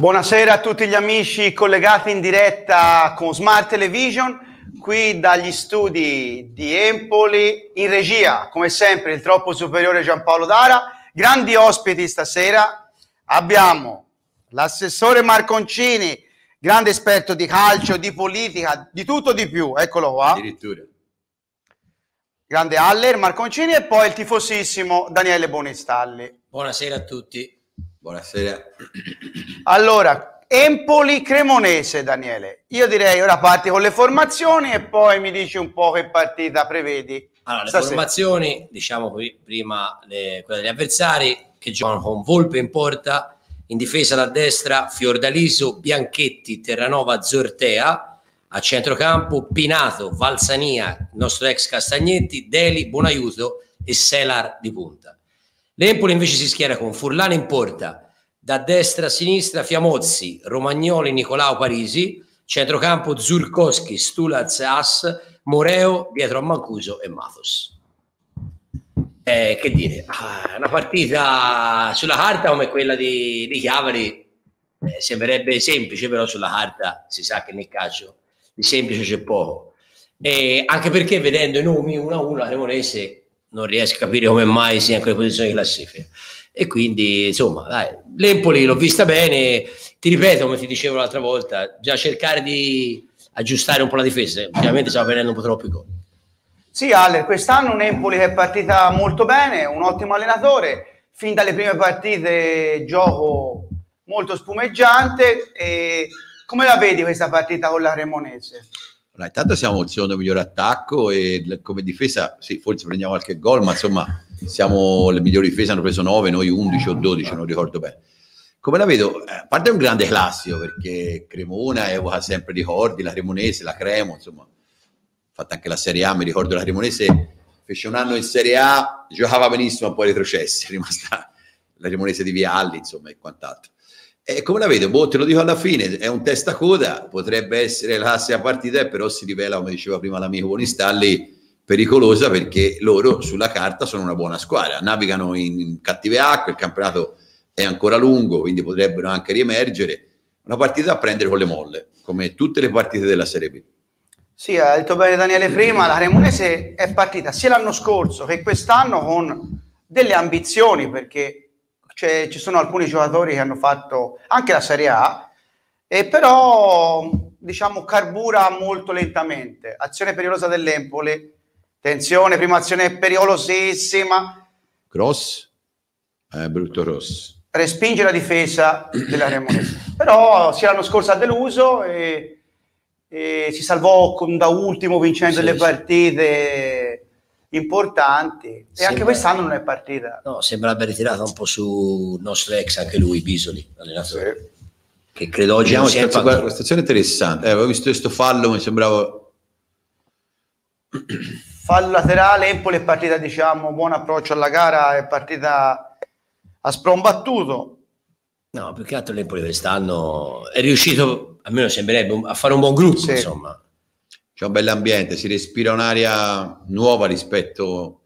Buonasera a tutti gli amici collegati in diretta con Smart Television, qui dagli studi di Empoli, in regia, come sempre, il troppo superiore Giampaolo Dara. Grandi ospiti stasera. Abbiamo l'assessore Marconcini, grande esperto di calcio, di politica, di tutto di più, eccolo qua. Addirittura. Grande Aller Marconcini e poi il tifosissimo Daniele Bonistalli. Buonasera a tutti. Buonasera. Allora, Empoli Cremonese, Daniele. Io direi ora parti con le formazioni e poi mi dici un po' che partita prevedi. Allora, le Stasera. formazioni, diciamo pri- prima le- quelle degli avversari che giocano con Volpe in porta, in difesa da destra Fiordaliso, Bianchetti, Terranova, Zortea, a centrocampo Pinato, Valsania, il nostro ex Castagnetti, Deli, Buonaiuto e Selar di punta. L'Empoli invece si schiera con Furlano in porta, da destra a sinistra Fiamozzi, Romagnoli, Nicolao Parisi, centrocampo Zurkowski, Stulaz, As, Moreo, dietro a Mancuso e Matos. Eh, che dire, ah, una partita sulla carta come quella di, di Chiavari eh, sembrerebbe semplice, però sulla carta si sa che nel calcio di semplice c'è poco. E anche perché vedendo i nomi uno a uno, la Cremonese non riesco a capire come mai sia in quelle posizioni di classifica. E quindi, insomma, dai, l'Empoli l'ho vista bene. Ti ripeto, come ti dicevo l'altra volta, già cercare di aggiustare un po' la difesa. Ovviamente stiamo venendo un po' troppi gol. Sì, Aller, quest'anno un Empoli che è partita molto bene, un ottimo allenatore, fin dalle prime partite gioco molto spumeggiante. E come la vedi questa partita con la Cremonese? Allora, intanto siamo il secondo miglior attacco e come difesa, sì, forse prendiamo qualche gol, ma insomma siamo le migliori difese, hanno preso 9, noi 11 o 12, non ricordo bene. Come la vedo? Eh, A parte un grande classico perché Cremona evoca sempre ricordi, la Cremonese, la Cremo, insomma, ho fatto anche la Serie A, mi ricordo la Cremonese fece un anno in Serie A, giocava benissimo, poi retrocesse, è rimasta la Cremonese di Vialli, insomma, e quant'altro. E come la vedo? Boh, te lo dico alla fine, è un testacoda, potrebbe essere la classica partita, però si rivela, come diceva prima l'amico Bonistalli, pericolosa perché loro sulla carta sono una buona squadra, navigano in, cattive acque, il campionato è ancora lungo, quindi potrebbero anche riemergere. Una partita da prendere con le molle, come tutte le partite della Serie B. Sì, ha detto bene Daniele prima, la Cremonese è partita sia l'anno scorso che quest'anno con delle ambizioni perché c'è- ci sono alcuni giocatori che hanno fatto anche la Serie A, e però diciamo carbura molto lentamente. Azione pericolosa dell'Empoli, tensione, prima azione pericolosissima, Cross, eh, brutto Ross. respinge la difesa della Cremonese. Però sia l'anno scorso ha deluso e, e si salvò con- da ultimo vincendo Sì, delle sì. Importanti e anche quest'anno non è partita. No, sembra aver ritirato un po' sul nostro ex, anche lui, Bisoli, allenatore, che credo oggi Vediamo non sia questa, fatto- questa azione interessante. Eh, avevo visto questo fallo, mi sembrava Fallo laterale, Empoli è partita diciamo buon approccio alla gara, è partita a sprombattuto. No, più che altro l'Empoli quest'anno è riuscito, almeno sembrerebbe, a fare un buon gruppo, Sì. insomma. C'è un bell'ambiente, si respira un'aria nuova rispetto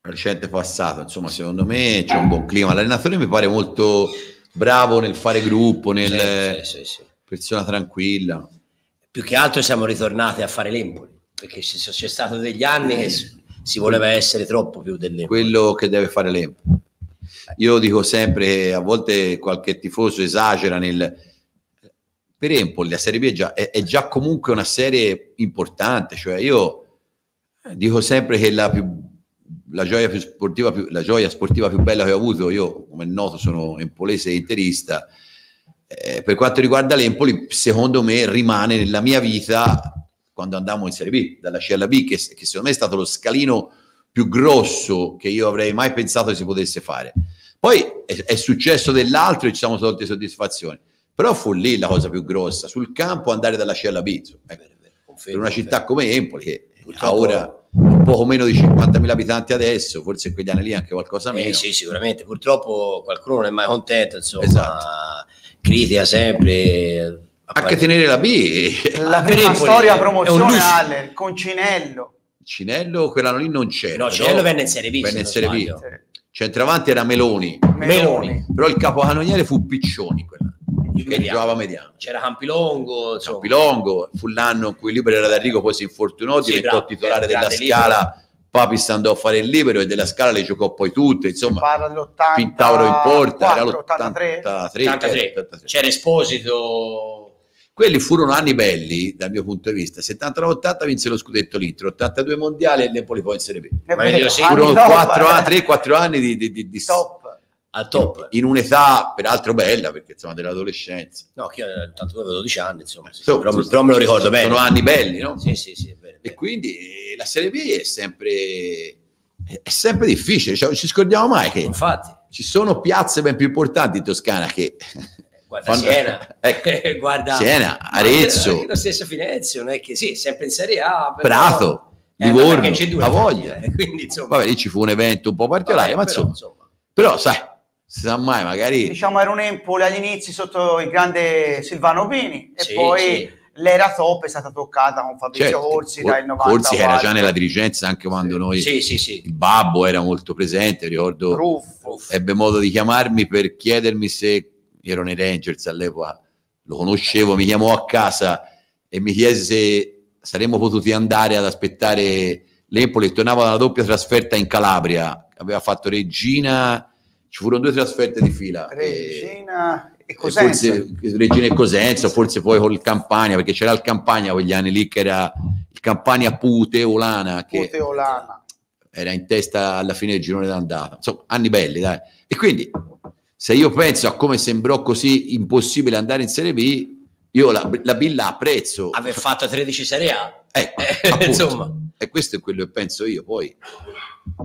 al recente passato. Insomma, secondo me c'è un buon clima. L'allenatore mi pare molto bravo nel fare gruppo, nel Sì, sì, sì, persona tranquilla. Più che altro siamo ritornati a fare l'Empoli, perché c'è stato degli anni che si voleva essere troppo più dell'Empoli. quello che deve fare l'Empoli. Io dico sempre a volte qualche tifoso esagera nel per Empoli la Serie B è già, è- è già comunque una serie importante, cioè io dico sempre che la, più, la, gioia più sportiva più, la gioia sportiva più bella che ho avuto, io come è noto sono empolese e interista, eh, per quanto riguarda l'Empoli secondo me rimane nella mia vita quando andammo in Serie B, dalla C alla B, che, che secondo me è stato lo scalino più grosso che io avrei mai pensato che si potesse fare. Poi è, è successo dell'altro e ci siamo tolte soddisfazioni, però fu lì la cosa più grossa, sul campo andare dalla C alla B. Ecco, per una città come Empoli, che ha Purtroppo- ora un poco meno di 50.000 abitanti adesso, forse in quegli anni lì anche qualcosa confermo. meno. Eh, sì, sicuramente. Purtroppo qualcuno non è mai contento, insomma, Esatto. critica sempre. Anche tenere la B, La prima Empoli storia. Aller, con Cinello. Cinello quell'anno lì non c'era. No, Cinello venne in Serie B, venne in Serie B. Centravanti era Meloni, Meloni. però il capocannoniere fu Piccioni quell'anno, che Mediano. giocava mediano. C'era Campilongo, insomma. Campilongo, fu l'anno in cui Libero era d'Arrigo, poi si infortunò, Sì, diventò bravo, titolare della Scala, Papis andò a fare il Libero e della Scala le giocò poi tutte, insomma, Parla dell'80. Pintauro in porta, era 83. l'83. 83. 83. C'era Esposito. Quelli furono anni belli dal mio punto di vista. 79-80 vinse lo scudetto l'Intro, 82 mondiali e l'Empoli poi in Serie B. Furono dopo, 4 eh. anni, 3-4 anni di, di, di, di- Top. Al top. in un'età peraltro bella perché insomma dell'adolescenza. No, che io eh, tanto avevo 12 anni, insomma. sì, Insomma, però, però me lo ricordo bene. Sono anni belli, no? Sì, sì, sì, è E vero. quindi eh, la Serie B è sempre, è sempre difficile, cioè, non ci scordiamo mai che Infatti, ci sono piazze ben più importanti in Toscana che guarda Fanno- Siena, Ecco. guarda Siena, Arezzo. Lo stesso Finezio, non è che sì, sempre in Serie A. però- Prato, Eh, Livorno, perché c'è due la voglia. eh, quindi insomma. Vabbè, lì ci fu un evento un po' particolare, vabbè, ma però, insomma, però sai, si sa mai, magari Diciamo era un Empoli agli inizi sotto il grande Silvano Pini e Sì, poi sì. l'era top è stata toccata con Fabrizio certo, Corsi Cor- dal 90 Corsi era già nella dirigenza anche quando noi Sì, sì, sì. il babbo era molto presente, ricordo Ruffo. ebbe modo di chiamarmi per chiedermi se ero nei Rangers all'epoca, lo conoscevo, mi chiamò a casa e mi chiese se saremmo potuti andare ad aspettare l'Empoli, tornava da una doppia trasferta in Calabria, aveva fatto Regina, ci furono due trasferte di fila. e- Regina e e Cosenza. forse Regina e Cosenza, forse poi col Campania, perché c'era il Campania quegli anni lì che era il Campania Puteolana, che Puteolana. era in testa alla fine del girone d'andata. Insomma, anni belli, dai. E quindi, se io penso a come sembrò così impossibile andare in Serie B, io la, la B la apprezzo. Aver fatto 13 Serie A. Ecco, Eh, appunto. insomma. E questo è quello che penso io. Poi,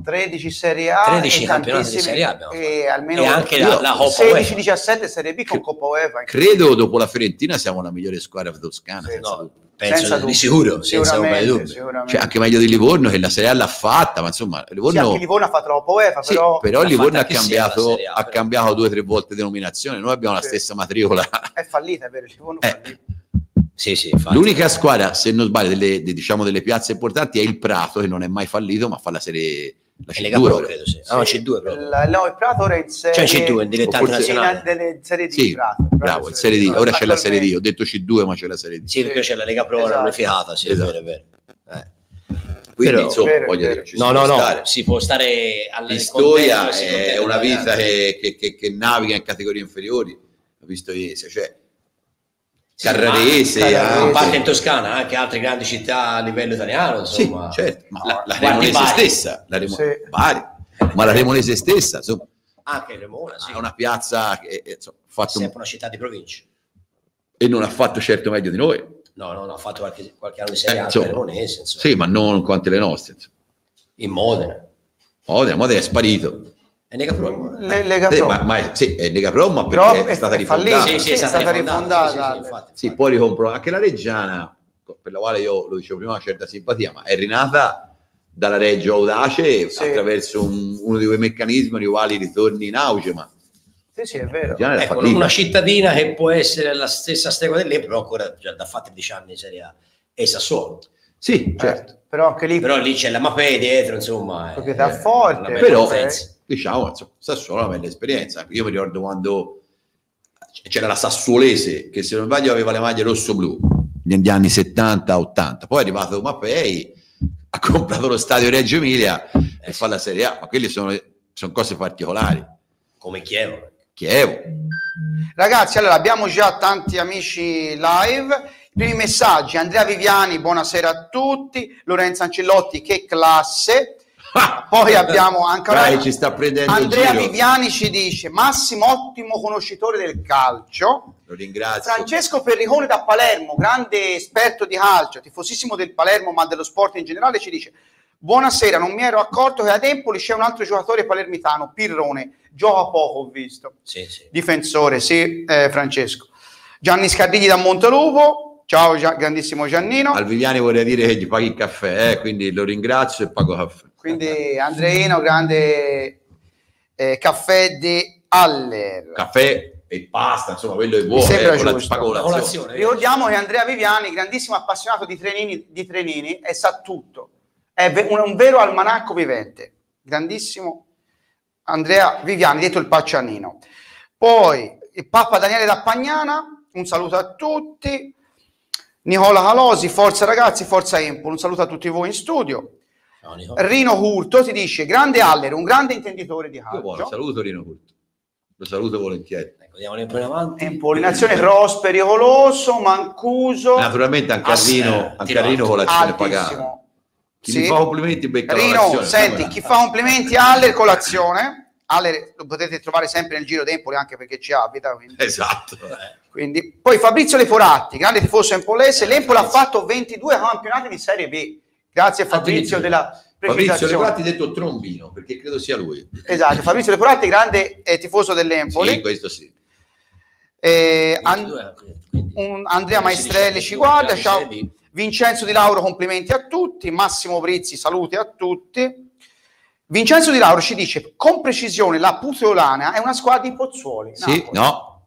13 Serie A 13 e campionati di Serie A abbiamo e almeno E anche io- la, la Coppa 16 UEFA. 17 Serie B con Coppa UEFA credo dopo la Fiorentina siamo la migliore squadra toscana. Sì, senza No, dubbio. penso Senza di sicuro, senza ombra di sicuramente, dubbio. Cioè, anche meglio di Livorno, che la Serie A l'ha fatta, ma insomma, Sì, Livorno... anche Livorno ha fatto la Coppa UEFA Sì, però, però Livorno ha cambiato, A, ha cambiato due o tre volte denominazione. Noi abbiamo la Sì. stessa matriola. è fallita è vero Livorno è Eh. Sì, sì. L'unica squadra, se non sbaglio, delle, de- diciamo delle piazze importanti è il Prato, che non è mai fallito, ma fa la serie la E Lega C2 Pro, credo, sì. Ah, no, c'è due proprio. Il, no, il Prato ora è in serie Cioè c'è due, in dilettante Forse- nazionale. delle serie D Sì, Prato. Prato bravo, è il Serie D. D. Ora c'è la Serie D. Ho detto C2, ma c'è la Serie D. Sì, perché c'è la Lega Pro, Esatto. non è figata, sì, Esatto. è vero, è vero. Eh. Quindi, Però- insomma, vero, voglio dire, No, si no, può no, stare. si può stare alla In storia è una vita che, che- che- che naviga in categorie inferiori. Ho visto ieri, cioè Carrarese, Carrarese. a parte in Toscana, anche altre grandi città a livello italiano, Sì, insomma. certo, ma la, la Bari. stessa, la Remo- Sì. Bari, ma la Cremonese stessa, insomma, Anche Remona, sì. è una piazza che eh, insomma, ha fatto un- sempre una città di provincia. e non ha fatto certo meglio di noi. No, no, no, ha fatto qualche, qualche anno di Serie Eh, insomma. Cremonese, insomma. Sì, ma non quante le nostre. insomma. In Modena. Modena, Modena è sparito. E Lega Pro. Le- Lega Pro. ma, ma- sì, è Lega Pro, ma Però perché è, è- stata è fallita. rifondata. Sì, sì, è stata, stata rifondata. rifondata. Sì, sì, infatti, Sì, infatti. poi ricompro anche la Reggiana, per la quale io lo dicevo prima, una certa simpatia, ma è rinata dalla Reggio Audace Sì. attraverso un- uno di quei meccanismi nei quali ritorni in auge, ma Sì, sì, è vero. Ecco, una cittadina che può essere la stessa stregua dell'Empoli, però ancora già da fatti 10 anni in Serie A. E Sassuolo. Sì, certo. Eh, però anche lì Però lì c'è la Mapei dietro, insomma. è- Proprietà è forte, Però- difesa. Diciamo, insomma, Sassuolo è una bella esperienza. Io mi ricordo quando c'era la Sassuolese, che se non sbaglio aveva le maglie rosso-blu, negli anni 70-80, poi è arrivato Mappei, ha comprato lo stadio Reggio Emilia e fa la Serie A, ma quelle sono, sono cose particolari. come Chievo. Chievo, Ragazzi, allora abbiamo già tanti amici live. I primi messaggi, Andrea Viviani, buonasera a tutti, Lorenzo Ancellotti, che classe. Poi abbiamo anche Dai, ci sta prendendo Andrea. Viviani ci dice Massimo ottimo conoscitore del calcio. Lo ringrazio. Francesco Perricone da Palermo, grande esperto di calcio, tifosissimo del Palermo ma dello sport in generale, ci dice Buonasera, non mi ero accorto che ad Empoli c'è un altro giocatore palermitano, Pirrone, gioca poco ho visto Sì, sì. difensore, sì, eh, Francesco. Gianni Scardigli da Montelupo, ciao grandissimo Giannino. Al Viviani vorrei dire che gli paghi il caffè, eh, quindi lo ringrazio e pago caffè. Quindi Andreino, grande eh, caffè di Aller. Caffè e pasta, insomma, quello è buono. Mi sembra eh, giusto. colazione. colazione. Ricordiamo che Andrea Viviani, grandissimo appassionato di trenini, di trenini e sa tutto. È un, un vero almanacco vivente, grandissimo Andrea Viviani, detto il Paccianino. Poi il Papa Daniele da Pagnana, un saluto a tutti. Nicola Calosi, forza ragazzi, forza Empoli, un saluto a tutti voi in studio. Rino Curto ti dice, grande Aller, un grande intenditore di Io buono, calcio. saluto Rino Curto. Lo saluto volentieri. Ecco, diamo un po' in avanti. Empoli, nazione prosperi, Colosso, Mancuso, Naturalmente anche a Rino, sì, anche Rino tiro colazione pagata. Chi Sì. mi fa complimenti becca Rino, senti, chi fa complimenti a Aller colazione, Aller lo potete trovare sempre nel giro d'Empoli anche perché ci abita, quindi, Esatto. Eh, quindi- Poi Fabrizio Leporatti, grande tifoso empolese, l'Empoli ha fatto 22 campionati di Serie B, grazie Fabrizio Addirittura. della Fabrizio. Leporati detto trombino, perché credo sia lui. Esatto, Fabrizio Leporatti, grande eh, tifoso dell'Empoli. Sì, questo sì. Eh, An- 22, quindi- un Andrea quindi Maestrelli 16, ci guarda, ciao. Vincenzo Di Lauro, complimenti a tutti. Massimo Brizzi, saluti a tutti. Vincenzo Di Lauro ci dice con precisione la Puteolana è una squadra di Pozzuoli. Sì, no.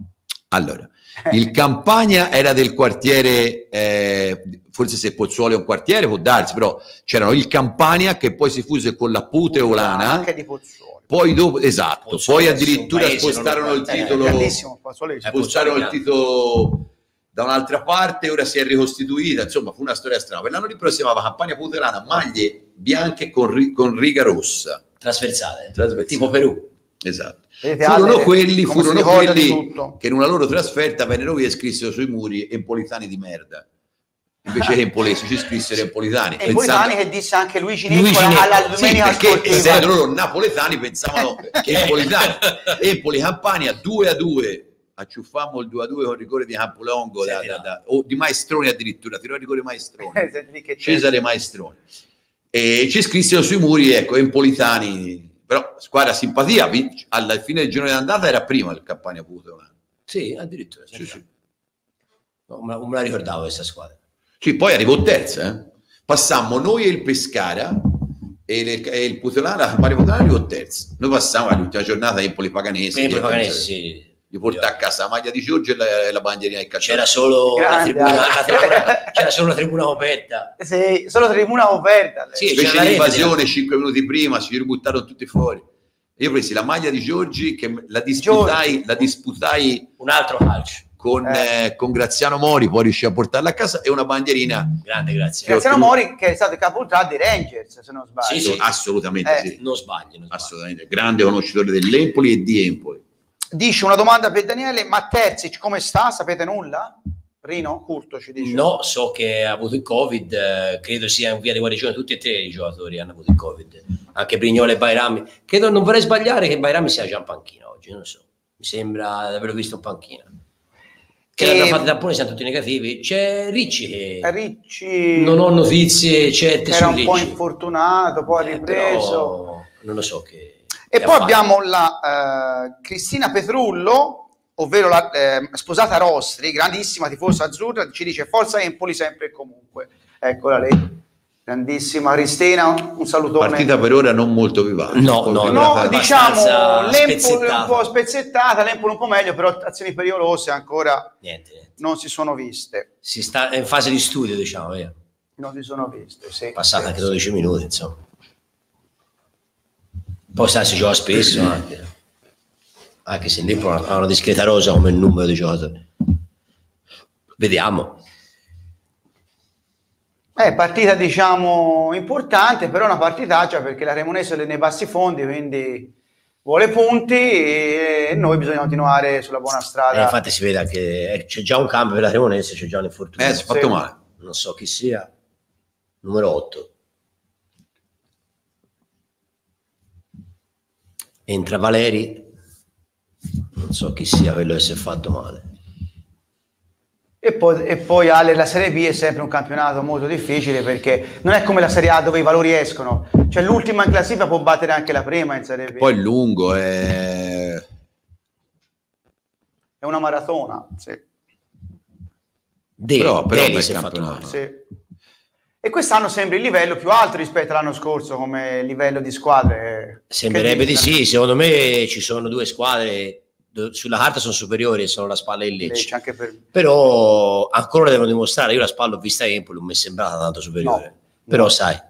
Allora, il Campania era del quartiere, eh, forse se Pozzuolo è un quartiere può darsi, però c'erano il Campania che poi si fuse con la Puteolana, Anche di Pozzuoli. poi dopo, esatto, Pozzuolo poi addirittura paese, spostarono non il lo- eh, titolo, Pozzuoli. Eh, spostarono il Pozzuoli titolo da un'altra parte, ora si è ricostituita, insomma fu una storia strana. L'anno di prima si chiamava Campania Puteolana, maglie bianche con, ri- con riga rossa. Trasversale, Trasversale. tipo Perù. Esatto. Vedete, Furono Ale, quelli, furono quelli che in una loro trasferta vennero via e scrissero sui muri empolitani di merda. Invece che empolesi ci scrissero empolitani. E poi Tani che disse anche Luigi Necco Luigi alla sì, perché essendo loro napoletani pensavano che empolitani. Empoli Campania 2 a 2. Acciuffammo il 2 a 2 con rigore di Campolongo da, Sì, da- da- o di Maestroni addirittura, tirò il rigore Maestroni. Eh. Cesare Maestroni. E ci scrissero sui muri, ecco, empolitani. Però squadra simpatia, alla fine del giorno d'andata era prima il Campania Puteolana. Sì, addirittura. Sì, sì. Non me la- non me la ricordavo questa squadra. Sì, poi arrivò terza. Eh? Passammo noi e il Pescara e, le- e il Puteolana, Campania Puteolana arrivò terza. Noi passammo all'ultima giornata Empoli Paganese. Che- Paganese, sì. Gli portai a casa la maglia di Giorgio e la, la bandierina del calcio. C'era solo, la tribuna, la tribuna- c'era solo una tribuna coperta. Sì, solo tribuna aperta. Sì, Fece la l'invasione 5 minuti prima, si ributtarono tutti fuori. Io presi la maglia di Giorgi che la disputai, Giorgi. la disputai Un altro calcio. Con, Eh. eh, con Graziano Mori, poi riuscì a portarla a casa e una bandierina. Grande, grazie. Graziano Mori che è stato il capoltrà dei Rangers, se non sbaglio. Sì, sì. Assolutamente Eh. sì. Non sbagli, non. Assolutamente. Grande conoscitore dell'Empoli e di Empoli. Dice una domanda per Daniele, ma Terzic come sta? Sapete nulla? Rino Curto ci dice. No, so che ha avuto il Covid, eh, credo sia in via di guarigione, tutti e tre i giocatori hanno avuto il Covid, anche Brignole e Bairami. Credo, non vorrei sbagliare che Bairami sia già in panchina oggi, non lo so. Mi sembra di averlo visto in panchina. Che E- l'abbiamo fatto i tamponi, siamo tutti negativi. C'è Ricci Ricci non ho notizie certe era un po' Ricci. infortunato, poi ha Eh, ripreso. non lo so che... E che poi abbiamo la eh, Cristina Petrullo, ovvero la eh, sposata Rostri, grandissima tifosa azzurra, ci dice forza Empoli sempre e comunque. Eccola lei, grandissima Cristina, un salutone. Partita per ora non molto vivace. No, no, No, diciamo l'Empoli un po' spezzettata, l'Empoli un po' meglio, però azioni pericolose ancora Niente, niente. non si sono viste. Si sta in fase di studio, diciamo, via. Non si sono viste, sì. passata anche 12 minuti, insomma. Poi sai, si gioca spesso anche, anche se lì ha una discreta rosa come il numero di giocatori. Vediamo. È partita diciamo importante, però una partitaccia perché la Cremonese è nei bassi fondi, quindi vuole punti e noi bisogna continuare sulla buona Eh, strada. infatti si vede anche eh, c'è già un cambio per la Cremonese, c'è già un infortunio. Eh, si è fatto Sì. male. Non so chi sia. Numero 8. Entra Valeri. Non so chi sia quello che si è fatto male. E poi, e poi Ale, la Serie B è sempre un campionato molto difficile perché non è come la Serie A dove i valori escono, cioè l'ultima in classifica può battere anche la prima in Serie B. Poi è lungo, è... È una maratona, sì. De- Però- però Deli si è fatto campionato. male. sì. E quest'anno sembra il livello più alto rispetto all'anno scorso come livello di squadre. Sembrerebbe di sì, secondo me ci sono due squadre, sulla carta sono superiori e sono la Spalla e il Lecce. Lecce, anche per... Però ancora devono dimostrare, io la Spalla ho vista a Empoli, non mi è sembrata tanto superiore. No. Però No. sai,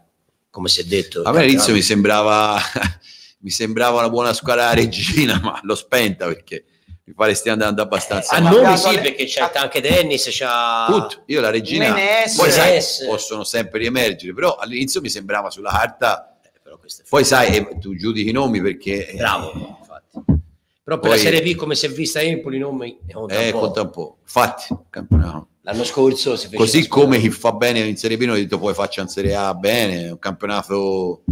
come si è detto... A me all'inizio mi sembrava mi sembrava una buona squadra regina, ma l'ho spenta perché mi pare stia andando abbastanza A Eh, male. nomi sì, perché c'è anche Dennis, c'ha... Tutto. Io la regina Menes, poi sai, possono sempre riemergere, però all'inizio mi sembrava sulla carta. Eh, però questo è Poi sai, eh, tu giudichi i nomi perché eh, Bravo, infatti. Però per Poi- la Serie B, come si è vista Empoli, i nomi conta eh, un po'. conta un po'. Infatti, campionato. L'anno scorso si fece Così come chi fa bene in Serie B, non ho detto poi faccia in Serie A bene, è un campionato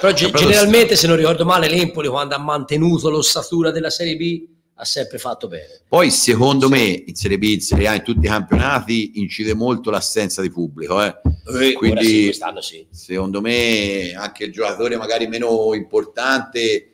Però Campionato generalmente, se non ricordo male, l'Empoli quando ha mantenuto l'ossatura della Serie B ha sempre fatto bene. Poi secondo me in Serie B, in Serie A, in tutti i campionati incide molto l'assenza di pubblico. eh. Quindi, Quindi- sì, sì. Secondo me anche il giocatore magari meno importante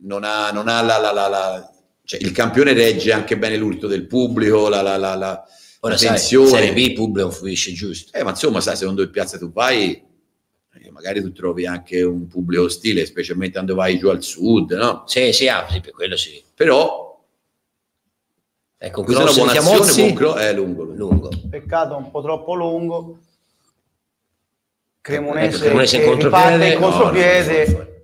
non ha, non ha la, la- la- la- cioè, il campione regge anche bene l'urto del pubblico, la, la, la, la- Ora la sai. Serie B, pubblico fluisce giusto. Eh, ma insomma, sai, secondo il piazza tu vai, eh, magari tu trovi anche un pubblico ostile, specialmente quando vai giù al sud, no? Sì, sì, ah, sì, per quello sì. Però Ecco, questa è una buona azione, cro- è lungo. lungo. lungo. Peccato un po' troppo lungo. Ecco, Cremonese, Cremonese in che contropiede. riparte in No, contropiede. no, no, no, no.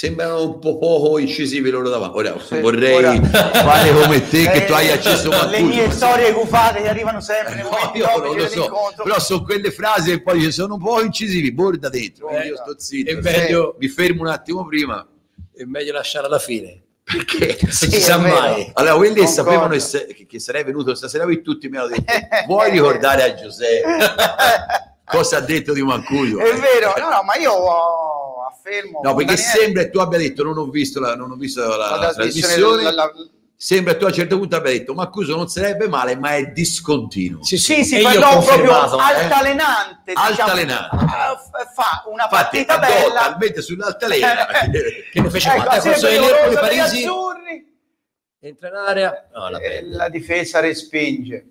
Sembrano un po' poco incisivi loro davanti. Ora Sì, vorrei ora- fare come te che Eh, tu hai acceso Le Mancuso. mie storie gufate che arrivano sempre nei No, io non lo so, però sono quelle frasi che poi dice, sono un po' incisivi, borda dentro, Eh, io sto zitto, è meglio- mi fermo un attimo prima, È meglio lasciare alla fine. perché Sì, si sa vero. mai. allora quelli Concordo. sapevano che, che- sarei venuto stasera qui tutti mi hanno detto vuoi ricordare a Giuseppe cosa ha detto di Mancuso È vero, no, no, ma io affermo. no perché Daniele, sembra che tu abbia detto non ho visto la, non ho visto la, la la trasmissione, la- la- sembra che tu a un certo punto abbia detto Mancuso non sarebbe male ma è discontinuo Sì, sì, E io ho parlò proprio eh. altalenante. diciamo, Altalenante. ah, fa una infatti partita bella. talmente sull'altalena Che ne fece Ecco, sempre Forse l'Empoli Parisi azzurri. entra in area. No, la Eh, la difesa respinge.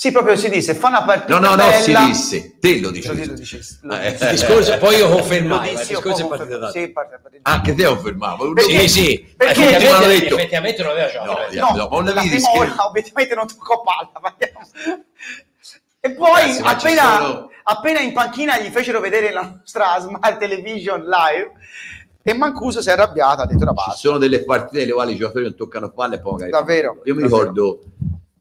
Sì, proprio si disse, fa una partita no no no bella. si disse te lo dici Lo Ah, eh. Il discorso, poi io Lo confermai, ma il discorso è partita data. Sì, anche te confermavo Perché- Sì, sì, perché- effettivamente, detto- effettivamente non aveva gioco. No, eh. no, no, ma non la prima ora obiettivamente non toccò palla. E poi Ragazzi, ci appena, sono- appena in panchina gli fecero vedere la nostra smart television live e Mancuso si è arrabbiato, ha detto la ci basta. sono delle partite nelle quali i giocatori non toccano palle e poi magari Davvero, io mi davvero. ricordo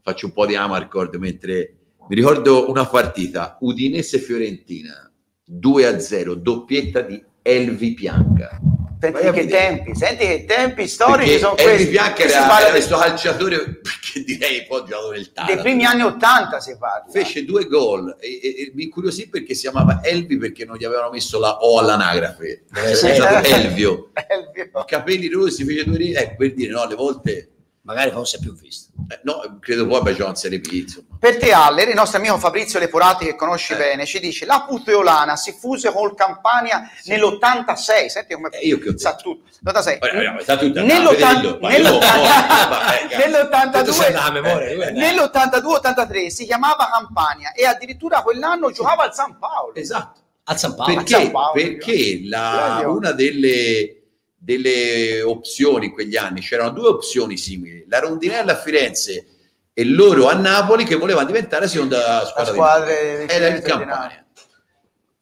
faccio un po' di Amarcord mentre mi ricordo una partita Udinese Fiorentina 2 a 0 doppietta di Elvi Pianca Senti che vedere. tempi, senti che tempi storici perché sono Elvi questi. Si era, era questo calciatore che direi poi giocato nel dei Taranto primi anni 80 si parla. fece due gol e, e- e mi incuriosì perché si chiamava Elvi perché non gli avevano messo la O all'anagrafe essere- stato Elvio Elvio. capelli rossi fece due riti ecco per dire no alle volte Magari forse è più visto. eh, no credo poi in Serie B insomma Per te Aller, il nostro amico Fabrizio Leporati che conosci Eh. bene, ci dice la Puteolana si fuse col Campania nell'86, senti come Eh, io che ho sa tutto, 86. Ora, ora, sta tutta- Nell'80 vedello, ma nell'80 io- oh, vabbè, cazzo. Tu sai la memoria, nell'82 lui è- nell'82-83 si chiamava Campania e addirittura quell'anno giocava al San Paolo. esatto Al San Paolo. perché, San Paolo, perché la- una delle, delle opzioni in quegli anni. C'erano due opzioni simili la Rondinella a Firenze e loro a Napoli che volevano diventare seconda La squadra di squadra era il Campania.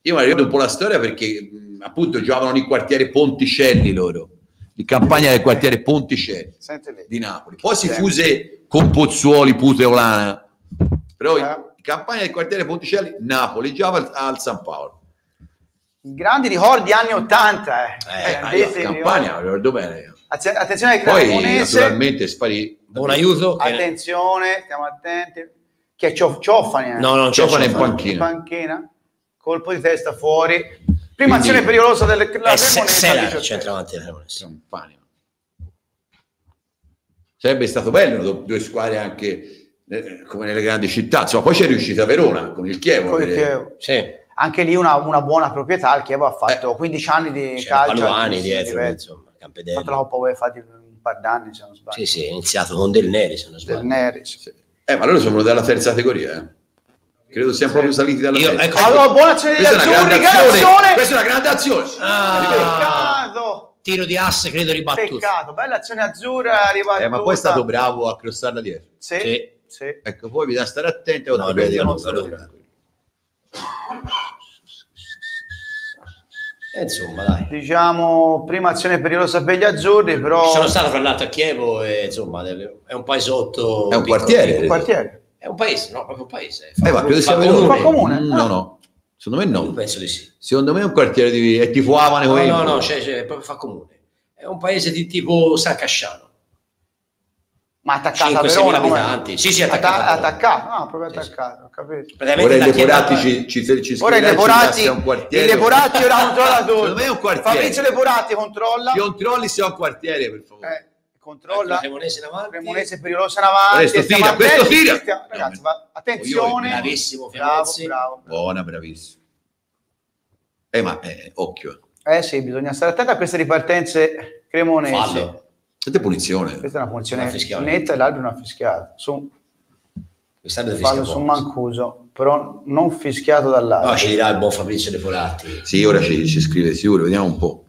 Io mi ricordo un po' la storia perché mh, appunto giocavano nel quartiere Ponticelli loro il Campania del quartiere Ponticelli di Napoli. Poi si fuse con Pozzuoli, Puteolana, però Eh. in campagna del quartiere Ponticelli, Napoli, già al, al San Paolo. Grandi ricordi anni 80. Eh. Eh, Eh, invece campagna, lo ricordo bene. Attenzione al Poi naturalmente sparì. Buon aiuto. Attenzione, stiamo attenti. Che è Cio- Ciofani? eh? No, no, non c'è Ciofani in Ciofani. in panchina. panchina. Colpo di testa fuori. Prima Quindi- azione pericolosa del È la se- Cremonese. Sela al il 18. centravanti della Cremonese. Campania. Sarebbe stato bello due squadre anche eh, come nelle grandi città. Insomma, poi c'è riuscita Verona con il Chievo. Con il Chievo. Sì. Anche lì una, una buona proprietà. Il Chievo ha fatto 15 anni di C'era calcio. Paluani dietro, livelli. insomma, Ha fatto la. Coppa UEFA di un par d'anni, se non sbaglio. Sì, sì, è iniziato con Del Neri, se non Del sbaglio. Neris. Sì. Eh, ma loro sono della terza categoria. eh. Credo siamo proprio saliti dalla Io- terza. ecco- Allora, buona azione degli Questa è una azzurri, grande che azione. Questa è una grande azione. Ah. Peccato! Tiro di asse, credo ribattuto. Peccato, bella azione azzurra arrivata. Eh, ma poi è stato bravo a crossarla dietro. Sì, Sì. sì. Ecco, poi bisogna stare attenti o No, dovrebbe lunga, dire lunga, no, lunga. Eh, insomma, dai. diciamo, prima azione pericolosa per gli azzurri, però Sono stato fra l'altro a Chievo e insomma è un paesotto. È un piccolo, quartiere. il quartiere. È un paese, no, proprio un paese. Eh, ma credo fa sia comune. Fa comune. Mm, No, no. Secondo me Io no. penso di sì. Secondo me è un quartiere di... è tipo Avane No, no, no, cioè, cioè, proprio fa comune. È un paese di tipo San Casciano. Ma attaccata a 5-6 Verona, com'è? abitanti. Sì, sì, Atta- attaccato. attaccato, no, proprio Sì, sì. attaccato, ho capito. Ora i Leporati ci, ci, ci Ora i Leporati, dà se è un quartiere. i Leporati ora controlla tutto. Secondo me è un quartiere. Fabrizio Leporati controlla. Io controlli se è un quartiere, per favore. Eh, controlla. Cremonese in avanti. Cremonese in avanti. Questo tira, questo tira. stiamo- Ragazzi, va- attenzione. Bravissimo, Bravo, Fiamezzi. bravo. Buona, bravissimo. Eh, ma eh, occhio. Eh sì, bisogna stare attenti a queste ripartenze cremonesi. Fallo. Sente punizione. Questa è una punizione Una fischiata. netta e l'altro una fischiata. Su, fallo su. Mancuso, però non fischiato dall'altro. No, ci dirà il buon Fabrizio Leporati. Sì, ora ci, ci scrive sicuro, vediamo un po'.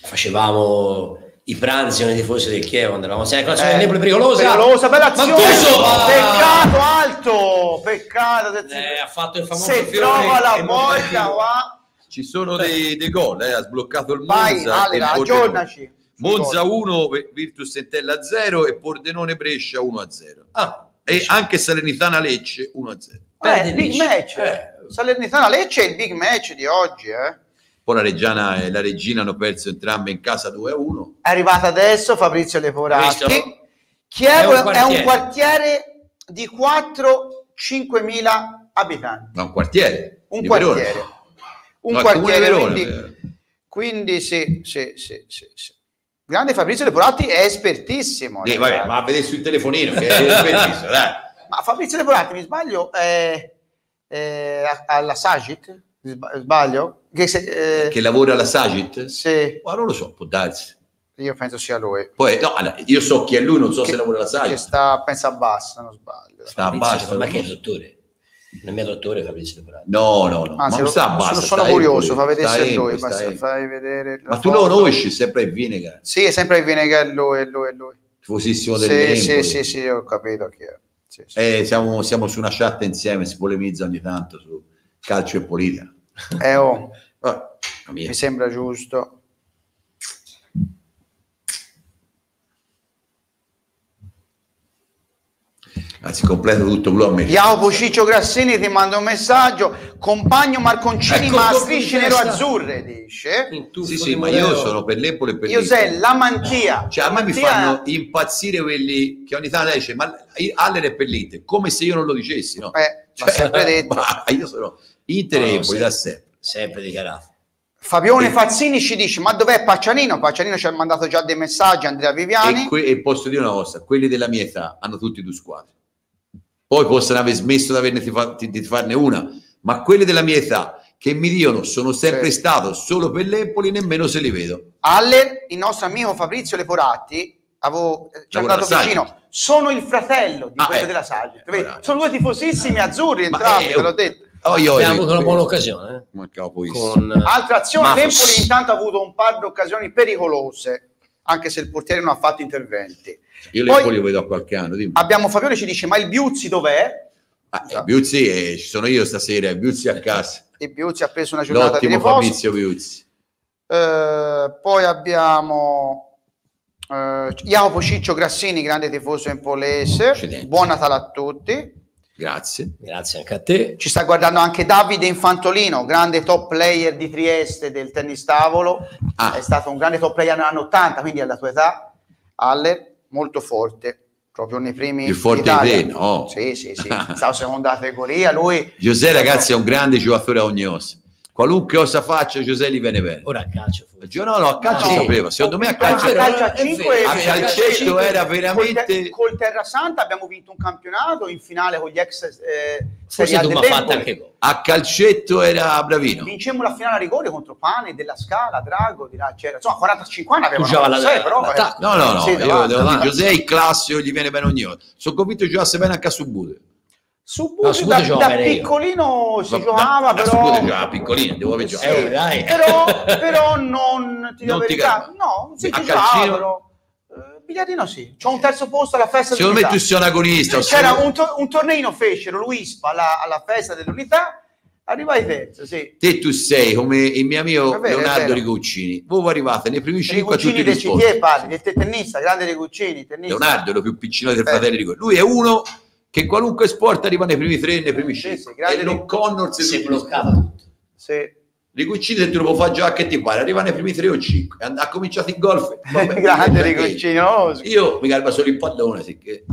Facevamo i pranzi con i tifosi del Chievo quando eravamo sempre con la Eh, eh, Napoli pericolosa. Pericolosa, bella azione. Mancuso! Peccato alto, peccato. Eh, ha fatto il famoso Se trova la volta, va. Ci sono dei, dei gol, eh, ha sbloccato il Vai, Monza. Ale, e il Pordenone. aggiornaci. Monza 1, Virtus Entella 0 e Pordenone Brescia 1 a 0. Ah, E anche Salernitana Lecce 1 a 0. Eh, big match. Eh. Salernitana Lecce è il big match di oggi, eh. Poi la Reggiana e la Regina hanno perso entrambe in casa 2 a 1. È arrivata adesso Fabrizio Leporati. Chievo È è un un, quartiere. quartiere di 4-5 mila abitanti. Ma un quartiere. Un di quartiere. Verona. Un No, quartiere, di Verona, quindi, eh. quindi sì, sì, sì, sì, sì. Grande Fabrizio Leporati è espertissimo. Eh, vabbè, ma a vedere sul telefonino che è bellissimo, dai. Ma Fabrizio Leporati, mi sbaglio, è, è alla Sagit? Sba- Sbaglio? Che se- eh, Che lavora alla Sagit? sì, Ma non lo so, può darsi. io penso sia lui. Poi, no, allora, io so chi è lui, non so Che- se lavora alla Che Sagit. sta, pensa a bassa, non sbaglio. Sta a basta. Ma che è dottore? Non è mio dottore Fabrizio Leporati. No, no, no. Anzi, ma non lo- sta a basta. sono, sono curioso, fa vedere sta se è lui, basta, fai vedere Ma tu lo conosci sempre in Vinegar, Sì, è sempre il è lui, è lui, è lui. tifosissimo Sì, dell'Empoli. sì, sì, sì, ho capito chi è. Sì, sì. Eh, siamo, siamo su una chat insieme, si polemizza ogni tanto su calcio e politica. Eh, oh, mia. mi sembra giusto. Anzi, completo tutto blu a me. Jacopo Ciccio Grassini ti manda un messaggio. Compagno Marconcini, Ecco, ma a ecco, strisce questa- nero-azzurre, dice. Sì, sì, ma io sono per l'Empoli e per José, l'Empoli. la mantia. Cioè, a me mi fanno impazzire quelli che ogni tanto dice, ma Aller è per l'Inter, come se io non lo dicessi, no? Eh, Cioè, sempre detto. ma io sono Inter e Empoli da sempre. Sempre dichiarato. Fabione Fazzini ci dice: Ma dov'è Paccianino? Paccianino ci ha mandato già dei messaggi. Andrea Viviani. E, que- e posso dire una cosa, quelli della mia età hanno tutti due squadre. Poi possono aver smesso di, averne tifa- di- farne una, ma quelli della mia età che mi dicono sono sempre Sì. stato solo per l'Empoli, nemmeno se li vedo. Aller, il nostro amico Fabrizio Leporati, avevo, eh, ci Lavora andato vicino. Sono il fratello di Ah, quello eh. della. Eh, bravo. Sono due tifosissimi azzurri Ma, entrambi, eh, ve l'ho detto. Oh, io- Abbiamo avuto una buona occasione. eh. Con eh, Altra azione, Mafos. l'Empoli intanto ha avuto un par di occasioni pericolose, anche se il portiere non ha fatto interventi. Io Poi- l'Empoli lo vedo a qualche anno. dimmi. Abbiamo Fabione ci dice: Ma il Biuzzi dov'è? Ah, eh, Biuzzi, eh, ci sono io stasera, eh, Biuzzi a casa. Il Biuzzi ha preso una giornata di L'ottimo riposo. Fabrizio Biuzzi. Eh, poi abbiamo eh, Jacopo Ciccio Grassini, grande tifoso empolese. Buon Natale a tutti. Grazie. Grazie anche a te. Ci sta guardando anche Davide Infantolino, grande top player di Trieste del tennis tavolo. Ah. È stato un grande top player negli anni 80, quindi alla tua età. Aller, molto forte, proprio nei primi. Più forte di te, no? Sì, sì, sì. Stavo seconda categoria. Lui Giuseppe, ragazzi, è un grande giocatore a ogni ossa. Qualunque cosa faccia, Giuseppe gli viene bene. Ora a calcio. forse. Gio- No, no, a calcio No. sapevo. Secondo me a a calcio, vero, calcio a è 5 vero. a calcetto era Col, veramente... Col Terra Santa abbiamo vinto un campionato in finale con gli ex eh, Forse Serie A gol. A calcetto era bravino. Vincemmo la finale a rigore contro Pane, Della Scala, Drago, di là c'era. Insomma, 45 anni Tu avevano. giocavi alla- sei, però, eh, all'attacco. No, no, no, Sì, io davanti, devo dire, davanti. Giuseppe il classico gli viene bene ogni volta. Sono convinto che giocasse bene anche a Subbute. Su No, Bute su da, da giocavo io. piccolino si Da- giocava, da- da però... Subbute giocava piccolino, devo aver Sì, giocato. Eh, dai. però, però non ti dico Non la ti verità, no, si A giocava, calcino? però, eh, Biliardino sì. C'ho un terzo posto alla festa Secondo me tu dell'unità. sei un agonista. C'era un, to- un torneino fecero Luispa alla, alla festa dell'unità, arrivai terzo, sì. Te tu sei come il mio amico vero, Leonardo. Ricuccini. Voi arrivate nei primi cinque a tutti Ricuccini gli del sport. CTE del te- tennista, grande Ricuccini, tennista. Leonardo è lo più piccino del Eh. fratello di quello. Lui è uno che qualunque sport arriva nei primi tre, nei primi Sì, cinque. sì, grande e non Connor Si è bloccato tutto. Sì. Ricuccini se tu lo puoi fare già che ti pare, arriva nei primi tre o cinque. Ha cominciato il golf. vabbè, grande perché Ricuccini. no? Io mi garba solo il pallone, sì che...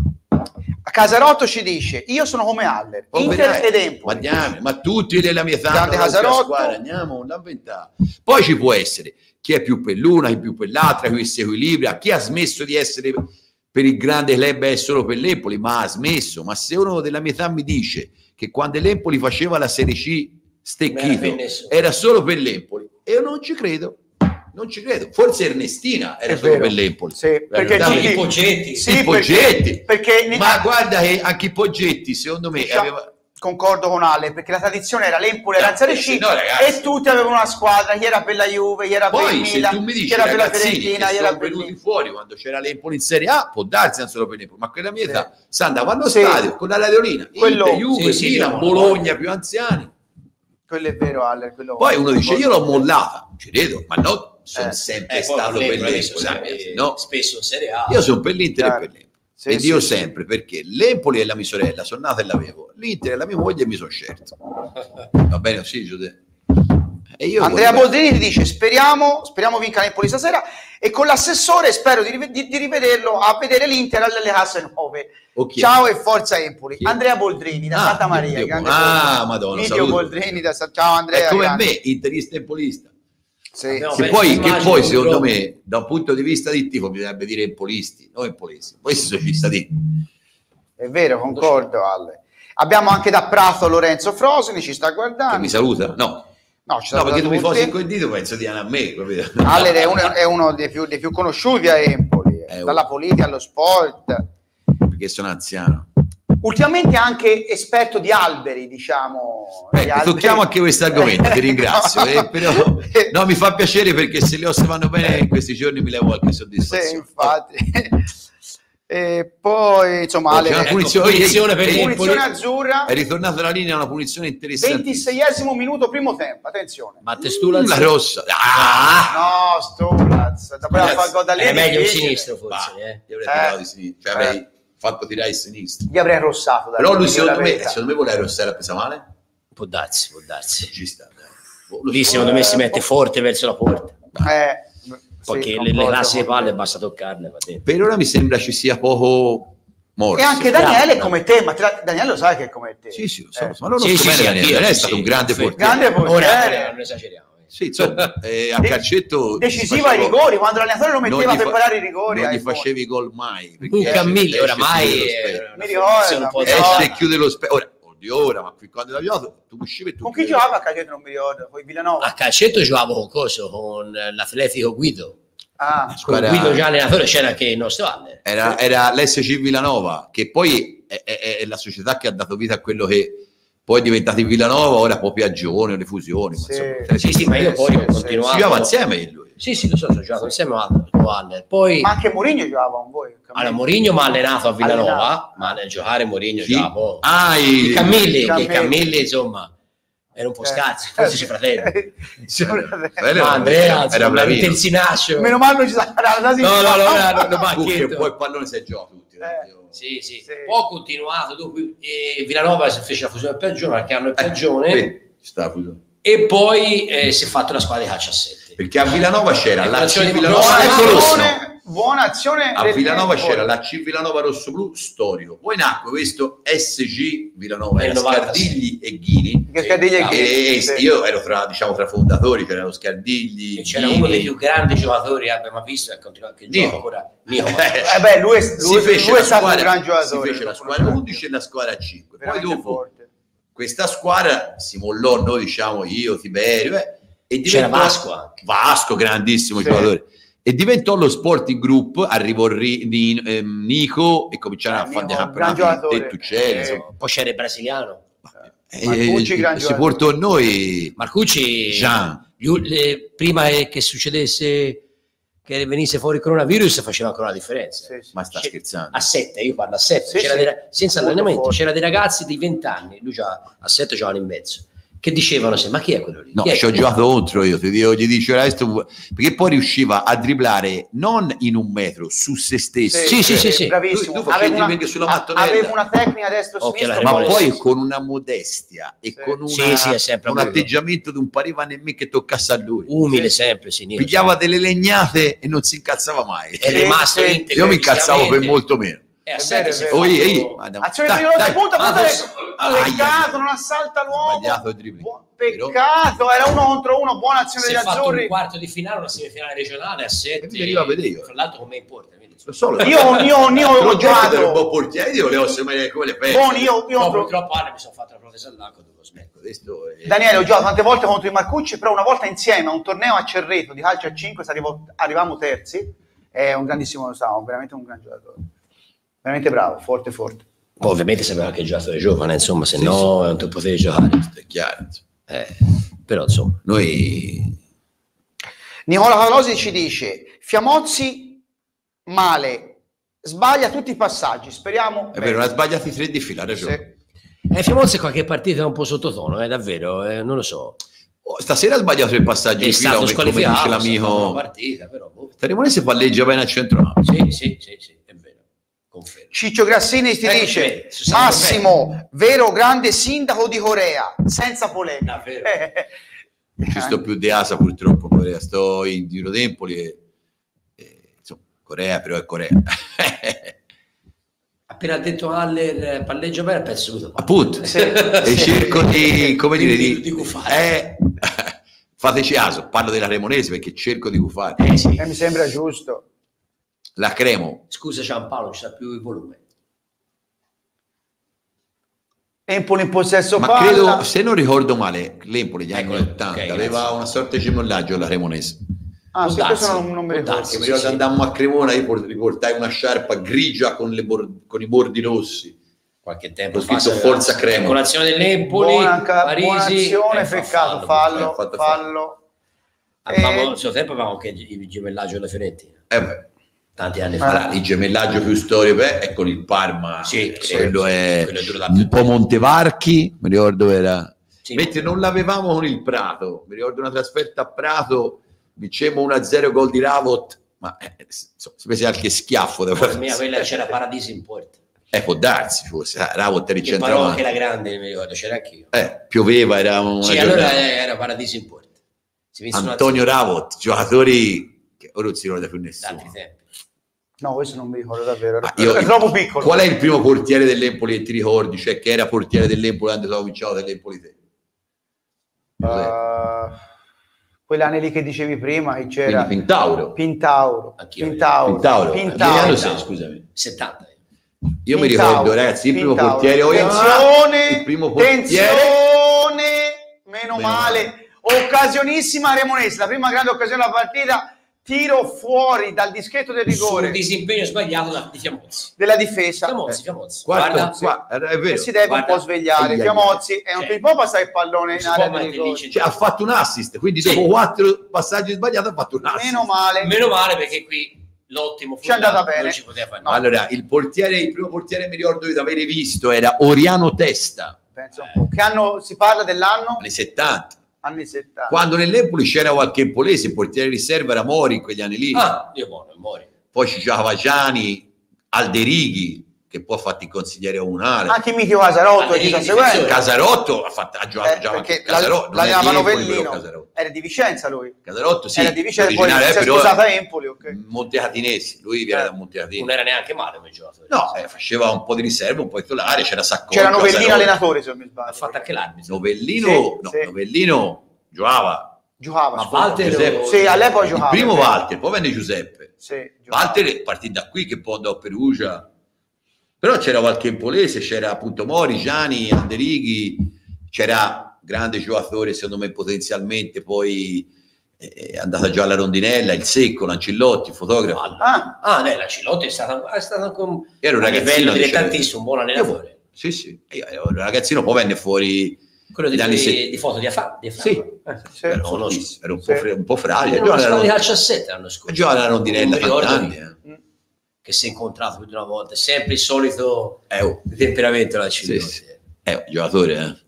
A Casarotto ci dice, io sono come Haller, Oh, Inter ed Ma Empoli. andiamo, ma tutti della mia età Grande Casarotto. squadra, andiamo, inventare. Poi ci può essere chi è più per l'una, chi è più per l'altra, chi si equilibra, chi ha smesso di essere per il grande club è solo per l'Empoli, ma ha smesso. Ma se uno della mia età mi dice che quando l'Empoli faceva la Serie C stecchito era solo per l'Empoli, e io non ci credo. Non ci credo. Forse Ernestina era È solo vero. per l'Empoli. Sì, perché I Poggetti. Sì, I Poggetti. Perché, perché Ma guarda che anche i Poggetti, secondo me, aveva... concordo con Ale, perché la tradizione era l'Empoli era in Serie Eh, sì, C no, e tutti avevano una squadra, chi era per la Juve, chi era per il Poi Milan, tu mi chi dici era per la Fiorentina, chi era sono per il venuti fuori quando c'era l'Empoli in Serie A, può darsi non solo per l'Empoli, ma quella mia Sì. età si andava allo Sì. stadio con la Radiolina, Quello- Inter, Juve, sì, sì, Milan, Bologna più anziani. Quello è vero, Ale. quello- Poi uno dice io l'ho mollata, ci credo, ma no, sono Eh. sempre Eh, poi stato per l'Empoli sempre- no? spesso in Serie A. Io sono per l'Inter e per l'Empoli. Sì, e sì, io sì. sempre, perché l'Empoli è la mia sorella, sono nata e l'avevo, l'Inter è la mia moglie e mi sono scelto. Va bene così, Giuseppe? E io Andrea Boldrini ti dice speriamo, speriamo vinca l'Empoli stasera e con l'assessore spero di, di- di rivederlo a vedere l'Inter alle casse nuove. Ok. Ciao e forza Empoli. Chi? Andrea Boldrini da Ah, Santa Maria. Dio, ah, Boldrini. Madonna. Boldrini da Ciao Andrea. È come grande. me, interista e polista. Sì. Che poi, che poi, secondo me, da un punto di vista di tifo, bisognerebbe dire empolisti, non empolisti. Questi sono i cittadini. È vero, concordo Ale. Abbiamo anche da Prato Lorenzo Frosini, ci sta Che guardando. mi saluta? No, No, ci no perché tu mi fossi col dito, penso di a me, capito? Aller è uno, è uno dei, più, dei più conosciuti a Empoli, Eh, dalla politica allo sport. Perché sono anziano. Ultimamente anche esperto di alberi, diciamo. di Ecco, alberi. tocchiamo anche questo argomento, ti ringrazio. eh, però, no, mi fa piacere perché se le cose vanno bene in questi giorni mi levo qualche Sì, soddisfazione. infatti. e poi, insomma, Ale, una ecco, punizione, punizione per punizione azzurra, È ritornata la linea, una punizione interessante. 26esimo minuto, primo tempo, attenzione. Ma Testulla la rossa. Ah! No, fare gol da lì. è meglio un sinistro forse. Bah, eh. Eh. cioè avrei fatto tirare il sinistro. Gli avrei arrossato. Però lui secondo la me, secondo me vuole arrossare a pesa male? Può darsi, può darsi. Ci sta. Lì secondo me si mette forte verso la porta. Eh, Perché sì, le, le concordo classi di con palle basta toccarle. Per ora mi sembra ci sia poco morso. E anche Daniele è come te, ma te la- Daniele lo sai che è come te. Sì, sì, lo so, Eh. ma non lo Sì, so sì, bene sì, Daniele, è sì, stato sì. un grande Sì. portiere. Grande Ora portiere. non esageriamo. Sì, insomma, eh, a De- calcetto Decisivo ai rigori, quando l'allenatore lo metteva gli per fa- parare i rigori. Non gli facevi gol mai. Un esce oramai Mi ricordo, esce e chiude lo specchio. Ora, oddio, ora, ma qui quando dato, tu uscivi e tu Con chi giocava a calcetto non mi ricordo, con Villanova. A calcetto giocavo con coso, con l'Atletico Guido. Ah, Con Squadra- Guido già allenatore c'era anche il nostro Aller. Era, era l'SC Villanova, che poi è, è- è la società che ha dato vita a quello che poi è diventato il Villanova, ora poi Piaggione, le fusioni. Sì. insomma, Sì, sì, ma io poi sì, ho sì. continuato. Si chiamava insieme io e lui. Sì, sì, lo so, ho giocato insieme a con Aller. Poi ma anche Mourinho giocava con voi. allora, Mourinho mi ha allenato a Villanova, Allenato. ma nel giocare Mourinho già po'. Ah, i- Il Cammilli, Cammilli. che Cammilli, insomma, era un po' scarso, forse c'è fratello. Sì, fratello. Ma Andrea, era un bravino. tenzinaccio. Meno male non ci sarà la No, no, no, no, no, ma Comunque, che- poi il pallone si è giocato tutti. eh, Eh. Sì, sì, Sì. Poi ho continuato, dopo eh, Villanova si fece la fusione del Piagione, qualche anno il Eh, Piagione, ci sta e poi eh, si è fatto la squadra di calcio a 7. Perché a Villanova c'era Eh, la Villanova Rosso. azione, buona azione. A Villanova c'era la C Villanova Rosso Blu storico. Poi nacque questo SG Villanova, era 96. Scardilli e Ghini. Che Scardiglia e Ah, Ghini, E sì. io ero tra, diciamo, tra fondatori, c'erano Scardilli, E c'era Ghini. uno dei più grandi giocatori che abbiamo visto e continua anche il gioco ora. Nico. Eh beh, lui è, si lui, fece lui è la stato un squadra, gran si giocatore. fece la squadra 11 e la squadra 5. Poi dopo forte. questa squadra si mollò, noi diciamo io, Tiberio, eh, e C'era diventò Vasco anche. Vasco, grandissimo Sì. giocatore. E diventò lo Sporting Group, arrivò Ri- Ni- ehm, Nico e cominciarono Eh, a fare dei campionati, giocatore. Tettuccelli, Eh. Poi c'era il brasiliano. E- Marcucci, gran si portò noi Marcucci, Jean. gli le- prima eh, che succedesse, che venisse fuori il coronavirus faceva ancora la differenza. Sì, sì. Ma sta C'è- scherzando. A 7, io parlo a 7, Sì, c'era dei senza allenamento, c'era dei ragazzi di 20 anni, lui c'ha- a 7 giocavano in mezzo, che dicevano, se, ma chi è quello lì? No, ci ho quello lì?" giocato contro io, ti dico, gli dicevo resto, perché poi riusciva a driblare non in un metro, su se stesso, Sì, sì, sì, sì. bravissimo. Tu- Aveva una, sulla mattonella. aveva una tecnica destro Occhio alla sinistra ma poi con una modestia e Sì. con una- Sì, sì, un atteggiamento di un pareva nemmeno che toccasse a lui. Umile sempre, sinistra. Pigliava delle legnate e non si incazzava mai. È rimasto Sì, sì. integro Io mi incazzavo per molto meno. A È 7 vero, si è è vero. Oi, fatto- ehi, Azione dai, dai, punta, punta, adesso- peccato, non assalta l'uomo. Sbagliato il dribbling. Bu- Peccato, era uno contro uno, buona azione si degli è fatto azzurri. un quarto di finale, una semifinale regionale a 7. Mi veniva a vedere io. Tra l'altro come importa. Lo so, lo- Io, io, io ho giocato. un po' portiere, io volevo sembrare come le pezze. Buoni, io, io No, ho- purtroppo Anna mi sono fatto la protesi all'acqua, dovevo smettere. È- Daniele, ho giocato tante volte contro i Marcucci, però una volta insieme a un torneo a Cerreto di calcio a 5 arrivavamo terzi. È un grandissimo, stavo, veramente un gran giocatore. Veramente bravo, forte, forte. Poi ovviamente sapeva anche il giocatore giovane, insomma, se Sì, no non potevi giocare. è chiaro. Eh, però insomma, Noi Nicola Calosi ci dice: Fiamozzi male, sbaglia tutti i passaggi. Speriamo. è vero, ha sbagliato i tre di fila, ha ragione. Sì. eh, Fiamozzi qualche partita è un po' sottotono, eh, davvero, eh, non lo so. Oh, stasera ha sbagliato tre passaggi È di fila, come, dice l'amico. partita, però, boh. Cremonese palleggia bene a centro. Sì, sì, sì, sì, confermo. Ciccio Grassini ti dice: Massimo, vero grande sindaco di Corea, senza polemica. Eh, Non ci sto più di Asa purtroppo, Corea. sto in Giro Tempoli e, e, insomma, Corea però è Corea. Appena ha detto Haller palleggio bene, penso subito. Appunto, Sì. e cerco di, come dire, Di- di, eh, fateci caso, parlo della Cremonese perché cerco di gufare. Eh, sì. eh, mi sembra giusto. La Cremo, Scusa Giampaolo, non c'è più il volume. Empoli in possesso ma palla. credo, se non ricordo male, l'Empoli degli anni Ecco, 80 ok, aveva grazie. una sorta di gemellaggio la Cremonese. Ah, Può questo non, non mi ricordo. Che Sì, andammo a Cremona, io por- riportai una sciarpa grigia con, le bor- con i bordi rossi. Qualche tempo Ho fa. scritto Forza Cremo. Colazione dell'Empoli, Buona, Parisi. buona azione, eh, peccato, fallo. fallo, fatto fallo. Avevamo, Eh, al suo tempo avevamo anche il gemellaggio della Fiorentina, Eh beh, tanti anni Ah. fa. allora, il gemellaggio più storico eh, è con il Parma, Sì, eh, sì, quello sì, è quello è un po'. Montevarchi, mi ricordo era... Sì. Mentre non l'avevamo con il Prato, mi ricordo una trasferta a Prato, vincemmo 1-0 gol di Ravot, ma eh, insomma, si prese anche schiaffo da Per me quella c'era Paradiso in porta. Eh, può darsi, forse. Ah, Ravot era parò centravanti. anche la grande, mi ricordo, c'era anch'io. Eh, pioveva, era una Sì, giornata. allora eh, era Paradiso in porta. Antonio Ravot, giocatori che ora non si ricorda più da nessuno. altri tempi. No, questo non mi ricordo davvero. Ma io- è troppo piccolo. Qual è il primo portiere dell'Empoli che ti ricordi? Cioè, che era portiere dell'Empoli quando stavo vincendo dell'Empoli te? Uh, quell'anno lì che dicevi prima, che c'era Quindi Pintauro. Pintauro. Anch'io. Pintauro. Pintauro. Pintauro. Che anno Pintauro. sei, scusami? 70. Io mi Pintauro. ricordo, ragazzi, il primo Pintauro. portiere Attenzione, il primo portiere tensione, meno, Meno male. Occasionissima Cremonese, la prima grande occasione della partita, tiro fuori dal dischetto del rigore disimpegno sbagliato da, di Fiamozzi. della difesa. Fiamozzi, Fiamozzi. Guarda, Guarda, guarda, è vero. si deve Guarda. un po' svegliare. Fiamozzi e non Cioè, può passare il pallone in area rigore. Cioè, ha fatto un assist, quindi Sì. dopo quattro passaggi sbagliati ha fatto un assist. Meno male. Meno male perché qui l'ottimo Ci è andata bene. non ci poteva fare No. Allora, il portiere, il primo portiere mi ricordo di aver visto era Oriano Testa, Penso un po'. Che anno si parla dell'anno? anni 70. Anni 70. Quando nell'Empoli c'era qualche empolese, il portiere di riserva era Mori in quegli anni lì. Ah, io muori. Poi ci giocava Gianni, Alderighi, che fatto il consigliere comunale. Anche Michio Casarotto Ah, sta di seguendo. difensore. Casarotto ha, fatto, ha giocato, Eh, Casarotto, la, è la Novellino era di Vicenza lui. Casarotto sì, era di Vicenza, poi si è però sposato a Empoli. ok. Montecatinesi, lui viene Eh. da Montecatini. Non era neanche male come giocatore. No, eh, faceva un po' di riserva, un po' titolare, c'era Saccone. C'era Novellino Casarotto. allenatore se non mi sbaglio. Ha fatto anche l'arbitro. Novellino, Sì, no, sì. Novellino giocava. Giocava. Ma. Walter Giuseppe. Sì, all'epoca Il giocava. primo è. Walter, poi venne Giuseppe. Sì. Walter partì da qui che poi andò a Perugia. Però c'era qualche empolese, c'era appunto Mori, Gianni, Anderighi, c'era grande giocatore secondo me potenzialmente, poi eh, è andata già alla rondinella, il secco, Lancillotti, il fotografo. Ah, Ah, lei, la Cilotti è stata, è stata con Ero un ragazzino, dilettantissimo, un buon allenatore. Sì, sì, io ero un ragazzino, poi venne fuori Quello di, anni di, se- di foto di Afam. Sì. Eh. Sì. era, fortissimo, era un Sì. po', fre- un po' fragile. Era Giocava alla- calcio a 7 l'anno scorso. giocava alla rondinella che- eh. Che si è incontrato più di una volta, sempre il solito Eh, oh. temperamento da Sì, Cillone. sì. È un giocatore,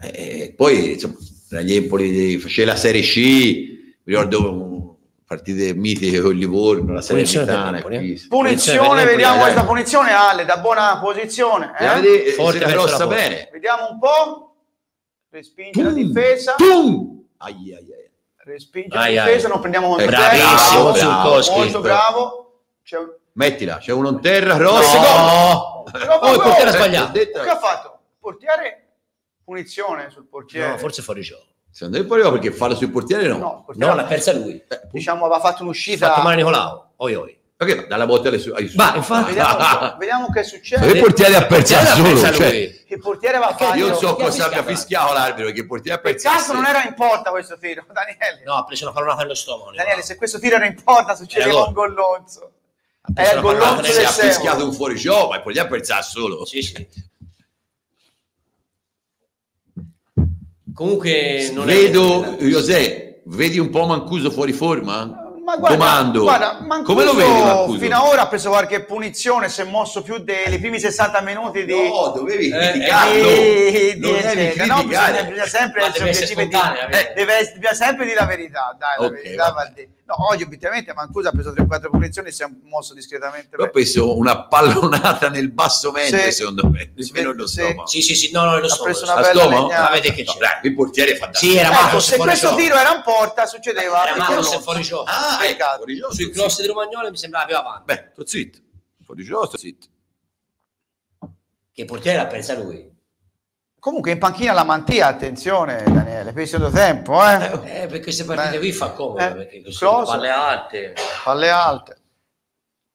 eh. Eh, poi insomma, tra gli Empoli faceva la Serie C, mi ricordo partite mitiche con il Livorno, la Serie Punizione per Militana, Napoli, eh? qui. Punizione, Punizione, vediamo questa punizione, Ale, da buona posizione. eh? Forte porta. bene. Vediamo un po'. Respinge la difesa. pum. Ai, ai, ai. Respinge Ai, la ai. difesa, non prendiamo conto. Eh, Bravissimo bravo. Molto bravo. C'è un... Mettila, c'è uno in terra, Rossi, No! Però Oh, il portiere ha Eh, sbagliato. detto- Che ha fatto? Il portiere? Punizione sul portiere. No, forse fuori gioco. Secondo me poi no, perché fallo sul portiere no. No, portiere No, l'ha persa lui. Eh, diciamo aveva fatto Ha un'uscita. fatto male Nicolao. Oi oi. Perché ma dalla botta alle su- ai su- Va, infatti. Vediamo, vediamo che Ma succede. il portiere ha perso solo, cioè, lui? Il portiere aveva fatto. Io non so ha cosa abbia fischiato? fischiato l'arbitro, che il portiere ha perso. Peccato non era in porta questo tiro, Daniele. No, ha preso una pallonata nello stomaco. Daniele, se questo tiro era in porta succedeva Era un gol. gollonzo. Era il del ha fischiato un fuorigioco, ma il portiere ha perso solo. Sì, sì. Comunque non Vedo, è José, vedi un po' Mancuso fuori forma? Ma guarda, Domando, guarda, Mancuso come lo vedi Mancuso? Fino ad ora ha preso qualche punizione, si è mosso più dei primi 60 minuti di... No, dovevi Eh, criticarlo. di- non devi di- no, bisogna, criticare. bisogna sempre deve essere obiettivi di- eh, deve, bisogna sempre dire la verità, dai, la Ok, verità va va di- No, oggi obiettivamente Mancuso ha preso 3-4 punizioni e si è mosso discretamente ha bene. preso una pallonata nel basso mente, Sì. secondo me, Sì, nemmeno lo sì. stomaco. Sì, sì, sì, no, no, lo Ha so. preso lo una bella stomaco? Ma vede che No, c'è. dai, il portiere fa da Sì, era Ecco, se questo tiro era in porta succedeva Era e fuori gioco. Ah, Peccato. fuori gioco, Sui cross di Romagnoli mi sembrava più avanti. Beh, sto zitto. Fuori gioco, sto zitto. Che portiere l'ha persa lui. Comunque in panchina la mantia, attenzione Daniele, per il secondo tempo, eh? Eh, per queste partite Beh. qui fa comodo, Eh, perché così palle alte. Palle alte.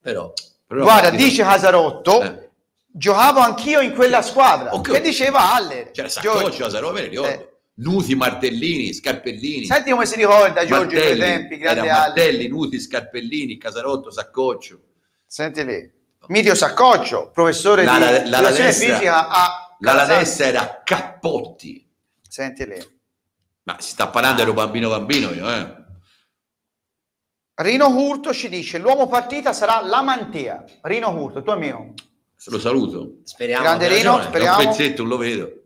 Però Però- Guarda, dice Casarotto, Eh. giocavo anch'io in quella squadra. Ok. Che diceva Haller. C'era. Saccoccio, Asarò, me ne ricordo. Eh. Nuti, Martellini, Scarpellini. Senti come si ricorda Giorgio Martelli, tempi, grande era. Martelli, Nuti, Scarpellini, Casarotto, Saccoccio. Senti lì. Mitio Saccoccio, professore L'ala- di l'ala educazione destra- fisica a L'ala destra era Cappotti. Senti lì. Ma si sta parlando, ero bambino bambino io, eh. Rino Hurto ci dice l'uomo partita sarà la mantia. Rino Hurto, tuo amico. Lo saluto. speriamo. Grande Rino, ragione. speriamo. Un pezzetto, lo vedo.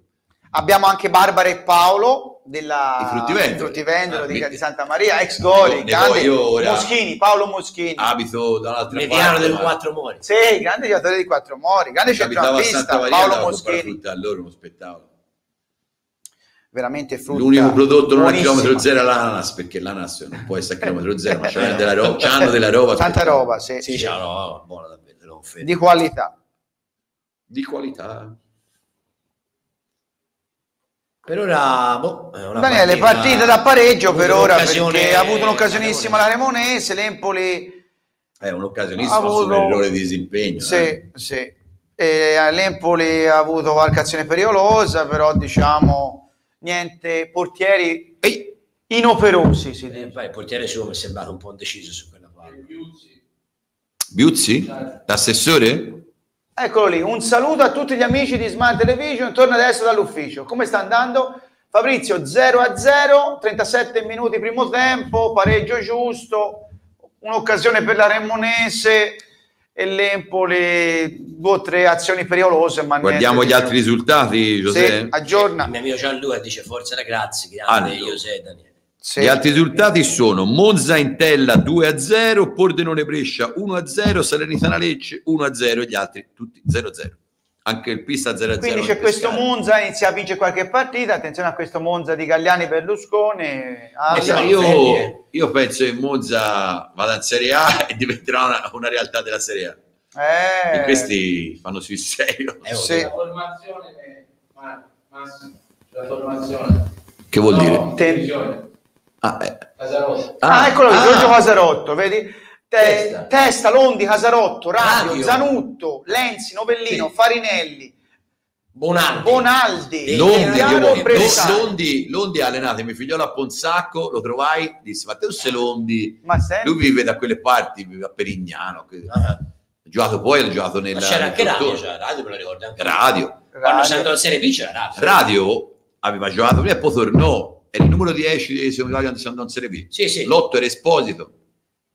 Abbiamo anche Barbara e Paolo della I fruttivendoli. fruttivendolo Ah, di, di Santa Maria, ex goli, grande. Moschini, Paolo Moschini. Abito dall'altra Mediano parte. del ma- 4 Mori. Sì, grande giocatore di quattro mori, grande centrocampista, Paolo Moschini. frutta a loro, uno spettacolo. Veramente frutta. L'unico prodotto non a chilometro zero è l'ananas, perché l'ananas non può essere a chilometro zero, ma c'hanno della roba, c'hanno della roba Tanta roba, sì. Sì, ciao, no, no, buona davvero. Di qualità. di qualità. Per ora, boh, Daniele, partita da pareggio per ora perché ha avuto un'occasionissima la Remonese, l'Empoli È un'occasionissima Ha su avuto- un errore di disimpegno. sì, eh. sì. E l'Empoli ha avuto qualche azione pericolosa, però diciamo niente portieri Ehi, inoperosi si Eh, poi il portiere suo mi è sembrato un po' indeciso su quella palla. Biuzzi? L'assessore? Eccolo lì, un saluto a tutti gli amici di Smart Television, torno adesso dall'ufficio. Come sta andando? Fabrizio 0 a 0, 37 minuti primo tempo, pareggio giusto, un'occasione per la Remonese e l'Empoli, due o tre azioni pericolose, ma Guardiamo niente gli altri risultati, Giuseppe. Sì, aggiorna. Il mio amico Gianluca dice forza ragazzi, grande. José Daniele. Sì. Gli altri risultati sono Monza Intella 2 a 0, Pordenone Brescia 1 a 0, Salernitana Lecce 1 a 0 e gli altri tutti 0 a 0. Anche il Pista 0 a 0. Quindi c'è questo Monza, inizia a vincere qualche partita, attenzione a questo Monza di Gagliani Berlusconi. Ah, fermi, io, io penso che Monza vada in Serie A e diventerà una, una realtà della Serie A. eh, E questi fanno sul serio. Eh, oh, Sì. La formazione, ma, Massimo, la formazione. Che vuol dire? No, Te- divisione. Ah, eh. Casarotto. Ah, eccolo lì, ah. Giorgio Casarotto, vedi? Te- Testa. testa. Londi, Casarotto, Radio, Radio. Zanutto, Lenzi, Novellino, Sì. Farinelli, Bonaldi. Bonaldi, Londi. Londi, Londi ha allenato mio figliolo a Ponsacco, lo trovai, disse Matteo se Londi, Ma senti, lui vive da quelle parti, vive a Perignano, che- ha Ah, giocato poi, ha giocato nella... ma c'era anche Radio, cioè, Radio me lo ricordo anche. Radio. Quando Radio. sei andato in Serie B c'era Radio. Radio aveva giocato prima e poi tornò. Era il numero 10 se non mi non Serie B. Sì, sì. L'otto era Esposito.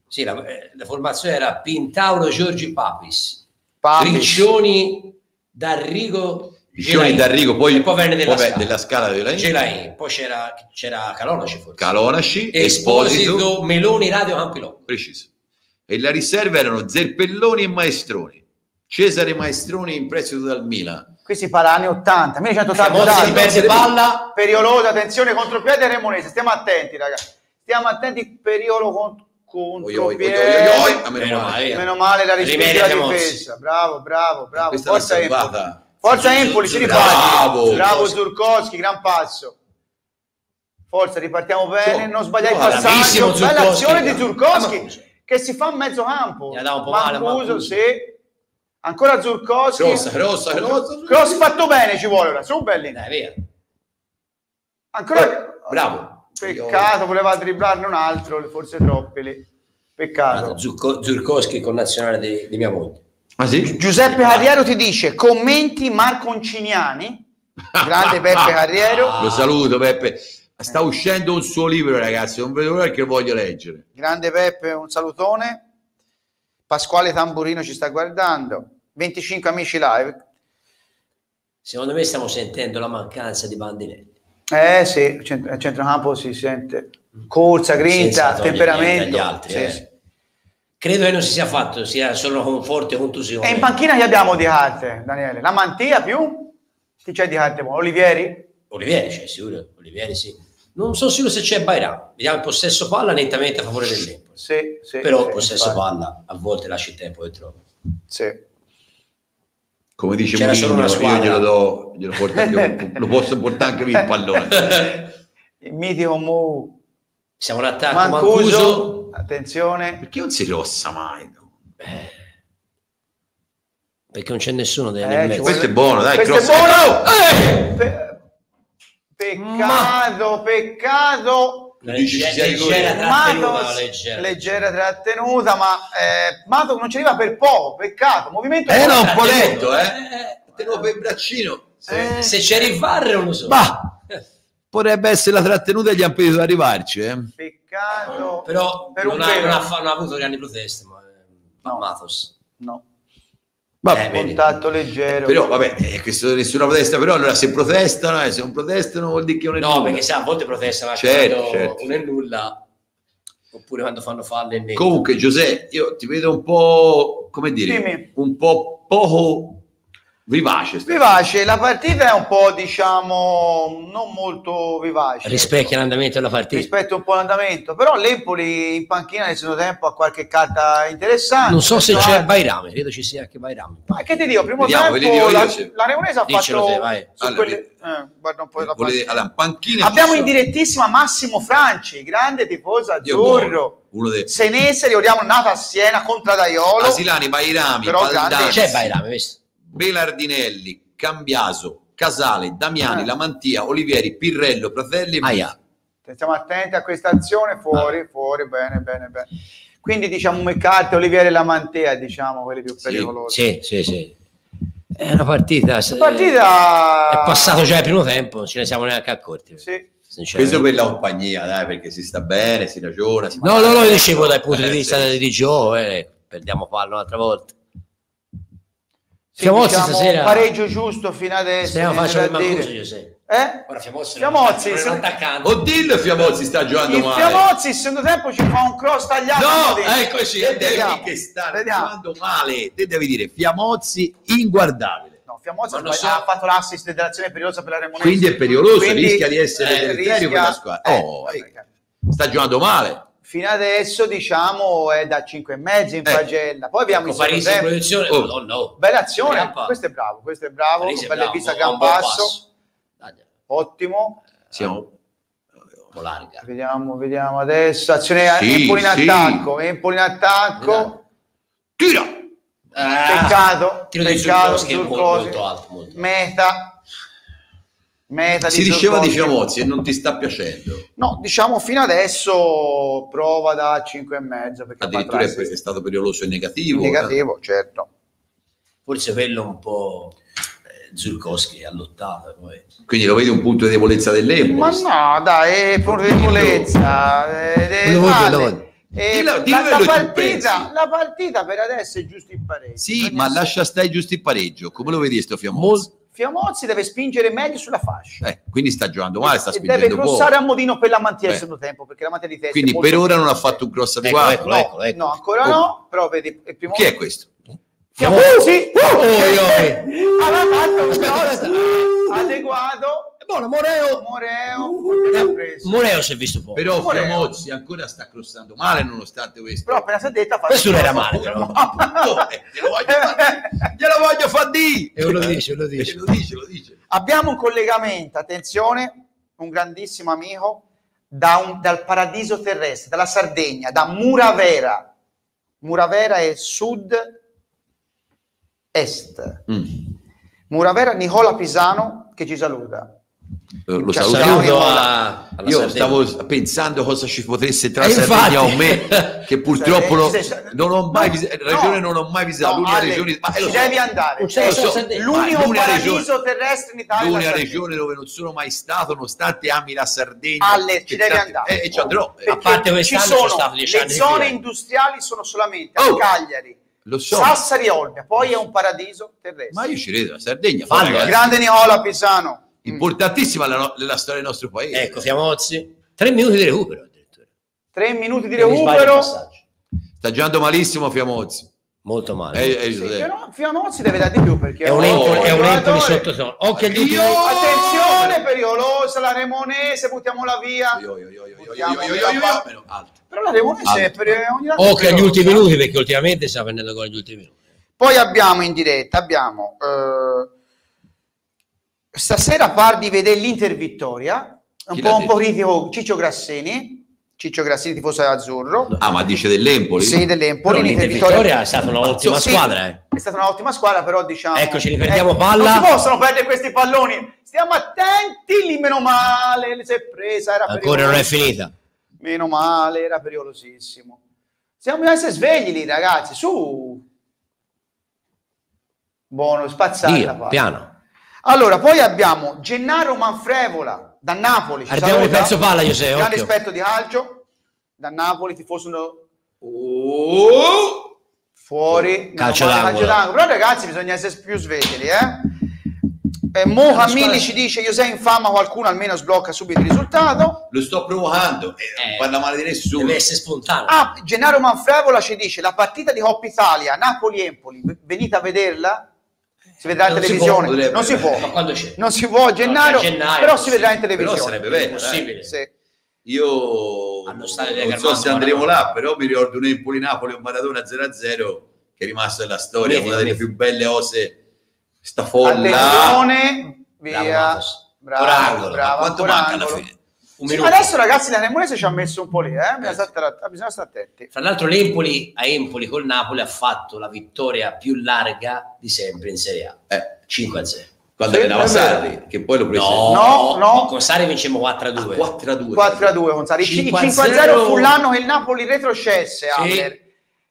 Sì, la, eh, la formazione era Pintauro Giorgi Papis, Papis. Riccioni, D'Arrigo, Riccioni D'Arrigo, poi, poi venne della poi Scala. della Scala della Gelain, poi c'era, c'era Calonaci forse. Calonaci, Esposito, Esposito, Meloni, Radio Campilò. preciso. E la riserva erano Zerpelloni e Maestroni. Cesare Maestroni in prestito dal Milan. Questi parla anni 80, 1980. Mozzi dai, di perde palla, Perioloso, attenzione, contropiede e Remonese, stiamo attenti ragazzi, stiamo attenti, Periolo con- Oi, oi, oi, oi, contropiede. meno Meno male. Meno male la risposta della difesa, bravo, bravo, bravo, Questa forza Empoli, forza Empoli, si Zu- riparte, bravo. bravo Zurkowski, gran passo. Forza, ripartiamo bene, non sbagliare il passaggio, bella azione di Zurkowski che si fa a mezzo campo. Gli ha dato un po' male, Mancuso, Mancuso. sì. Ancora Zurkowski. Rossa, rossa, rossa. Cross fatto bene ci vuole ora, su belli. dai, via. Ancora Bravo. Peccato, voleva dribblarne un altro, forse troppi lì. Peccato. Zucco- Zurkowski con nazionale di, di mia moglie. Ah sì? Giuseppe Carriero ti dice commenti Marconciniani, grande Peppe Carriero, Ah. Lo saluto Peppe. Sta uscendo un suo libro ragazzi, non vedo l'ora che voglio leggere. grande Peppe, un salutone. Pasquale Tamburino ci sta guardando. 25 amici live. Secondo me stiamo sentendo la mancanza di Bandinetti. Eh sì, cent- a centrocampo si sente corsa, grinta, temperamento. altri, Sì, eh. sì. Credo che non si sia fatto, sia solo con forte contusione. E in panchina chi abbiamo di carte, Daniele? La Mantia più? Chi c'è di carte? Olivieri? Olivieri c'è, sicuro. Olivieri sì. Non sono sicuro se c'è Bayram. Vediamo il possesso palla nettamente a favore dell'Empoli. Sì, sì. Però sì, il possesso infatti. palla a volte lascia il tempo che trova. Sì. Come dice C'era solo Mourinho, una io glielo do, glielo porto anche- lo posso portare anche via il pallone. Il mitico Mu Siamo in attacco, Mancuso. Mancuso. Attenzione. Perché non si rossa mai? Perché non c'è nessuno delle Eh, nel ci mezzo. Questo è buono, dai, Questo è cross. buono! Eh! Pe- peccato, peccato. Leggera, trattenuta, Matos, leggera. leggera trattenuta, ma eh, Mato non ci arriva per poco, peccato. Movimento Eh no, un po' lento, eh. eh. Tenevo per il braccino. Eh. Se c'è il VAR non lo so. Ma potrebbe essere la trattenuta e gli ha impedito di arrivarci, eh. Peccato. Però Per non, un ha, non, ha, non ha avuto grandi proteste, ma eh, No. Matos. No, Vabbè, Eh, vedi. contatto leggero. però vabbè, eh, questo nessuna protesta, però allora se protestano, eh, se non protestano vuol dire che non è No, nulla. perché sai, a volte protestano Certo, quando certo. non è nulla, oppure quando fanno falle. Comunque, Giuseppe, io ti vedo un po', come dire, Dimmi. un po' poco vivace. Vivace, la partita è un po', diciamo, non molto vivace. rispecchia l'andamento della partita. rispetto un po' all'andamento, però l'Empoli in panchina nel secondo tempo ha qualche carta interessante. non so se Però- c'è Bairami, credo ci sia anche Bairami. Ma che ti dico, primo Vediamo, tempo la, se- la Leonese ha Diccelo fatto te, vai. Allora, quelle- eh, guarda un po' la Volete- panchina. allora, in panchina Abbiamo in sono- direttissima Massimo Franci, grande tifoso azzurro. uno dei Senese, ricordiamo, nato a Siena contro Daiolo. Asilani, Bairami, Però grande- C'è Bairami, visto? Belardinelli, Cambiaso, Casale, Damiani, Eh. Lamantia, Olivieri, Pirrello, Fratelli e Aia. Stiamo attenti a questa azione, fuori, fuori, bene, bene, bene. Quindi diciamo McCarthy, Olivieri e Lamantea, diciamo, quelli più pericolosi. Sì, sì, sì. È una partita. La partita... È passato già il primo tempo, non ce ne siamo neanche accorti. Sì. Questo sinceramente. per la compagnia, dai, perché si sta bene, si ragiona. Si No, no, no, io dicevo dal punto di vista sì. di gioco, eh, perdiamo palla un'altra volta. Sì, Fiamozzi diciamo, stasera- un pareggio giusto fino adesso. Stiamo facendo il. Mancuso, Giuseppe. Eh? Ora Fiamozzi, Fiamozzi, non se- è attaccante. Oddio, Fiamozzi sta giocando Il male. Fiamozzi, il secondo tempo ci fa un cross tagliato. No, eccoci, E devi vediamo, che sta vediamo. giocando male. Te devi dire Fiamozzi inguardabile. No, Fiamozzi ha non so- ha fatto l'assist dell'azione pericolosa per la Remonese. Quindi è pericoloso, Quindi, rischia di essere eh, deleterio per la rischia- squadra. eh, Oh, vabbè, eh, sta giocando male. Fino adesso, diciamo, è da 5 e mezzo in Eh. pagella. Poi abbiamo Con il proiezione, Oh. oh, no. Bella azione, questo è bravo, questo è bravo, Parisi bella bravo, vista, gran passo, Dai, ottimo. Siamo... un po' larga. Vediamo, vediamo adesso. Azione Sì, Empoli in sì. attacco, Empoli in attacco. Tira! Ah, Peccato, tiro peccato, molto, Zurkowski. molto alto. Molto. Meta. Meta Si diceva di. Fiamozzi e non ti sta piacendo. No, diciamo fino adesso prova da 5 e mezzo perché ha Addirittura è, è stato pericoloso e negativo. negativo, certo. Forse quello un po'... eh, Zurkowski ha lottato poi. Quindi lo vedi un punto di debolezza dell'Empoli. Ma no, dai, è por debolezza. eh, eh, eh, la, la partita, la partita per adesso è giusto il pareggio. Sì, ma lascia stare giusto il pareggio. Come lo vedi sto Fiamozzi? Mol- Fiamozzi deve spingere meglio sulla fascia. Eh, quindi sta giocando male, sta e deve spingendo crossare poco. a modino per la mantiera Eh. al secondo tempo, perché la mantiera di testa Quindi per ora non ha fatto un cross Ecco, adeguato. ecco, No, ecco, ecco. no, ancora Oh. no, però vedi, il primo Chi è questo? Fiamozzi! Oi, oi. Aveva fatto un cross adeguato. Buono, Moreo. Moreo, preso. Moreo si è visto poco. Però. Fiamozzi ancora sta crossando male nonostante questo. Però appena si è detta Questo non era male, però. Appunto, eh, glielo voglio far. Glielo voglio far dire. E lo dice, lo dice. Lo dice, lo dice. Abbiamo un collegamento, attenzione, un grandissimo amico da un- dal paradiso terrestre, dalla Sardegna, da Muravera. Muravera è sud-est. Mm. Muravera, Nicola Pisano che ci saluta. Eh, Lo Cioè, salutiamo. Saluto a, Io Sardegna. stavo pensando cosa ci potesse tra E Sardegna o me, che purtroppo non, non ho mai visitato, no. regione non ho mai visitato, No, l'unica Ale, regione, ma eh, lo ci so, devi andare. Non c'è È la Sardegna. l'unico paradiso regione- terrestre in Italia. è la l'unica Sardegna. regione dove non sono mai stato, nonostante ami la Sardegna. Ale, ci devi tanti- andare. Eh, e ci andrò. eh, Perché A parte quest'anno ci sono sono stato dieci le zone industriali sono solamente Oh. a Cagliari, lo so, Sassari e Olbia, poi è un paradiso terrestre. ma io ci credo, la Sardegna, Fallo, Grande Nicola Pisano. Importantissima la, no- la storia del nostro paese. Ecco, Fiamozzi. Tre minuti di recupero addirittura. Tre minuti di recupero. Sta giocando malissimo Fiamozzi. Molto male. Eh, eh, Sì, però Fiamozzi deve dare di più perché è un oh, empoli, è un giocatore- empoli sottotono. Occhio ultimi. Io- Attenzione pericolosa la Remonese, buttiamola via. Io, io, io, io, io, Buttiamo io, io, la. Però la Remonese è per ogni Occhio agli ultimi minuti perché ultimamente sta prendendo con gli ultimi minuti. Poi abbiamo in diretta, abbiamo eh, stasera par di vedere l'Inter Vittoria, un po' un po' critico Ciccio Grassini, Ciccio Grassini tifoso azzurro, Ah, ma dice dell'Empoli? sì dell'Empoli, Però l'Inter Vittoria Vittoria è stata un'ottima Sì, squadra. Eh. È stata un'ottima squadra, però diciamo... Eccoci, riprendiamo Eh, palla. Non si possono perdere questi palloni. Stiamo attenti, lì meno male, si è presa, era Ancora non è finita. Meno male, era pericolosissimo. Siamo bisogna essere svegli lì, ragazzi, su. Buono, spazzare la Dio, palla. piano. Allora, poi abbiamo Gennaro Manfrevola da Napoli. ci Abbiamo riperso palla, Giuseppe, Grande occhio. esperto di calcio. Da Napoli, tifoso uno- Oh! fuori. Calcio meno male, d'angolo. Però ragazzi bisogna essere più svegli, eh. Eh, Mo una Hamilli squadra- ci dice io sei infama qualcuno almeno sblocca subito il risultato. Lo sto provocando, eh, Eh, non parla male di nessuno. Deve essere spontaneo. Ah, Gennaro Manfrevola ci dice la partita di Coppa Italia Napoli-Empoli, venite a vederla? Si vedrà in Non si televisione? può, potrebbe. non si può. Ma quando c'è? Non si può a gennaio, No, gennaio, però si vedrà in Però televisione. sarebbe bello, eh. Possibile. Sì. Io Allo stadio di non so se andremo là, però mi ricordo un Empoli-Napoli o Maradona 0-0 che è rimasto nella storia, Mitico, una delle più belle ose, sta folla. Attenzione, Bravo, via. Bravo, bravo, quanto ancora manca alla angolo. fine? Un Sì, minuto. Adesso ragazzi la Cremonese ci ha messo un po' lì, eh? bisogna, sì. stare, bisogna stare attenti. Fra l'altro l'Empoli a Empoli col Napoli ha fatto la vittoria più larga di sempre in Serie A. Eh, 5 a 0. quando Sì, allenava. Sarri, che poi lo prese No, No, no. con Sari vincemmo 4 a 2. 4 a 2. 4 a 2 con Sari. Il 5 a 5 a 0 0 fu l'anno che il Napoli retrocesse, Abner,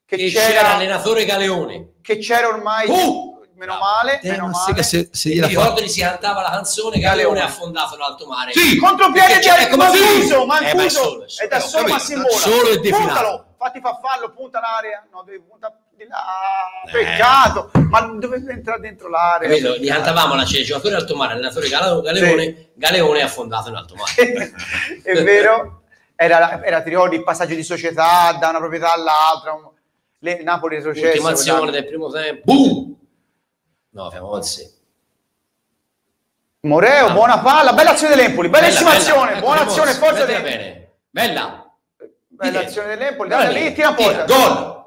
che, E c'era c'era, l'allenatore Galeone. che c'era ormai, Uh! Meno male, Eh, meno ma male. se, se gliela ricordo si cantava la canzone Galeone Galeone. ha affondato l'alto mare. Sì, Contropiede di ecco, ma sì. Mancuso, Eh, è Mancuso, da solo ma capito, si da vola. solo e. Puntalo, fatti fa fallo, punta l'area. No, devi punta di là. Eh. Peccato, ma dovete entrare dentro l'area. Capito? Gli cantavamo la c'è il giocatore alto mare, l'allenatore Gala- Galeone, Galeone è affondato in alto mare. è vero, era, era ti ricordi il passaggio di società da una proprietà all'altra. un- Le, Napoli retrocesse. Ultima azione quell'anno. del primo tempo. boom! No, Fiamozzi. Moreo, Ah. buona palla, bella azione dell'Empoli, bellissima Bella, bella. azione, Ecco, buona azione, forza mettila dell'Empoli. bene. Bella. Bella azione dell'Empoli, dai, lì, tira tira. fuori. Gol!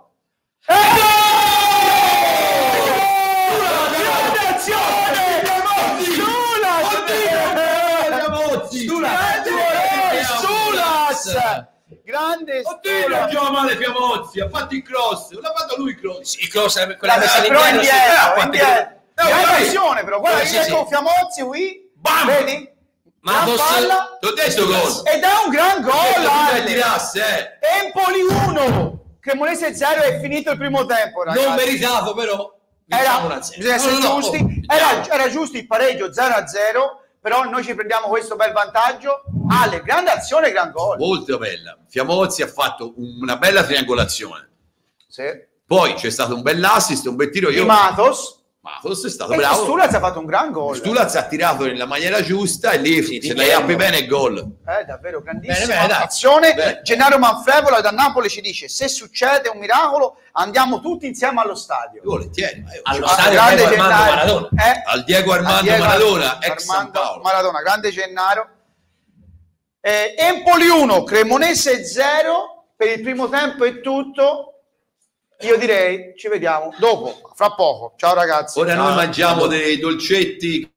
Sulas! Grande Oddio, gioca male Fiamozzi, ha fatto il cross, non l'ha fatto lui il cross. Il cross, quella Eh, messa però sì. indietro, eh, indietro. eh, Grande eh, azione però, guarda, eh, sì, sì. con Fiamozzi, qui, Bam! vedi? Ma fosse- palla, T'ho detto gol. ed è un gran gol, Ale. tirasse, eh. Empoli 1, Cremonese 0 è finito il primo tempo, ragazzi. Non meritato però. era, bisogna essere No, no, no, giusti, oh, era, era giusto il pareggio 0 a 0, però noi ci prendiamo questo bel vantaggio. Ale, grande azione, gran gol. Molto bella. Fiamozzi ha fatto una bella triangolazione. Sì. Poi c'è stato un bell'assist, un bel tiro. Di Io, Matos. Matos è stato E bravo. Stulaz ha fatto un gran gol. Stulaz ha tirato nella maniera giusta e lì Sì, se apre pieno. bene è gol. Eh, davvero grandissima Bene, bene, azione. Bene. Gennaro Manfrevola da Napoli ci dice: Se succede un miracolo, andiamo tutti insieme allo stadio. Volentieri. ma Allo cioè, stadio grande Diego Armando Gennaro. Maradona. Eh, al Diego Armando Diego Maradona, ex San Armando Paolo. Maradona, grande Gennaro. Eh, Empoli 1, Cremonese 0. Per il primo tempo è tutto. Io direi ci vediamo dopo, fra poco. Ciao ragazzi. Ora noi Ciao. mangiamo dei dolcetti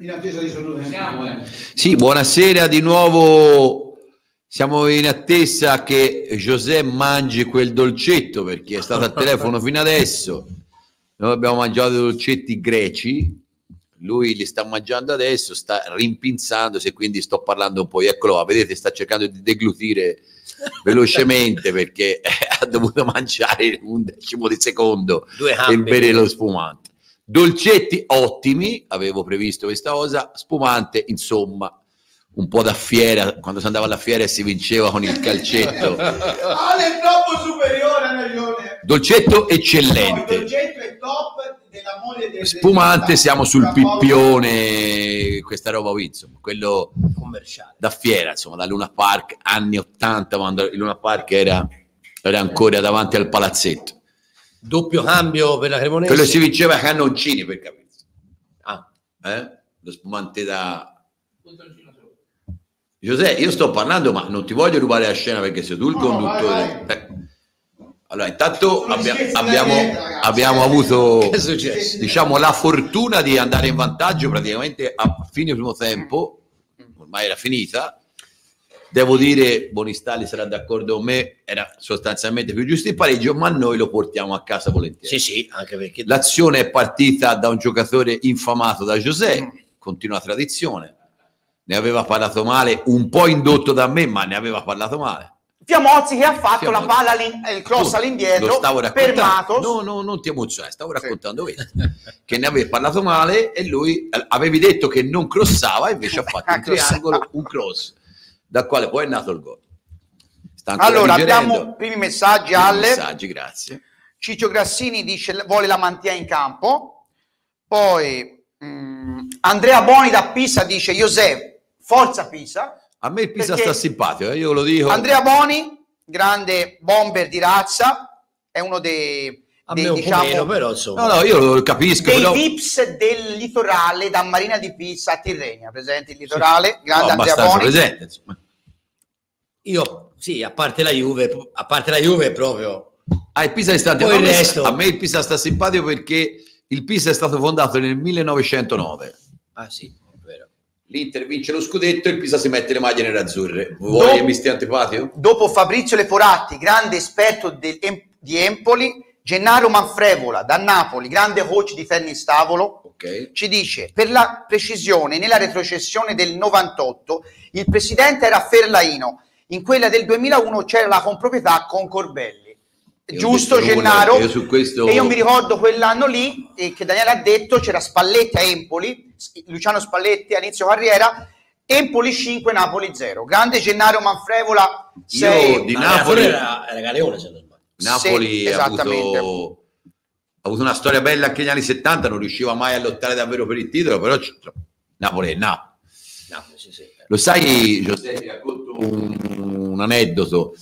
In attesa di saluto. Siamo, eh. Sì, buonasera di nuovo. Siamo in attesa che José mangi quel dolcetto perché è stato al telefono fino adesso. Noi abbiamo mangiato i dolcetti greci, lui li sta mangiando adesso, sta rimpinzandosi e quindi sto parlando un po'. Eccolo, qua, vedete, sta cercando di deglutire velocemente perché ha dovuto mangiare un decimo di secondo Due e hamburger. bere lo spumante. Dolcetti ottimi, avevo previsto questa cosa, spumante, insomma, un po' da fiera, quando si andava alla fiera e si vinceva con il calcetto. Ale è troppo superiore a ragione. Dolcetto No, il eccellente. progetto è top della moglie del Spumante, siamo sul pippione, questa roba qui, insomma, quello commerciale. da fiera, insomma, da Luna Park, anni 80, quando il Luna Park era, era ancora davanti al palazzetto. Doppio cambio per la Cremonese. Quello si vinceva a cannoncini, per capirsi. Ah, Eh? Lo spumante da... Giuseppe, io sto parlando, ma non ti voglio rubare la scena perché sei tu il No, conduttore. vai, Eh. Allora, intanto abbia- abbiamo, niente, ragazzi. abbiamo avuto diciamo, la fortuna di andare in vantaggio praticamente a fine primo tempo, ormai era finita. Devo dire, Bonistalli sarà d'accordo con me, era sostanzialmente più giusto il pareggio, ma noi lo portiamo a casa volentieri. Sì, sì, anche perché L'azione è partita da un giocatore infamato da José, Mm. continua tradizione. Ne aveva parlato male, un po' indotto da me, ma ne aveva parlato male. Fiamozzi che ha fatto Fiamozzi. la palla, il cross Tu, all'indietro per raccontando. Matos. No, no, non ti emozionare, stavo Sì. raccontando questo. che ne avevi parlato male e lui eh, avevi detto che non crossava, invece ha fatto un triangolo, un cross, dal quale poi è nato il gol. Allora, digerendo. abbiamo primi messaggi, Alle. Messaggi, grazie. Ciccio Grassini dice vuole la mantia in campo. Poi mm, Andrea Boni da Pisa dice José, forza Pisa. A me il Pisa sta simpatico, eh, io lo dico. Andrea Boni, grande bomber di razza, è uno dei, a dei, me un po' diciamo, meno, però insomma. No, no, io lo capisco, dei però... tips del litorale da Marina di Pisa a Tirrenia, presente il litorale, No, grande Andrea abbastanza Boni. presente. insomma. Io, sì, a parte la Juve, a parte la Juve proprio... Ah, il Pisa è stato Poi a, me, il resto- a me il Pisa sta simpatico perché il Pisa è stato fondato nel 1909. Ah sì, è vero. L'Inter vince lo scudetto e il Pisa si mette le maglie nerazzurre. Vuoi No. che mi stia antipatico? Dopo Fabrizio Leforatti, grande esperto del- di Empoli, Gennaro Manfrevola da Napoli, grande coach di tennis tavolo, Ok. ci dice per la precisione nella retrocessione del 98 il presidente era Ferlaino. In quella del 2001 c'era la comproprietà con Corbelli. Io giusto Gennaro? io su questo- e io mi ricordo quell'anno lì eh, che Daniele ha detto c'era Spalletti a Empoli Luciano Spalletti a inizio carriera Empoli 5 Napoli 0 grande Gennaro Manfrevola sei- Io di Napoli, era, era Galeone, se non. Napoli Sì, ha, avuto, ha avuto una storia bella anche negli anni 70, non riusciva mai a lottare davvero per il titolo, però Napoli è Napoli. Napoli, sì, sì. Lo sai, Giuseppe, racconto un, un aneddoto.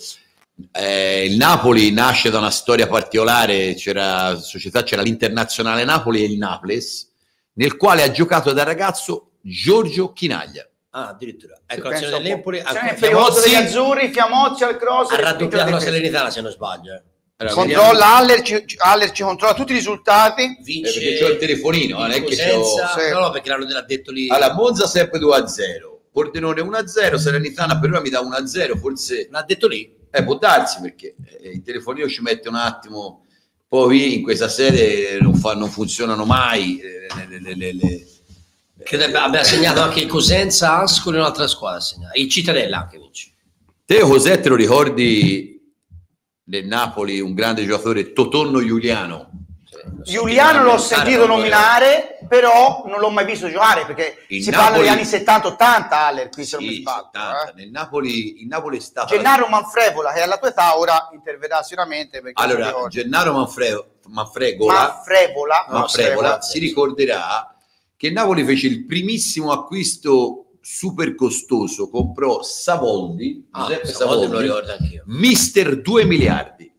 Eh, il Napoli nasce da una storia particolare, c'era società, c'era l'Internazionale Napoli e il Naples, nel quale ha giocato da ragazzo Giorgio Chinaglia. Ah, addirittura. Ecco, ha, nel periodo Fiamozzi degli azzurri Fiamozzi al cross ha raddoppiato la Salernitana Salernitana, se non sbaglio. eh. Allora, controlla Haller ci, Haller ci controlla tutti i risultati vediamo- eh, Vince... perché c'ho il telefonino, non è che c'ho... Sì. No, no, perché l'hanno l'ha detto lì. Allora, Monza sempre 2-0, Pordenone 1-0, Salernitana per ora mi dà 1-0, forse L'ha detto lì. eh, può darsi perché eh, il telefonino ci mette un attimo, poi in questa serie non, fa- non funzionano mai. eh, le- le- le- le- Credo abbia segnato anche il Cosenza, Ascoli e un'altra squadra. ha segnato. Il Cittadella anche vince. Te cos'è te lo ricordi del Napoli, un grande giocatore, Totonno Giuliano? Giuliano l'ho sentito nominare però non l'ho mai visto giocare perché Il si parla Napoli- degli anni 70-80 Haller qui se non mi sbaglio 70. eh. Nel Napoli, il Napoli è stato... Gennaro Manfrevola che alla tua età ora interverrà sicuramente Allora. Gennaro Manfre- Manfregola, Manfrevola, Manfregola Manfrevola, si ricorderà che Napoli fece il primissimo acquisto super costoso, comprò Savoldi, Ah, Giuseppe Savoldi lo Savoldi, anch'io. mister 2 miliardi,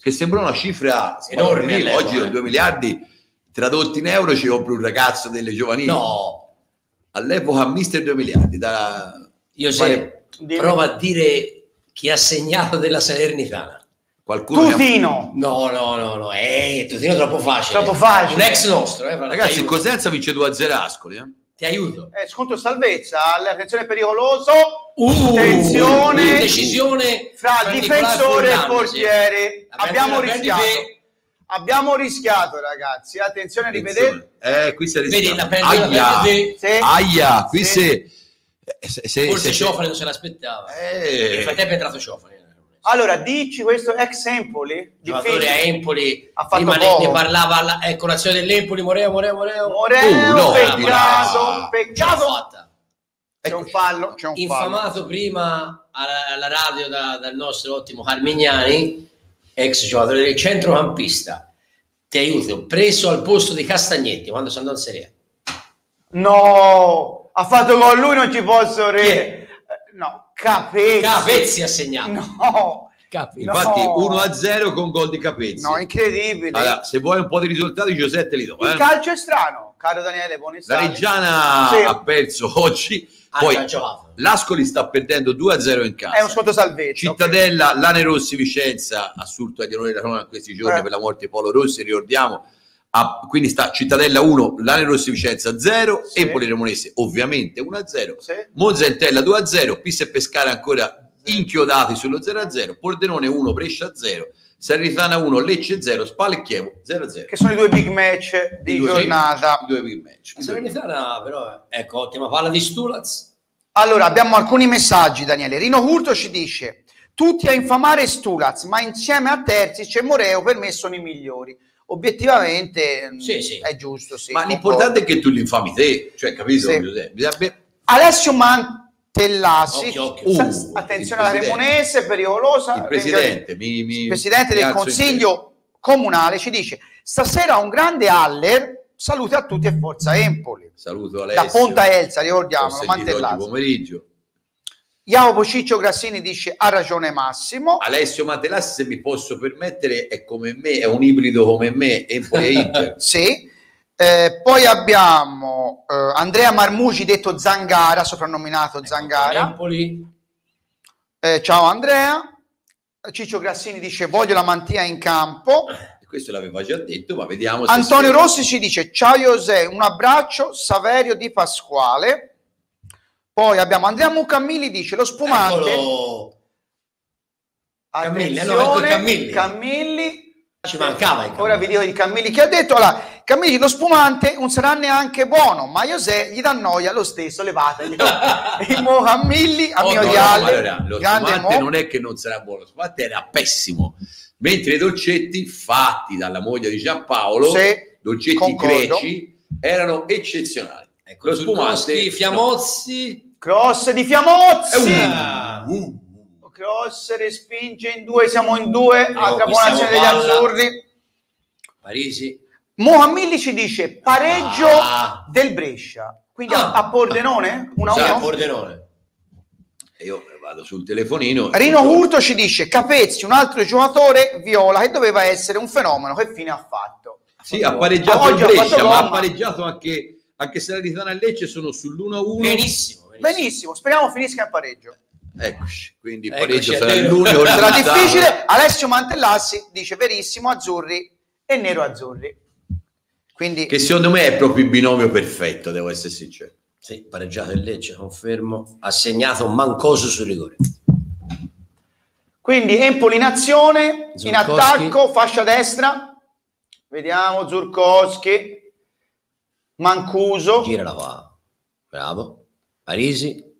che sembra una cifra Enorme Oggi eh. 2 miliardi tradotti in euro ci compri un ragazzo delle giovanili. No, All'epoca mister 2 miliardi. Da... io Fare- se provo a dire chi ha segnato della Salernitana. Qualcuno ne ha- Tutino. No, no, no, no, eh, Tutino è troppo facile. Troppo facile. Un ex nostro, eh, Ragazzi, il. Cosenza vince 2-0 a Ascoli. Eh? Ti aiuto. Eh, sconto salvezza, attenzione pericoloso. Uh, Attenzione. Decisione fra il difensore e il portiere. Abbiamo rischiato. Abbiamo rischiato, ragazzi. Attenzione, rivedete. Eh, qui si è Vedi, rischiato. la Aia. Sì. aia, qui Sì. se... se, se- Forse se- Ciofani non se l'aspettava. Eh. Nel frattempo è entrato Ciofani. Allora, dici questo ex Empoli? giocatore a. Empoli Ha fatto prima ne, poco. ne parlava alla, ecco l'azione dell'Empoli Moreo Moreo Moreo Moreo, Oh, no, peccato, l'ha peccato. C'è un fallo, c'è un fallo. infamato prima alla, alla radio da- dal nostro ottimo Carmignani ex giocatore del centrocampista ti aiuto preso al posto di Castagnetti quando si andò in Serie A. No, ha fatto con lui, non ci posso Chi è? re... No, Capezzi. Capezzi ha segnato No. No. Infatti 1-0 con gol di Capezzi. no, incredibile. Allora, se vuoi un po' di risultati, Giuseppe li do. Il eh. calcio è strano, caro Daniele La Bonestani. Reggiana Sì. ha perso oggi, poi l'Ascoli sta perdendo 2-0 in casa. È un sconto salvezza. Cittadella, Lane Rossi Vicenza, assurdo agli onori della cronaca in questi giorni Eh. per la morte di Paolo Rossi, ricordiamo. Ah, quindi sta Cittadella 1, Lane Rossi Vicenza 0, Sì. Empoli Remonese ovviamente 1-0, Sì. Monza Entella 2-0, Pisa e Pescara ancora inchiodati sullo 0-0, Pordenone 1, Brescia 0, Salernitana 1, Lecce 0, Spal e Chievo 0-0. Che sono i due big match di due- giornata. I due big match. La Salernitana però ecco ottima palla di Stulaz Allora, abbiamo alcuni messaggi, Daniele. Rino Curto ci dice: Tutti a infamare Stulaz, ma insieme a Terzic e Moreo per me sono i migliori. Obiettivamente mh, Sì, sì. è giusto. Sì, Ma l'importante è che tu li infami te, cioè capito? Bisogna- Alessio Mantellassi. Uh, attenzione alla. Cremonese, pericolosa. Il presidente, mi, mi- Il presidente mi del consiglio comunale ci dice: Stasera un grande Aller. Salute a tutti e forza Empoli. Saluto Alessio. Da Ponta Elsa, ricordiamolo, oggi Mantellassi. pomeriggio. Jacopo Ciccio Grassini dice: Ha ragione Massimo. Alessio Matelassi, se mi posso permettere, è come me, è un ibrido come me, e Inter. Sì. Eh, poi abbiamo eh, Andrea Marmugi, detto Zangara, soprannominato Zangara. Empoli Eh, ciao Andrea. Ciccio Grassini dice: Voglio la mantia in campo. E Questo l'aveva già detto, ma vediamo se... Antonio Rossi ci dice: Ciao José, un abbraccio. Saverio di Pasquale. Poi abbiamo Andrea Mucammilli, dice lo spumante. Eccolo. Cammilli, allora, ecco il Cammilli. Cammilli. ci mancava Ora vi dico di Cammilli che ha detto. Allora, Cammilli, lo spumante non sarà neanche buono, ma José gli dà noia lo stesso, levateglielo. il Mo Cammilli, a Oh, mio no, dialle, ma allora, lo spumante Mo. non è che non sarà buono, lo spumante era pessimo. Mentre i dolcetti fatti dalla moglie di Giampaolo, dolcetti concordo. greci, erano eccezionali. Ecco, lo spumante... Fiamozzi cross di Fiamozzi. Ah. Uh, Cross respinge in due, siamo in due, altra qui buona azione degli palla. azzurri. Parisi Mohammilli ci dice pareggio Ah. del Brescia. Quindi Ah. a, a Pordenone 1 Sì, a 1. Pordenone e io vado sul telefonino. Rino Curto ci dice Capezzi, un altro giocatore viola che doveva essere un fenomeno. Che fine ha fatto? Sì, ha pareggiato il Brescia, ma ha pareggiato anche, anche Salernitana e Lecce sono sull'1-1. benissimo, Benissimo, speriamo finisca in pareggio. Eccoci, quindi il pareggio sarà l'unico Sarà difficile. Alessio Mantellassi dice verissimo, azzurri e nero azzurri. Quindi Che secondo me è proprio il binomio perfetto, devo essere sincero. Sì, pareggiato il Lecce, confermo. Ha segnato Mancoso sul rigore. Quindi Empoli in azione, in Zurkowski. attacco, fascia destra. Vediamo Zurkowski, Mancuso. Gira la va. Bravo. Parisi.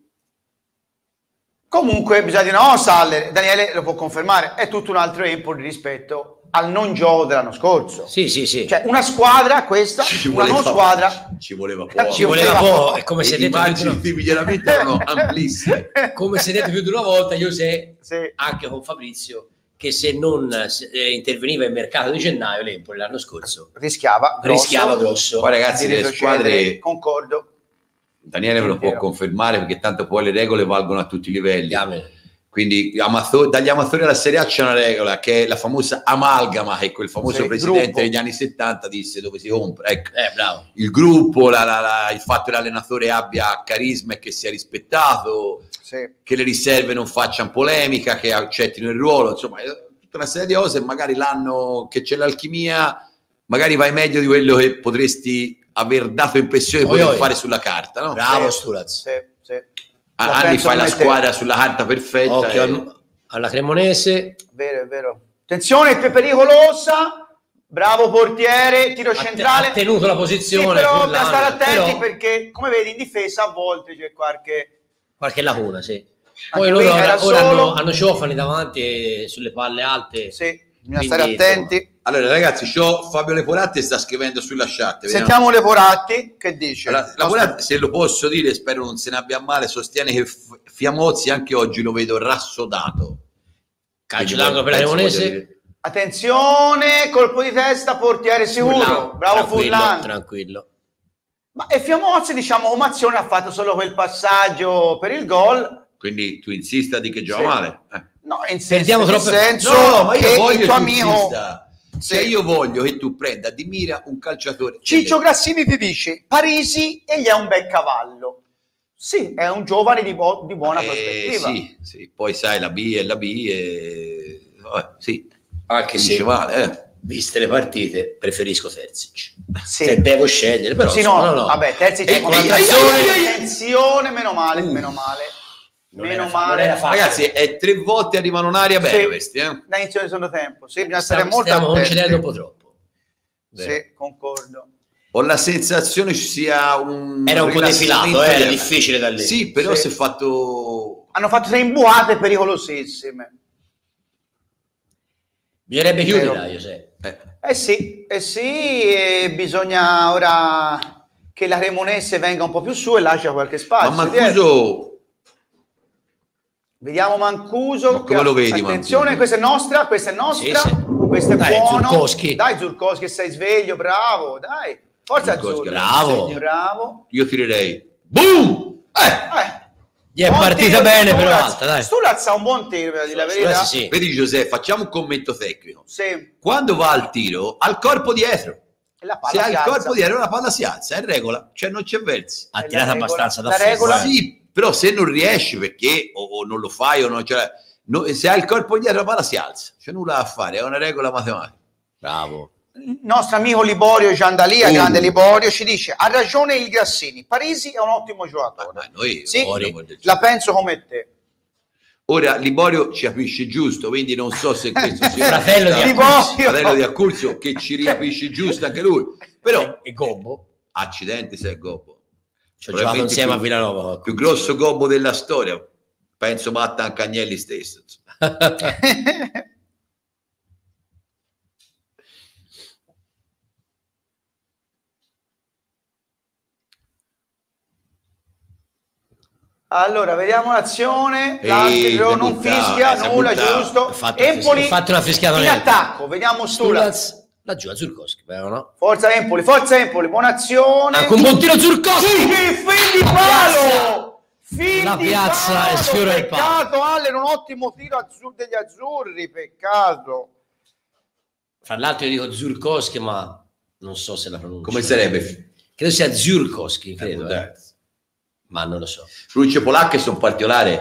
Comunque bisogna dire no, Saller, Daniele lo può confermare, è tutto un altro Empoli rispetto al non gioco dell'anno scorso. Sì, sì, sì. Cioè una squadra questa, Ci una non voleva- squadra. Ci voleva poco. Ci voleva poco, è come E le detto più di immagini una- di miglioramento erano amplissime. come è detto più di una volta, io se Sì. anche con Fabrizio, che se non eh, interveniva il mercato di gennaio, l'Empoli l'anno scorso Rischiava grosso, rischiava grosso. Poi ragazzi, le squadre, concordo. Daniele ve lo può confermare perché tanto poi le regole valgono a tutti i livelli. Diamine. Quindi amato- dagli amatori alla Serie A c'è una regola che è la famosa amalgama che quel famoso Sì, presidente gruppo. degli anni 70 disse dove si compra. Ecco, Eh, bravo. il gruppo, la- la- la- il fatto che l'allenatore abbia carisma e che sia rispettato, Sì. che le riserve non facciano polemica, che accettino il ruolo, insomma, eh, tutta una serie di cose, magari l'anno che c'è l'alchimia, magari vai meglio di quello che potresti aver dato impressione di poter oi. fare sulla carta, no? Bravo Sì. Stulaz. Sì, sì. Anni fai la come te. squadra sulla carta perfetta. Occhio e- al- alla Cremonese. Vero, è vero. Attenzione, è pericolosa. Bravo portiere, tiro centrale. ha tenuto la Sì, posizione. però Furlan, bisogna stare attenti però perché, come vedi, in difesa a volte c'è qualche... qualche lacuna, sì. Poi Anche loro ora, solo- hanno, hanno Ciofani davanti e sulle palle alte. Sì, bisogna stare attenti. Allora, ragazzi, c'ho Fabio Leporatti sta scrivendo sulla chat. vediamo. Sentiamo le Poratti, che dice? Allora, Leporatti, se lo posso dire, spero non se ne abbia a male, sostiene che Fiamozzi anche oggi lo vedo rassodato. Calcio per la Cremonese. Attenzione, colpo di testa, portiere sicuro. Furlan, Bravo tranquillo, Furlan. Tranquillo. Ma e Fiamozzi, diciamo, come azione ha fatto solo quel passaggio per il gol. Quindi tu insista di che gioca Sì. male. Eh. No, in senso, nel troppe- senso No, ma io che voglio il tuo che tu amico insista. Se io voglio che tu prenda di mira un calciatore Ciccio Grassini ti dice Parisi e gli è un bel cavallo. Sì, è un giovane di, bo- di buona Eh, prospettiva. sì, sì, poi sai la B è la B e vabbè, sì, Anche dice se, male, eh. Viste le partite, preferisco Terzic. Sì. Se devo scegliere, però Sì, no, no, no. vabbè, terzi Ecco, c'è la attenzione, meno male, meno male. Non meno male. Ragazzi, è tre volte arrivano in aria bene Sì. questi, eh. Da inizio del secondo tempo. Sì, bisogna stare stiamo, molto stiamo attenti. concedendo un po' troppo. Vero. Sì, concordo. Ho la sensazione ci sia un Era un po' defilato, eh, era di- difficile da lì. Sì, però Sì. si è fatto Hanno fatto tre imbuate pericolosissime. Bisognerebbe chiudere, Giuseppe. Eh, Eh sì, eh sì, bisogna ora che la Cremonese venga un po' più su e lascia qualche spazio. ma. Mancuso Vediamo Mancuso. Ma come lo vedi, Attenzione, Mancuso? questa è nostra, questa è nostra. Sì, sì. Questo è Dai, buono. Zurkowski. Dai, Zurkowski, sei sveglio, bravo, dai. Forza Zurkowski, Azzurri. bravo. Bravo. io tirerei boom! Eh, Eh, Gli è buon partita tiro di bene, però Stulaz. alta, dai. Stulaz ha un buon tiro, per dire la verità. Sì. vedi Giuseppe, facciamo un commento tecnico. Sì, Quando va al tiro, al corpo dietro. Se ha il alza. corpo dietro, la palla si alza, è regola, cioè non c'è versi. Ha tirato abbastanza da la regola- eh. Sì, però se non riesci perché o, o non lo fai o non cioè, no- se hai il corpo dietro la palla si alza, c'è nulla da fare, è una regola matematica. Bravo. Il nostro amico Liborio Giandalia, Uh. grande Liborio, ci dice: ha ragione il Grassini. Parisi è un ottimo giocatore. Ma noi Sì, la penso come te. Ora Liborio ci capisce giusto, quindi non so se questo sia Fratello di Liborio. fratello di Accurzio che ci ricapisce giusto anche lui. Però E Gobbo? accidenti se è gobbo. Ci ho giocato insieme più- a Villanova. Più grosso gobbo della storia. Penso batta anche Agnelli stesso. Allora, vediamo l'azione. L'arbitro è non buttato, fischia, è nulla, buttato. giusto. Fatto, Empoli fatto una fischiata in attacco. Vediamo Stulaz. Laggiù a Zurkowski, però, no? Forza Empoli, forza Empoli, buona azione. Anche un buon tiro Zurkowski! Sì, fin di palo! Fin La di piazza palo! e sfiora il palo. Peccato, Allen, un ottimo tiro azzur- degli azzurri, peccato. Fra l'altro io dico Zurkowski, ma non so se la pronuncia. Come sarebbe? Credo sia Zurkowski, credo. Eh, eh. Ma non lo so. Pronunce polacche sono particolari,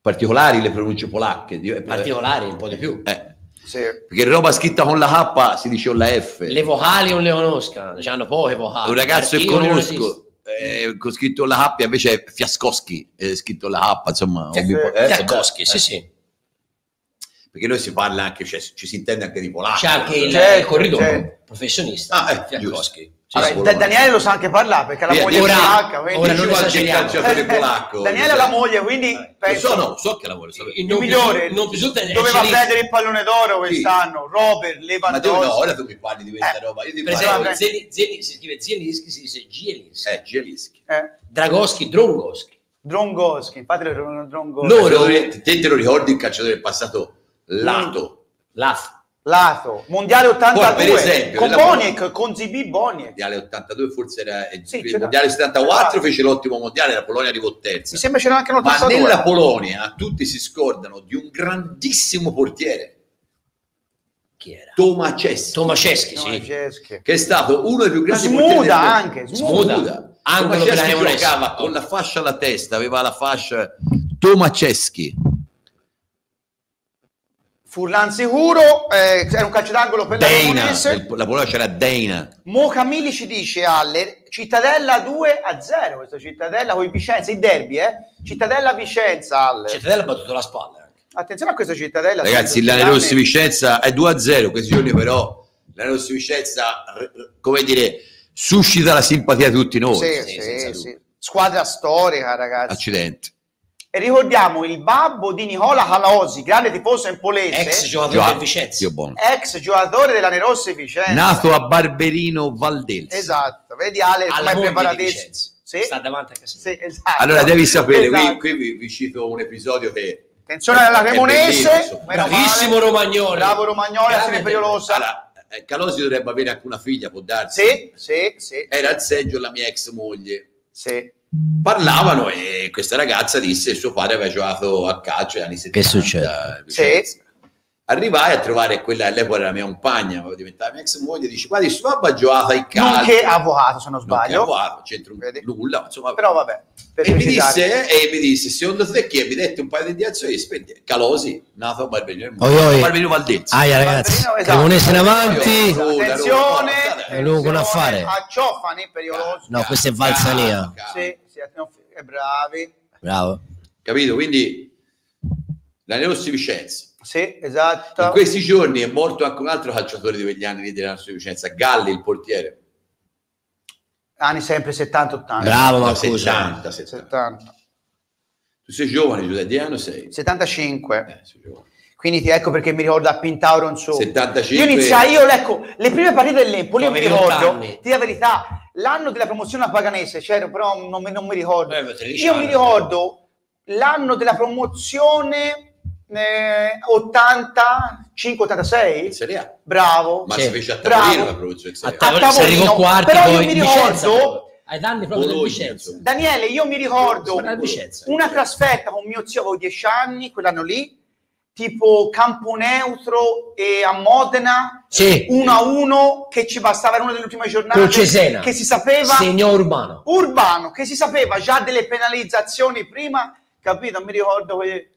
particolari le pronunce polacche. Particolari un po' di più. eh, Sì. perché roba scritta con la K si dice con la F. Le vocali non le conoscono, hanno poche vocali. Un ragazzo che conosco eh, con scritto la H invece è Fiascoschi, è scritto la H, insomma, ovvio- eh, Fiaccoschi, sì, eh, sì. Perché noi si parla anche, cioè, ci si intende anche di polacco. C'è anche il, Certo, il corridore certo. professionista. Ah, eh, Fiaccoschi. Sì, Vabbè, sì. Da- Daniele lo sa anche parlare perché la Via, moglie è ora- polacca. quindi- ora non qualche calciatore polacco. Daniele ha la moglie, quindi Eh, penso so, no, so che lavora. so che- Il non migliore. non è doveva prendere il pallone d'oro quest'anno. Robert Ma tu Lewandowski. no, ora tu mi parli di questa Eh, roba. Io ti Per parlo esempio. Zeli- Zeli- si scrive Zielinski, si dice Zielinski. Eh, Gelischi. Eh, Dragoschi, Drongoschi. Drongoschi, infatti Drongoschi. Loro- Te te lo ricordi il calciatore del passato? Lato. Laf. Lato, mondiale 82, Poi, per esempio, con Boniek, con Zibi Boniek. mondiale 82 forse era eh, Sì, il mondiale 74 fece l'ottimo mondiale la Polonia arrivò terza Mi sembra c'era anche ma l'82. nella Polonia tutti si scordano di un grandissimo portiere Chi era? Tomaceschi Tomaszewski, No, sì. Ceschi. che è stato uno dei più grandi Smuda portieri anche, Smuda. Angolo Cremonese. giocava con la fascia alla testa aveva la fascia Tomaceschi Furlan sicuro, eh, era un calcio d'angolo per la Deina, Cremonese. del- la Polonia c'era Deina. Mo Camilli ci dice Aller, Cittadella 2 a 0, questa Cittadella con Vicenza, il derby, eh? Cittadella Vicenza Aller. Cittadella ha battuto la spalla. Attenzione a questa Cittadella. Ragazzi, l'Ane Rossi. Vicenza è 2-0 questi giorni, però l'Ane Rossi Vicenza, come dire, suscita la simpatia di tutti noi. Sì, Sì, sì, sì. Squadra storica, ragazzi. Accidenti. E ricordiamo il babbo di Nicola Calaosi, grande tifoso empolese, Ex giocatore Gio- del Vicenza. Ex giocatore della Nerossi Vicenza. Nato a Barberino Valdelsa. Esatto, vedi Ale Alla come è preparatissimo. Sì, Sta davanti a casa. sì, esatto. Allora devi sapere, qui, Esatto. qui vi, vi cito un episodio che... Attenzione alla Cremonese, Bravissimo male. Romagnoli. Bravo Romagnoli, Grande azione pericolosa. Allora, eh, Calosi dovrebbe avere anche una figlia, può darsi. Sì, sì, sì, Era al seggio la mia ex moglie. sì. Parlavano e questa ragazza disse che suo padre aveva giocato a calcio negli anni 70. succede? a Vicenza. Arrivai a trovare quella, all'epoca era la mia compagna, aveva diventato mia ex moglie, dice, guarda, suo ha giocato ai calcio. Nonché avvocato, se non Non che sbaglio. avvocato, c'entra un- Vedi? nulla, insomma. Però vabbè, per e mi, disse, e mi disse, secondo te chi è? Mi dette un paio di indicazioni, spendi- Calosi, nato a Barberino, Oi, oi. Barberino Valdelsa. Aia ragazzi, Esatto. Cremonese in avanti. Io- Attenzione, È lungo un affare. A Ciofani, pericoloso. No, questa è Valsania. Sì, no, eh, bravi. Bravo. Capito? Quindi la Nerossi Vicenza. Sì, esatto. In questi giorni è morto anche un altro calciatore di quegli anni lì della Nerossi Vicenza, Galli, il portiere. Anni sempre 70-80. Bravo No, Marcuso. 70, 70. 70. Tu sei giovane, Giuseppe, di anno sei? 75. Eh, sei giovane. Quindi ti ecco perché mi ricordo a Pintauro in su. 75. Io iniziai, io ecco, le prime partite dell'Empoli, io mi ricordo, ti la verità, l'anno della promozione a Paganese, c'ero, però non mi, non mi ricordo. Eh, ma 13 Io anni. mi ricordo l'anno della promozione eh, 85-86, In Serie A. bravo. Ma Sì. si fece a. Tavolino la produzione in A. Tavolino, A si arrivò Tavolino, quarti però io poi mi Vicenza, ricordo- ai danni proprio del Bologna, Vicenza. insomma. Daniele, io mi ricordo Vicenza. una trasferta con mio zio, avevo 10 anni, quell'anno lì, tipo campo neutro e a Modena, Sì, 1 a 1 che ci bastava, era una delle ultime giornate Con Cesena. che si sapeva segno urbano. urbano, che si sapeva già delle penalizzazioni prima, capito? Mi ricordo che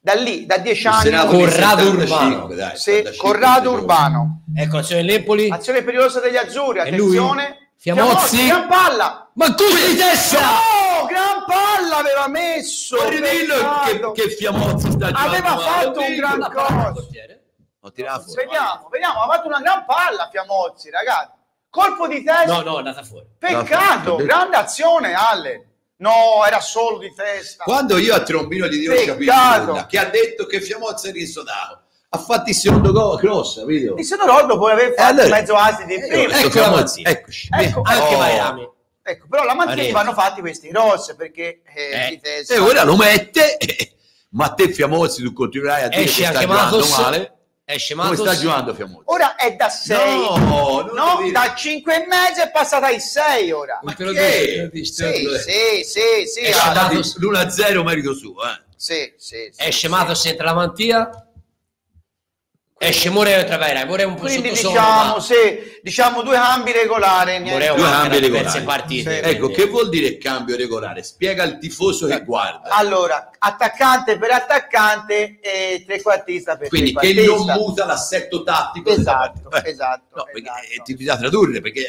da lì, da 10 Il anni, Corrado 75, Urbano. dai, sì, 75, Corrado Urbano, Ecco, azione dell'Empoli. azione pericolosa degli azzurri, lui? attenzione, Fiamozzi? gran palla, Ma cosa di testa? no, gran palla aveva messo, peccato. che, che Fiamozzi sta giocando Aveva fatto un gran cosa. tirato fuori. Vediamo, vediamo, ha fatto una gran palla Fiamozzi, ragazzi. Colpo di testa. No, no, è andata fuori. Peccato, No, grande azione, Ale. No, era solo di testa. Quando io a Trombino gli dico nulla, che ha detto che Fiamozzi è risodato, ha fatto il secondo gol, cross, capito? Il secondo gol dopo aver fatto allora- mezzo assi di Eh, prima. ecco Ecco eccoci. Ecco, Anche Oh. Miami. Ecco, però la Pareggio. vanno fatti questi cross perché eh, Eh. E ora lo mette, ma te Fiamozzi tu continuerai a dire Esce che sta anche giocando Matos. male. Esce Come Matos. sta giocando Fiamozzi? Ora è da 6. No, No, dire. da 5 e mezzo è passata ai 6 ora. Ma te lo che? dico, Sì, sì, sì, sì. Esce. Matos. L'1-0 merito suo, eh. Sì, sì, sì, Esce sì. Matos, entra la mantia. Esce Moreo e Traverai. Moreo un po' Quindi sotto diciamo, sopra. sì, diciamo due cambi regolari. Moreo Due cambi regolari. diverse partite. Sì. Ecco, che vuol dire cambio regolare? Spiega al tifoso che guarda. Allora, attaccante per attaccante e trequartista per Quindi che trequartista. non muta l'assetto tattico. Esatto, partita. Eh, esatto. No, perché esatto. eh, ti bisogna tradurre perché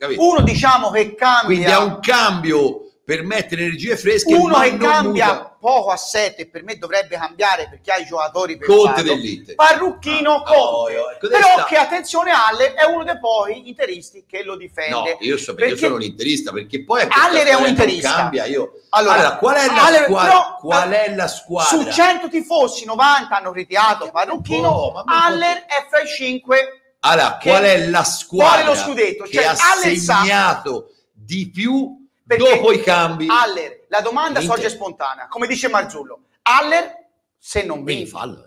eh? Uno diciamo che cambia, Quindi è un cambio per mettere energie fresche uno che cambia muta. poco a 7 e per me dovrebbe cambiare perché ha i giocatori per Conte dell'Inter. Parrucchino Ah, Conte. oh, oh, ecco, Però adesso- che attenzione Haller è uno dei poi interisti che lo No, difende. io, so, io Perché- sono un interista perché poi a Haller è un interista. Cambia, io... Allora, Allora, qual è la Haller- squadra? però- qual è la squadra? Su 100 tifosi 90 hanno ritirato Parrucchino, Oh, Haller è fra i 5 Allora, che qual è la squadra vuole lo scudetto? che Cioè, ha Haller sa- segnato di più Perché dopo i cambi? Haller, la domanda L'Inter. sorge spontanea, come dice Marzullo. Haller, se non vince, fallo. eh.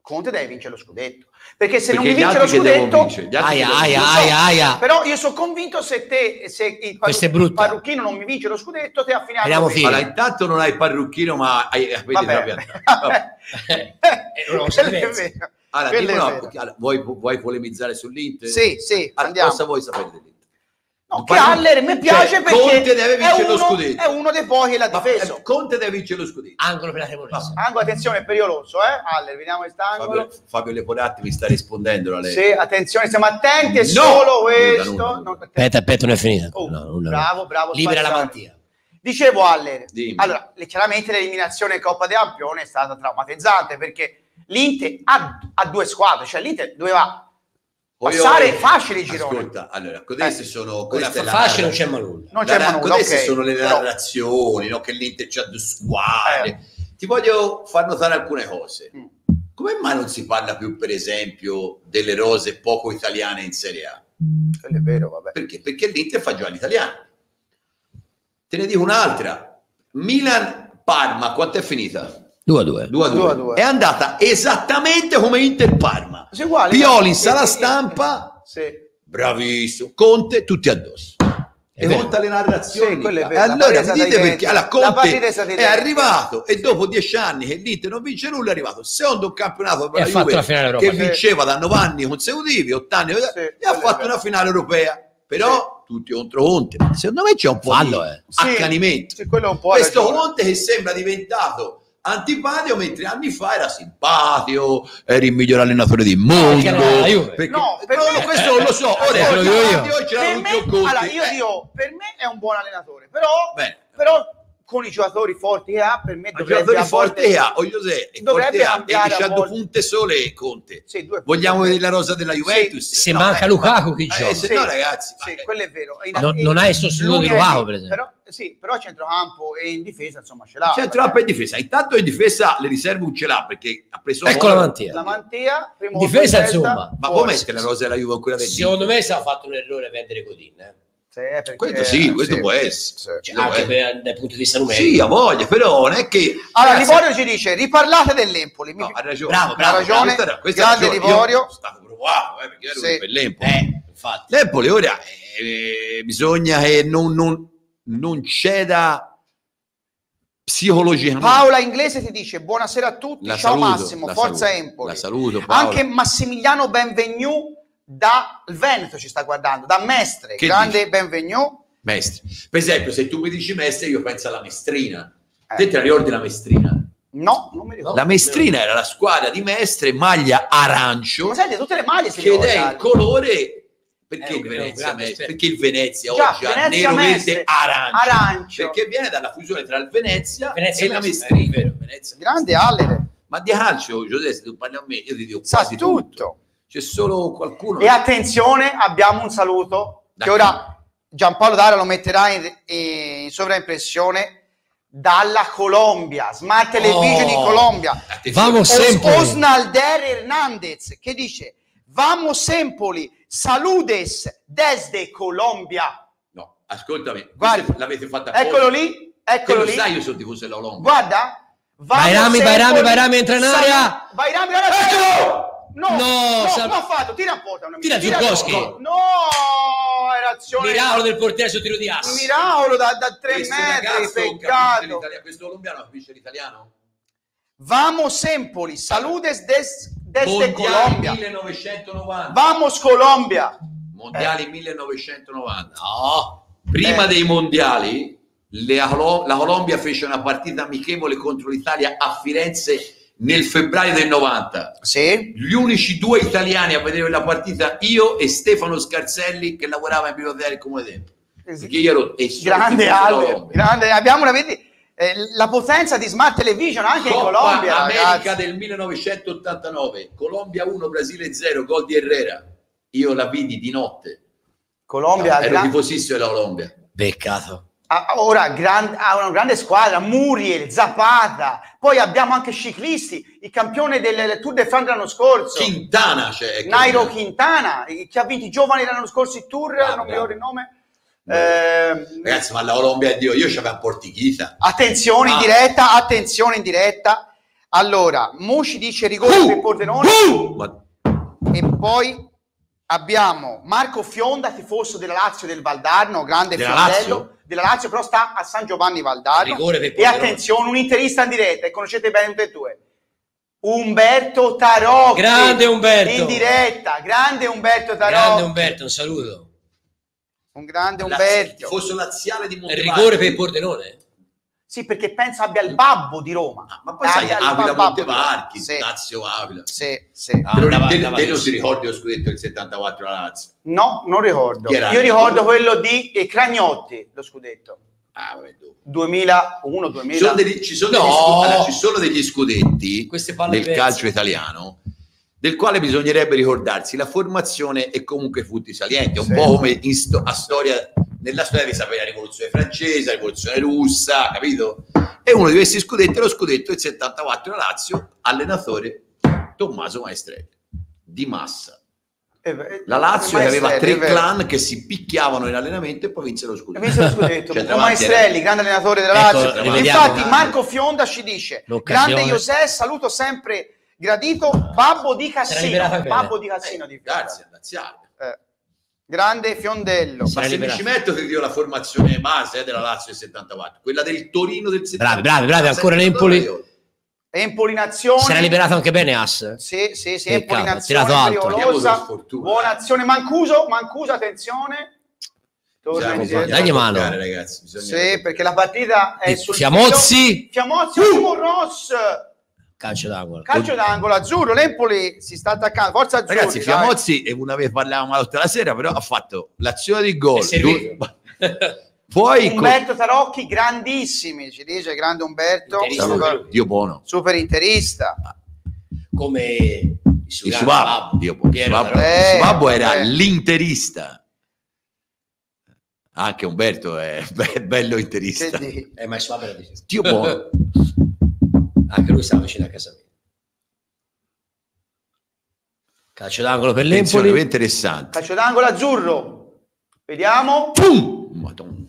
Conte deve vincere lo scudetto. Perché se non Perché mi gli vince lo scudetto, vincere, Aia, aia, aia, aia. però io sono convinto se te, se il parru- parrucchino non mi vince lo scudetto, te a anno fine. Allora, intanto non hai il parrucchino, ma hai capelli Vabbè. Vabbè. Eh, non allora, vuoi, vuoi polemizzare sull'Inter? Sì, sì, Allora, andiamo. cosa vuoi sapere dell'Inter? No, che Haller mi piace cioè, perché Conte deve è vincere lo uno, scudetto. è uno dei pochi che l'ha Ma, difeso. eh, Conte deve vincere lo scudetto. Angolo per la Cremonese. Angolo, attenzione, è pericoloso, eh? Haller, vediamo quest'angolo. Fabio, Fabio Leporatti mi sta rispondendo a lei. Sì, attenzione, stiamo attenti, è No! solo questo. nulla, nulla. Aspetta, aspetta, non è finita. Oh, No, nulla. bravo, bravo. Libera la Spazzano. mantia. Dicevo Haller, Dimmi. allora, chiaramente l'eliminazione in Coppa dei Campioni è stata traumatizzante perché l'Inter ha, ha due squadre, cioè l'Inter doveva passare io- facile i gironi. Ascolta, allora, queste Eh. sono è la facile non c'è Manulla. Non c'è la- Manulla, queste ok, sono le narrazioni, no? che l'Inter c'ha due squadre. Eh. Ti voglio far notare alcune cose. Mm. Come mai non si parla più, per esempio, delle rose poco italiane in Serie A? Quello è vero, vabbè. Perché? Perché l'Inter fa già l'italiano. Te ne dico un'altra. Milan-Parma, quanto è finita? 2 a 2. 2 a 2. Due a due. È andata esattamente come Inter-Parma. Sì, uguale, Pioli in sì, sala sì, stampa, Sì. bravissimo. Conte, tutti addosso. È E vero. conta le narrazioni. Sì, E allora mi dite perché allora, identica. La partita è Conte è arrivato e dopo dieci anni che l'Inter non vince nulla è arrivato secondo un campionato per E la Juve la finale che europea. vinceva da nove anni consecutivi, otto anni, e quello ha fatto una finale europea. Però tutti contro Conte. Secondo me c'è un po' Fallo, di eh. Sì, accanimento. sì, Questo ragione. Conte che sembra diventato antipatico mentre anni fa era simpatico, era il miglior allenatore del mondo. Perché era la Juve. Perché- No, per però me- questo non lo so. Ora Eh, te lo dico io. Per Conte. allora, io Eh, dico, per me è un buon allenatore, però, bene. però con i giocatori forti che ha, per me dovrebbe giocatori forti ha, o José, e dovrebbe ha, cambiare e a volte. punte sole e Conte. Sì, due Vogliamo vedere la rosa della Juventus? Se No, manca eh, Lukaku, chi eh, gioca? se Sì, no, ragazzi, sì, ma- quello è vero. Non- non ha il sostituto lui di è Lukaku, per esempio. Però, sì, però a centrocampo e in difesa, insomma, ce l'ha. Centrocampo in difesa. Intanto in difesa le riserve non ce l'ha perché ha preso Ecco la mantia. La mantia, primo In difesa, in testa, insomma. Ma come mette la rosa della Juve con quella del Secondo me si ha fatto un errore a vendere Godin. Eh. Sì, perché- Questo sì, questo può essere. Sì. Cioè, può anche per- dal punto di vista numerico. Sì, ha voglia, però non è che... Allora, Ragazzi, Livorio ci dice, riparlate dell'Empoli. Mi- No, ha ragione. Bravo, bravo, ha ragione, Questa, questa grande ragione. Livorio. Io stato provato, eh, perché ero Sì. per l'Empoli. Eh, infatti. L'Empoli ora eh, bisogna che non, non, non ceda psicologicamente. Paola Inglese ti dice, buonasera a tutti, La ciao saluto, Massimo, forza saluto, Empoli. La saluto, Paola. Anche Massimiliano Benvenu dal Veneto ci sta guardando, da Mestre, Che grande dici? Benvenu. Mestre. Per esempio, se tu mi dici mestre, io penso alla mestrina. Eh. Te te la ricordi la mestrina? No, non mi ricordo. La mestrina era la squadra di Mestre, maglia arancio, Ma senti, tutte le maglie si che è il colore... Perché Eh, il Venezia, grande esperto. Perché il Venezia Già, oggi ha Venezia, nero, Mestre, verde, arancio. arancio. Perché viene dalla fusione tra il Venezia, Venezia e la Mestre, mestrina. è vero. Venezia- Grande Allere, Ma di calcio, Giuseppe, se tu parli a me, io ti dico sa tutto. tutto. C'è solo qualcuno. E attenzione, abbiamo un saluto Da che chi? ora Giampaolo Dara lo metterà in, in sovraimpressione dalla Colombia, Smart Television Oh. in Colombia. Vamos Os-. Osnalder Hernandez che dice Vamos Empoli, saludes desde Colombia. No, ascoltami, Guarda. l'avete fatta. Eccolo lì, Te eccolo lo lì. sai, io sono tifoso della Colombia. Guarda. Bairami, Bairami, Bairami entra in area. Bairami, guarda, Eccolo! No, No, no, sal- come ha fatto? Tira a porta. una- Tira Zurkowski. No, era azione. Miracolo del portiere su tiro di asse. Miracolo da, da tre Questo metri, peccato. Questo colombiano capisce l'italiano? Vamos Empoli, saludes des, desde Mondiali Colombia. 1990. Vamos Colombia. Mondiali Eh. 1990. No. Prima Eh. dei mondiali, la Colo- la Colombia fece una partita amichevole contro l'Italia a Firenze nel febbraio del 90. Sì. Gli unici due italiani a vedere la partita, io e Stefano Scarselli, che lavorava in biblioteca del Comune Tempo. Perché io ero e Grande Colombia. grande. Abbiamo una, vedi, eh, la potenza di Smart Television anche in Coppa Colombia, America ragazzi. del 1989, Colombia 1, Brasile 0, gol di Herrera. Io la vidi di notte. Colombia, Ero gran- tifosissimo della Colombia. Peccato. ha- ora gran- ha una grande squadra, Muriel, Zapata, poi abbiamo anche ciclisti, il campione del Tour de France l'anno scorso, Quintana c'è. Nairo Quintana, eh, che ha vinto i giovani l'anno scorso il Tour, Bravo, non mi ricordo il nome. Ehm, Ragazzi, ma la Colombia è Dio. Io c'avevo Portichita. Attenzione in Ah. diretta, attenzione in diretta. Allora, Musci dice rigore Uh! per Pordenone Ma e poi abbiamo Marco Fionda, tifoso della Lazio del Valdarno, grande Della fiondello Lazio? della Lazio, però sta a San Giovanni Valdarno. Rigore per E attenzione, un interista in diretta, e conoscete bene tutti e due. Umberto Tarocchi. Grande Umberto. In diretta, grande Umberto Tarocchi. Grande Umberto, un saluto. Un grande La- il Umberto. tifoso laziale di Montevarchi. rigore per il Pordenone? Sì, perché penso abbia il babbo di Roma. Ah, ma poi sai, Avila Montevarchi. Sì, Lazio Avila. sì, sì. Ah, te, te davanti. non ti ricordi lo scudetto del 74 alla Lazio? No, non ricordo. Io ricordo quello di eh, Cragnotti, lo scudetto. Ah, vabbè, dopo. 2001, Ci 2000. sono degli, ci sono No! degli scu- allora, ci sono degli scudetti nel calcio italiano del quale bisognerebbe ricordarsi la formazione e comunque i punti salienti, un Sì. po' come in sto- a storia, nella storia devi sapere la rivoluzione francese, la rivoluzione russa, capito? E uno di questi scudetti è lo scudetto del 74 a Lazio, allenatore Tommaso Maestrelli, di massa. Eh, beh, La Lazio che aveva Maestrelli, tre clan che si picchiavano in allenamento e poi vinse lo scudetto. vinse lo scudetto. Cioè, Maestrelli, era- grande allenatore della Ecco, Lazio. Infatti Marco Fionda ci dice, L'occasione. grande José, saluto sempre gradito Babbo di Cassino. Babbo di Cassino di Fionda. Grazie, laziale. Eh, grande Fiondello. Ma se mi ci metto ti dico la formazione base eh, della Lazio del 74, quella del Torino del 74. Bravi, bravi, bravi, ancora l'Empoli. Empoli Nazione. Si era liberato anche bene Ass? Sì, sì, sì, Peccato, Empoli ha Nazione tirato alto. Buona azione. Mancuso, Mancuso, attenzione. Torna indietro. Dagli mano. toccare, ragazzi, bisogna Sì, toccare. perché la partita è Di sul Fiamozzi. Fiamozzi, ottimo Ross. Calcio d'angolo. Calcio d'angolo azzurro, l'Empoli si sta attaccando. Forza azzurri. Ragazzi. Fiamozzi, e una vez parlavamo l'altra la sera, però ha fatto l'azione di gol. Poi con- Umberto Tarocchi, grandissimi, ci dice grande Umberto, super, Dio buono. super interista. Come Tarocchi. Eh, Subabbo era eh. l'interista. Anche Umberto è be- bello interista. Eh, ma il Subab era di Dio buono. Anche lui stava vicino a casa mia. Calcio d'angolo per Attenzione, l'Empoli. interessante. Calcio d'angolo azzurro. Vediamo. Pum! Madonna.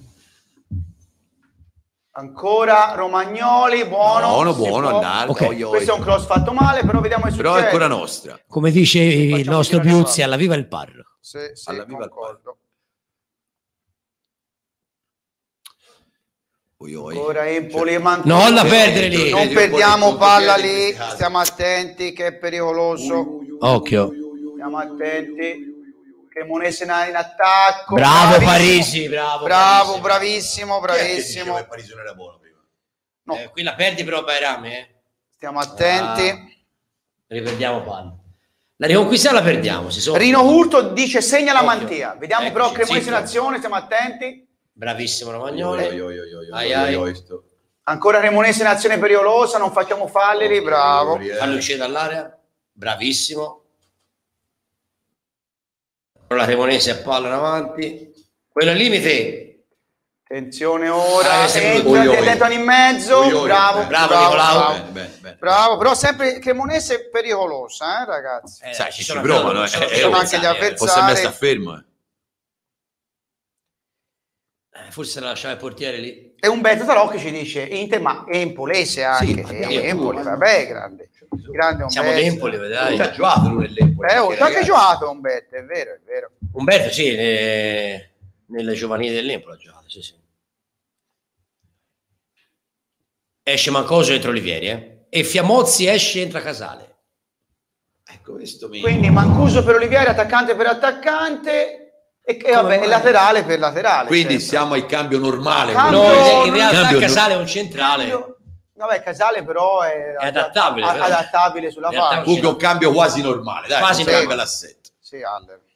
Ancora Romagnoli, buono. Buono, buono, andare. Ok. oi, oi. Questo è un cross fatto male, però vediamo il Però è ancora nostra. Come dice il nostro Piuzzi, alla viva il parro. Sì, sì, Alla viva il concordo. Oi, oi. Ancora Empoli e Mancuso. Non la perdere lì. Non perdiamo palla lì, stiamo attenti che è pericoloso. Occhio. Stiamo attenti. Cremonese in attacco. Bravo bravissimo. Parisi, bravo. Bravo, Parisi. bravissimo, bravissimo. che Parisi non era buono prima? No. Eh, qui la perdi però Bairami, eh. Stiamo attenti. Ah. Riperdiamo palla. La riconquista la perdiamo, si sono... Rino Hurto dice segna la Occhio. Mantia. Vediamo Eccoci, però Cremonese in azione, stiamo attenti. Bravissimo Romagnoli. Ai, ai. Ancora Cremonese in azione pericolosa, non facciamo falli lì, bravo. Eh. Fallo uscire dall'area. Bravissimo. La Cremonese a palla in avanti. Quello al limite. Attenzione ora, Ah, entra in mezzo, Oi, oi, bravo. Bravo, bravo, bravo. Bene, bene, bene. Bravo, però sempre Cremonese pericolosa, eh, ragazzi. Eh, Sai, ci sono si provano, anche- eh. ci Ci sono anche gli eh. avversari. Può sempre stare fermo. eh. Forse la lasciava il portiere lì. E Umberto Tarocchi ci dice Inter, ma Empolese anche. Sì, ma eh, Empoli, tu, vabbè, grande. Grande Siamo d'Empoli, vedrai. Ha giocato lui nell'Empoli. Eh, oh, anche giocato Umberto, è vero, è vero. Umberto, sì, ne- nelle giovanili dell'Empoli ha giocato, sì, sì. Esce Mancoso entro Olivieri, eh. E Fiamozzi esce entra Casale. Ecco, questo mi... Quindi Mancuso per Olivieri, attaccante per attaccante e, e vabbè, e laterale per laterale. Quindi certo. siamo al cambio normale. Cambio- No, in- realtà Cambio- Casale è un centrale. Cambio- Vabbè, Casale però è, È adattabile, però. adattabile sulla fascia. Comunque un cambio quasi normale, dai, Quasi cambia l'assetto. Sì.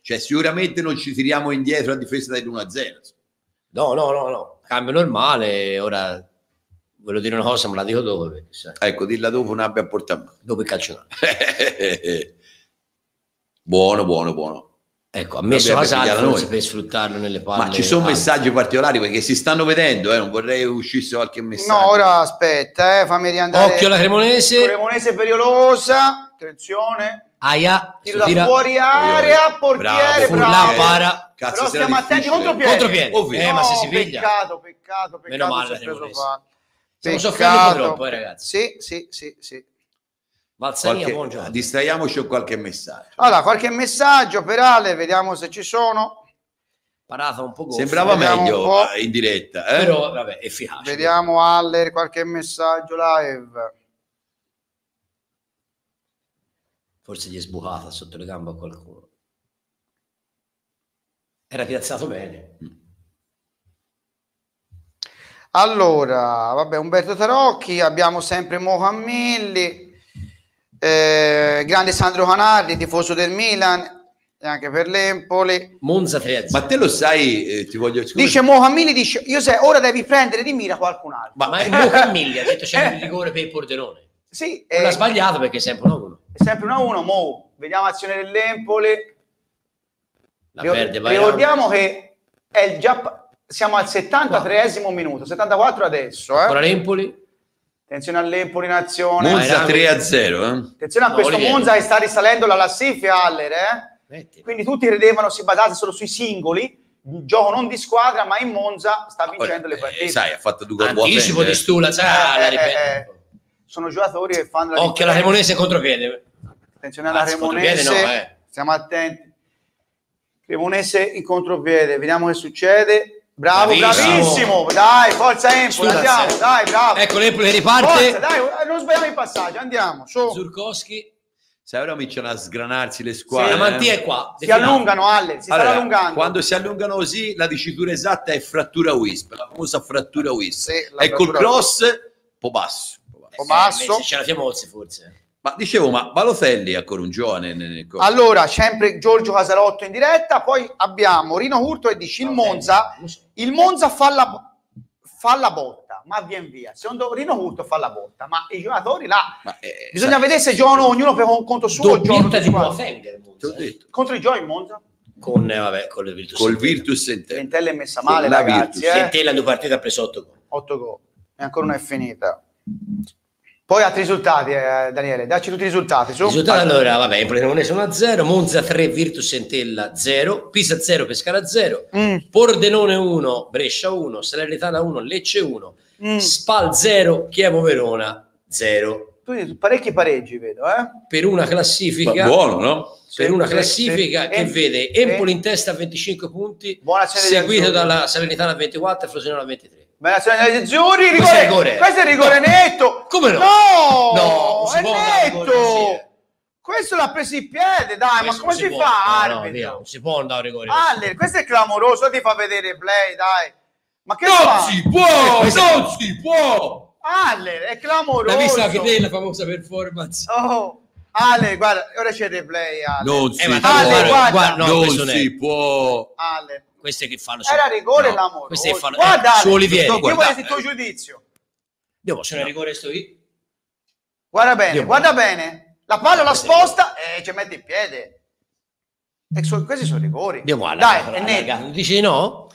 Cioè sicuramente non ci tiriamo indietro a difesa dell'1-0. No, no, no, no. Cambio normale. Ora volevo dire una cosa, ma la dico dopo. Perché, sai, Ecco, dilla dopo non abbia a portare dopo il calcio. buono, buono, buono. Ecco, ha messo Casale forse noi. per sfruttarlo nelle palle. Ma ci sono alte. messaggi particolari perché si stanno vedendo, eh, non vorrei uscisse qualche messaggio. No, ora aspetta, eh, fammi riandare. Occhio alla Cremonese. Cremonese pericolosa. Attenzione. Aia, Tiro da tira. fuori area, portiere, Bravo, bravo. para. Cazzo, Però stiamo attenti contropiede. Contropiede. Ovvio. Eh, ma se si No, piglia. Peccato, peccato, peccato. Meno male, Stiamo Peccato. soffrendo troppo, eh, ragazzi. Sì, sì, sì, sì. Valzania, Qualche- buongiorno. distraiamoci con qualche messaggio. Allora, qualche messaggio per Ale, vediamo se ci sono. Parata un po' goffa. Sembrava Vediamo meglio eh, in diretta, eh? Però, vabbè, efficace. Vediamo Aller, qualche messaggio live. Forse gli è sbucata sotto le gambe a qualcuno. Era piazzato bene. Allora, vabbè, Umberto Tarocchi, abbiamo sempre Mo Cammilli, eh, grande Sandro Canardi, tifoso del Milan, e anche per l'Empoli. Monza 3 Ma te lo sai, eh, ti voglio... scusa, Dice Mo Cammilli, dice, io sei, ora devi prendere di mira qualcun altro. Ma, ma il Bocamilli ha detto c'è il rigore per il Pordenone. Sì, Non eh, sbagliato perché è sempre 1-1. è sempre 1-1, Mo, vediamo azione dell'Empoli. La Rio- perde Bayern. Ricordiamo che è il già, siamo al 73esimo minuto, 74 adesso. Eh? Ancora l'Empoli. Attenzione all'Empoli in azione. Monza Bayern. 3 a 0, eh? Attenzione a No, questo Olivieri. Monza che sta risalendo la classifica, Haller, eh? Quindi tutti credevano si basasse solo sui singoli, il gioco non di squadra, ma in Monza sta vincendo le Eh, partite. sai, ha fatto due gol Anticipo Boateng, di eh. Stula, sa, Eh, eh, eh, Sono giocatori che fanno la Occhio alla. Cremonese contropiede. Attenzione alla Anzi, Cremonese, no, eh. stiamo attenti. Cremonese in contropiede, vediamo che succede. Bravo, Bravissimo. bravissimo, dai, forza Empoli, andiamo, eh. dai, bravo. Ecco l'Empoli che Forza, riparte. dai, non sbagliamo il passaggio, andiamo, su. Zurkowski. Sai, ora cominciano a sgranarsi le Sì, squadre. La eh. mantia è qua. Si defilata. allungano, Alle, si Allora, stanno allungando. Quando si allungano così, la dicitura esatta è frattura wisp, la famosa frattura wisp. Sì, ecco il frattura cross, po' basso. po' basso. Eh, invece c'è la Fiamozzi forse. Ma dicevo, ma Balotelli è ancora un giovane nel. Allora, sempre Giorgio Casarotto in diretta, poi abbiamo Rino Curto e dice il Monza, il Monza fa la, fa la botta, ma viene via. Secondo Rino Curto fa la botta, ma i giocatori là, Ma, eh, bisogna sai, vedere se giocano ognuno per un conto suo o giocano Doppietta tutti di. Boateng. eh. Contro i giochi in Monza? Con, eh, vabbè, con il Virtus. Col. Virtus Entella. Ventella è messa Con male, la ragazzi. Virtus. Eh? Entella in due partite ha preso 8 gol. 8 gol. E ancora non è finita. Poi altri risultati, eh, Daniele, dacci tutti i risultati. Su. Risultato allora, vabbè, Empoli Cremonese 1-0, Monza 3, Virtus Entella 0, Pisa 0, Pescara 0, Mm, Pordenone 1, Brescia 1, Salernitana 1, Lecce 1, mm. Spal 0, Chievo Verona 0. Tu parecchi pareggi, vedo, eh? Per una Ma classifica, buono, no? per una Sì, classifica sì, che sì. vede Sì. Empoli in testa a 25 punti, seguito dalla Salernitana a 24 e Frosinone a 23. Bella azione degli azzurri, Questo è rigore, rigore. questo è il rigore No. netto. Come no? No, No, si è rigore netto. eh. Questo l'ha preso in piede, dai, ma Questo come non si, può. fa, No, no, via, non si può andare a rigore. Aller, questo è clamoroso, ti fa vedere play, dai. Ma che Non fa? si può, Questo- non si può! Aller, è clamoroso. L'hai vista anche te la famosa performance? Oh, Aller, guarda, ora c'è replay, Aller. Non Eh, si ma può! Ale, guarda, guarda. guarda, no, non si può! Aller. Queste che fanno Era rigore clamoroso. Queste che fanno Guarda, eh, su Olivieri. Io guarda- voglio il tuo giudizio. Devo se non è rigore sto io. Guarda bene, Dio guarda buono. bene. La palla la sposta e ci mette il piede. E so- questi sono rigori. Andiamo alla Dai, alla- è netto. Dici di no?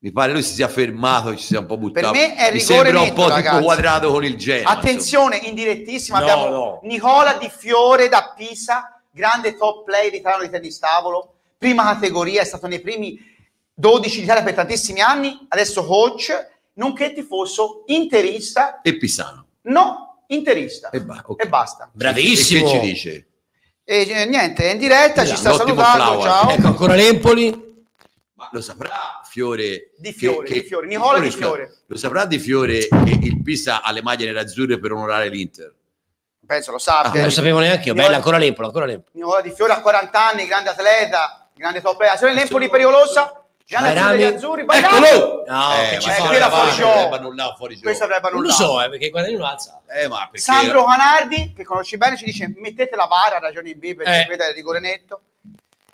Mi pare lui si sia fermato, ci sia un po' buttato. me è Mi rigore sembra un netto, po' tipo ragazzi. quadrato con il Genoa. Attenzione, in direttissima No, abbiamo no. Nicola Di Fiore da Pisa, grande top player italiano di tennis tavolo, prima categoria, è stato nei primi 12 d'Italia per tantissimi anni, adesso coach, nonché tifoso interista. E Pisano. no, interista. E, ba- ok. E basta. Bravissimo. E che ci dice? E eh, niente, è in diretta, ci sta salutando, Flower. ciao. Ecco ancora l'Empoli. Ma lo saprà Fiore Di Fiore, che- Di Fiore, Nicola Di Fiore, Fiore. Lo saprà Di Fiore che il Pisa ha le maglie nerazzurre per onorare l'Inter. Penso lo sappia. Ah, non lo sapevo neanche io. Nicola- Bella ancora l'Empoli, ancora l'Empoli. Nicola Di Fiore ha 40 anni, grande atleta, grande top player. Azione l'Empoli pericolosa, degli azzurri. Eccolo! No, Eh, che ci fa la fuori annullato fuori gioco. Questo avrebbe Non lo so, eh, perché quando non alza. Eh, ma perché Sandro Canardi, che conosci bene, ci dice mettete la VAR a ragioni B perché Eh. è rigore netto.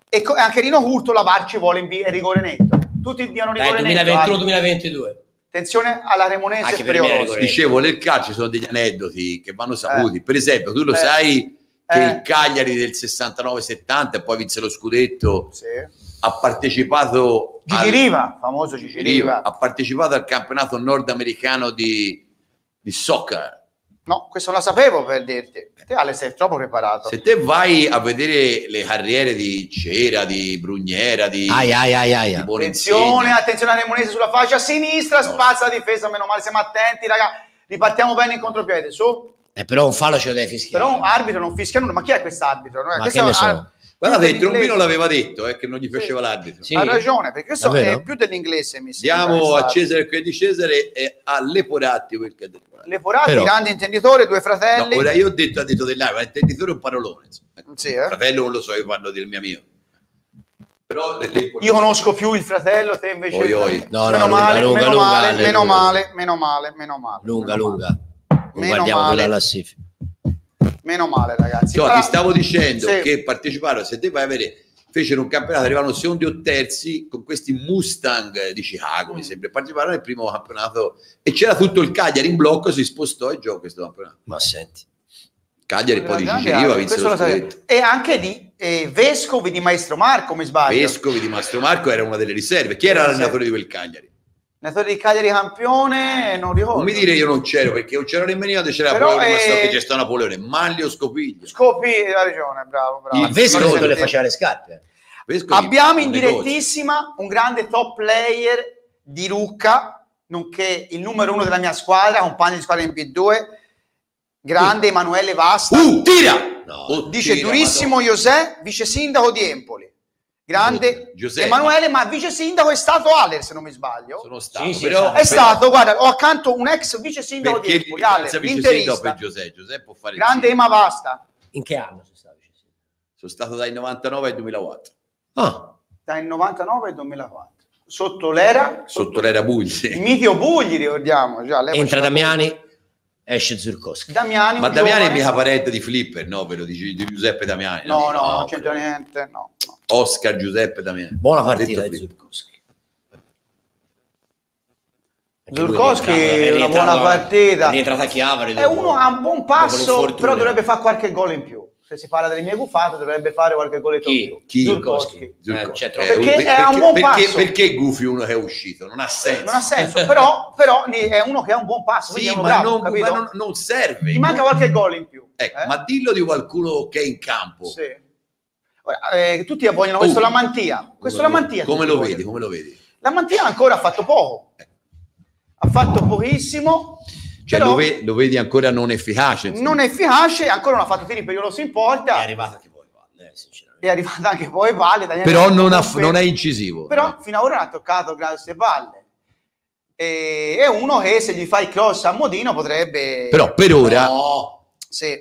E co- anche Rino Curto la VAR ci vuole in B è rigore netto. Tutti diano Dai, rigore netto. Ale. 2021-2022. Attenzione alla Cremonese Anche e per me. Dicevo, nel calcio ci sono degli aneddoti che vanno saputi. Per esempio, tu lo Eh. sai che Eh. il Cagliari del 69-70 e poi vinse lo scudetto, Sì. Ha partecipato Gigi al, Riva, famoso Gigi Riva. ha partecipato al campionato nordamericano di, di soccer. No, questo non la sapevo per dirti. Te Ale sei troppo preparato. Se te vai a vedere le carriere di Cera, di Brugnera, di, Ai ai ai ai. di Attenzione, attenzione alla Cremonese sulla fascia sinistra, No. spazza la difesa, meno male, siamo attenti, raga. Ripartiamo bene in contropiede, su. Eh, però un fallo ce lo devi fischiare. Però un arbitro non fischia nulla, ma chi è quest'arbitro? No, Ma questo che ne so. Ah, Guardate, il trombino l'aveva detto eh, che non gli faceva l'arbitro. Sì. Ha ragione, perché questo Davvero? è più dell'inglese, mi sembra. Diamo a quest'arbitro. Cesare quel di Cesare e a Leporati quel che è del Porati. Le Porati, Però- grande intenditore, due No, fratelli. ora io ho detto, ha detto dell'aria, ma intenditore è un parolone. Sì, eh? Fratello non lo so, io parlo del mio amico. Però Io conosco più il fratello, te invece. Oi, oi. No, no, meno lunga, male, lunga, meno lunga, male, Ale, meno lunga. male, meno male, meno male. Lunga, meno lunga. male. Non guardiamo male. quella classifica. Meno male, ragazzi. No, Allora, ti stavo dicendo sì. che parteciparono, se te vai a vedere, fecero un campionato, arrivarono secondi o terzi con questi Mustang di Chicago, mi Mm. sembra, parteciparono al primo campionato e c'era tutto il Cagliari in blocco, si spostò e giocò questo campionato. Ma senti. Cagliari poi di Ciceriva vinse lo scudetto. E anche di eh, Vescovi di Maestro Marco, mi sbaglio. Vescovi di Mastro Marco era una delle riserve. Chi era Sì. l'allenatore di quel Cagliari? Allenatore di Cagliari campione, non ricordo. Non mi dire io non c'ero, perché non c'ero nemmeno io, c'era Però, proprio eh, che c'è stato Napoleone, Maglio Scopiglio. Scopi la regione, bravo, bravo. Il Vescovo le faceva le scarpe. Vescovi, Abbiamo in direttissima un grande top player di Lucca, nonché il numero uno della mia squadra, compagno di squadra in B2, grande Emanuele Vasta. Uh, tira! No. Oh, Dice tira, durissimo José, vice sindaco di Empoli. Grande Giuseppe. Emanuele, ma vice sindaco è stato Aller, se non mi sbaglio. Sono stato, Sì, sì, però, È stato, guarda, ho accanto un ex vice sindaco di Empoli, vice sindaco l'interista. per Giuseppe, Giuseppe può fare Grande sindaco. Ema Vasta, In che anno sei stato? Sono stato dal 99 al 2004, Ah, dal 99 al 2004. Sotto l'era, sotto l'era il Bugli. Mitio Bugli, ricordiamo. Già, entra Damiani, esce Zurkowski. Damiani, Ma Damiani è giovane- mica parente di Flipper, no? Ve lo dici di Giuseppe Damiani? No, no, non c'entra niente, no. no. Oscar Giuseppe Damiani. Buona partita di Flipper. Zurkowski. Zurkowski è una buona partita. È Chiavari. È uno a un buon passo, però dovrebbe fare qualche gol in più. Se si parla delle mie gufate, dovrebbe fare qualche goletto Chi? in più. Chi? Zurkowski. Zurkowski. Eh, Eh, troppo. Perché per- è un buon perché, passo. Perché Gufi uno che è uscito? Non ha senso. Non ha senso, però, però è uno che ha un buon passo. Sì, ma, bravo, non, ma non- non serve. Gli manca qualche gol in più. Ecco, eh? Ma dillo di qualcuno che è in campo. Sì. Ora, eh, tutti vogliono questo Oh. la mantia. Questo la mantia. Come lo vedi? Come lo vedi? La mantia ancora ha fatto poco. Ha fatto pochissimo. Cioè, però lo, ve- lo vedi ancora non efficace. insomma. non è efficace, ancora non ha fatto tiri pericolosi in È porta. arrivata anche poi, Valle, eh, sinceramente. È arrivata anche poi Valle. Daniele Però non, ha- non è incisivo. Però fino ad ora non ha toccato grosse palle. E, è uno che se gli fai cross a Modino potrebbe... Però per ora... No. Sì.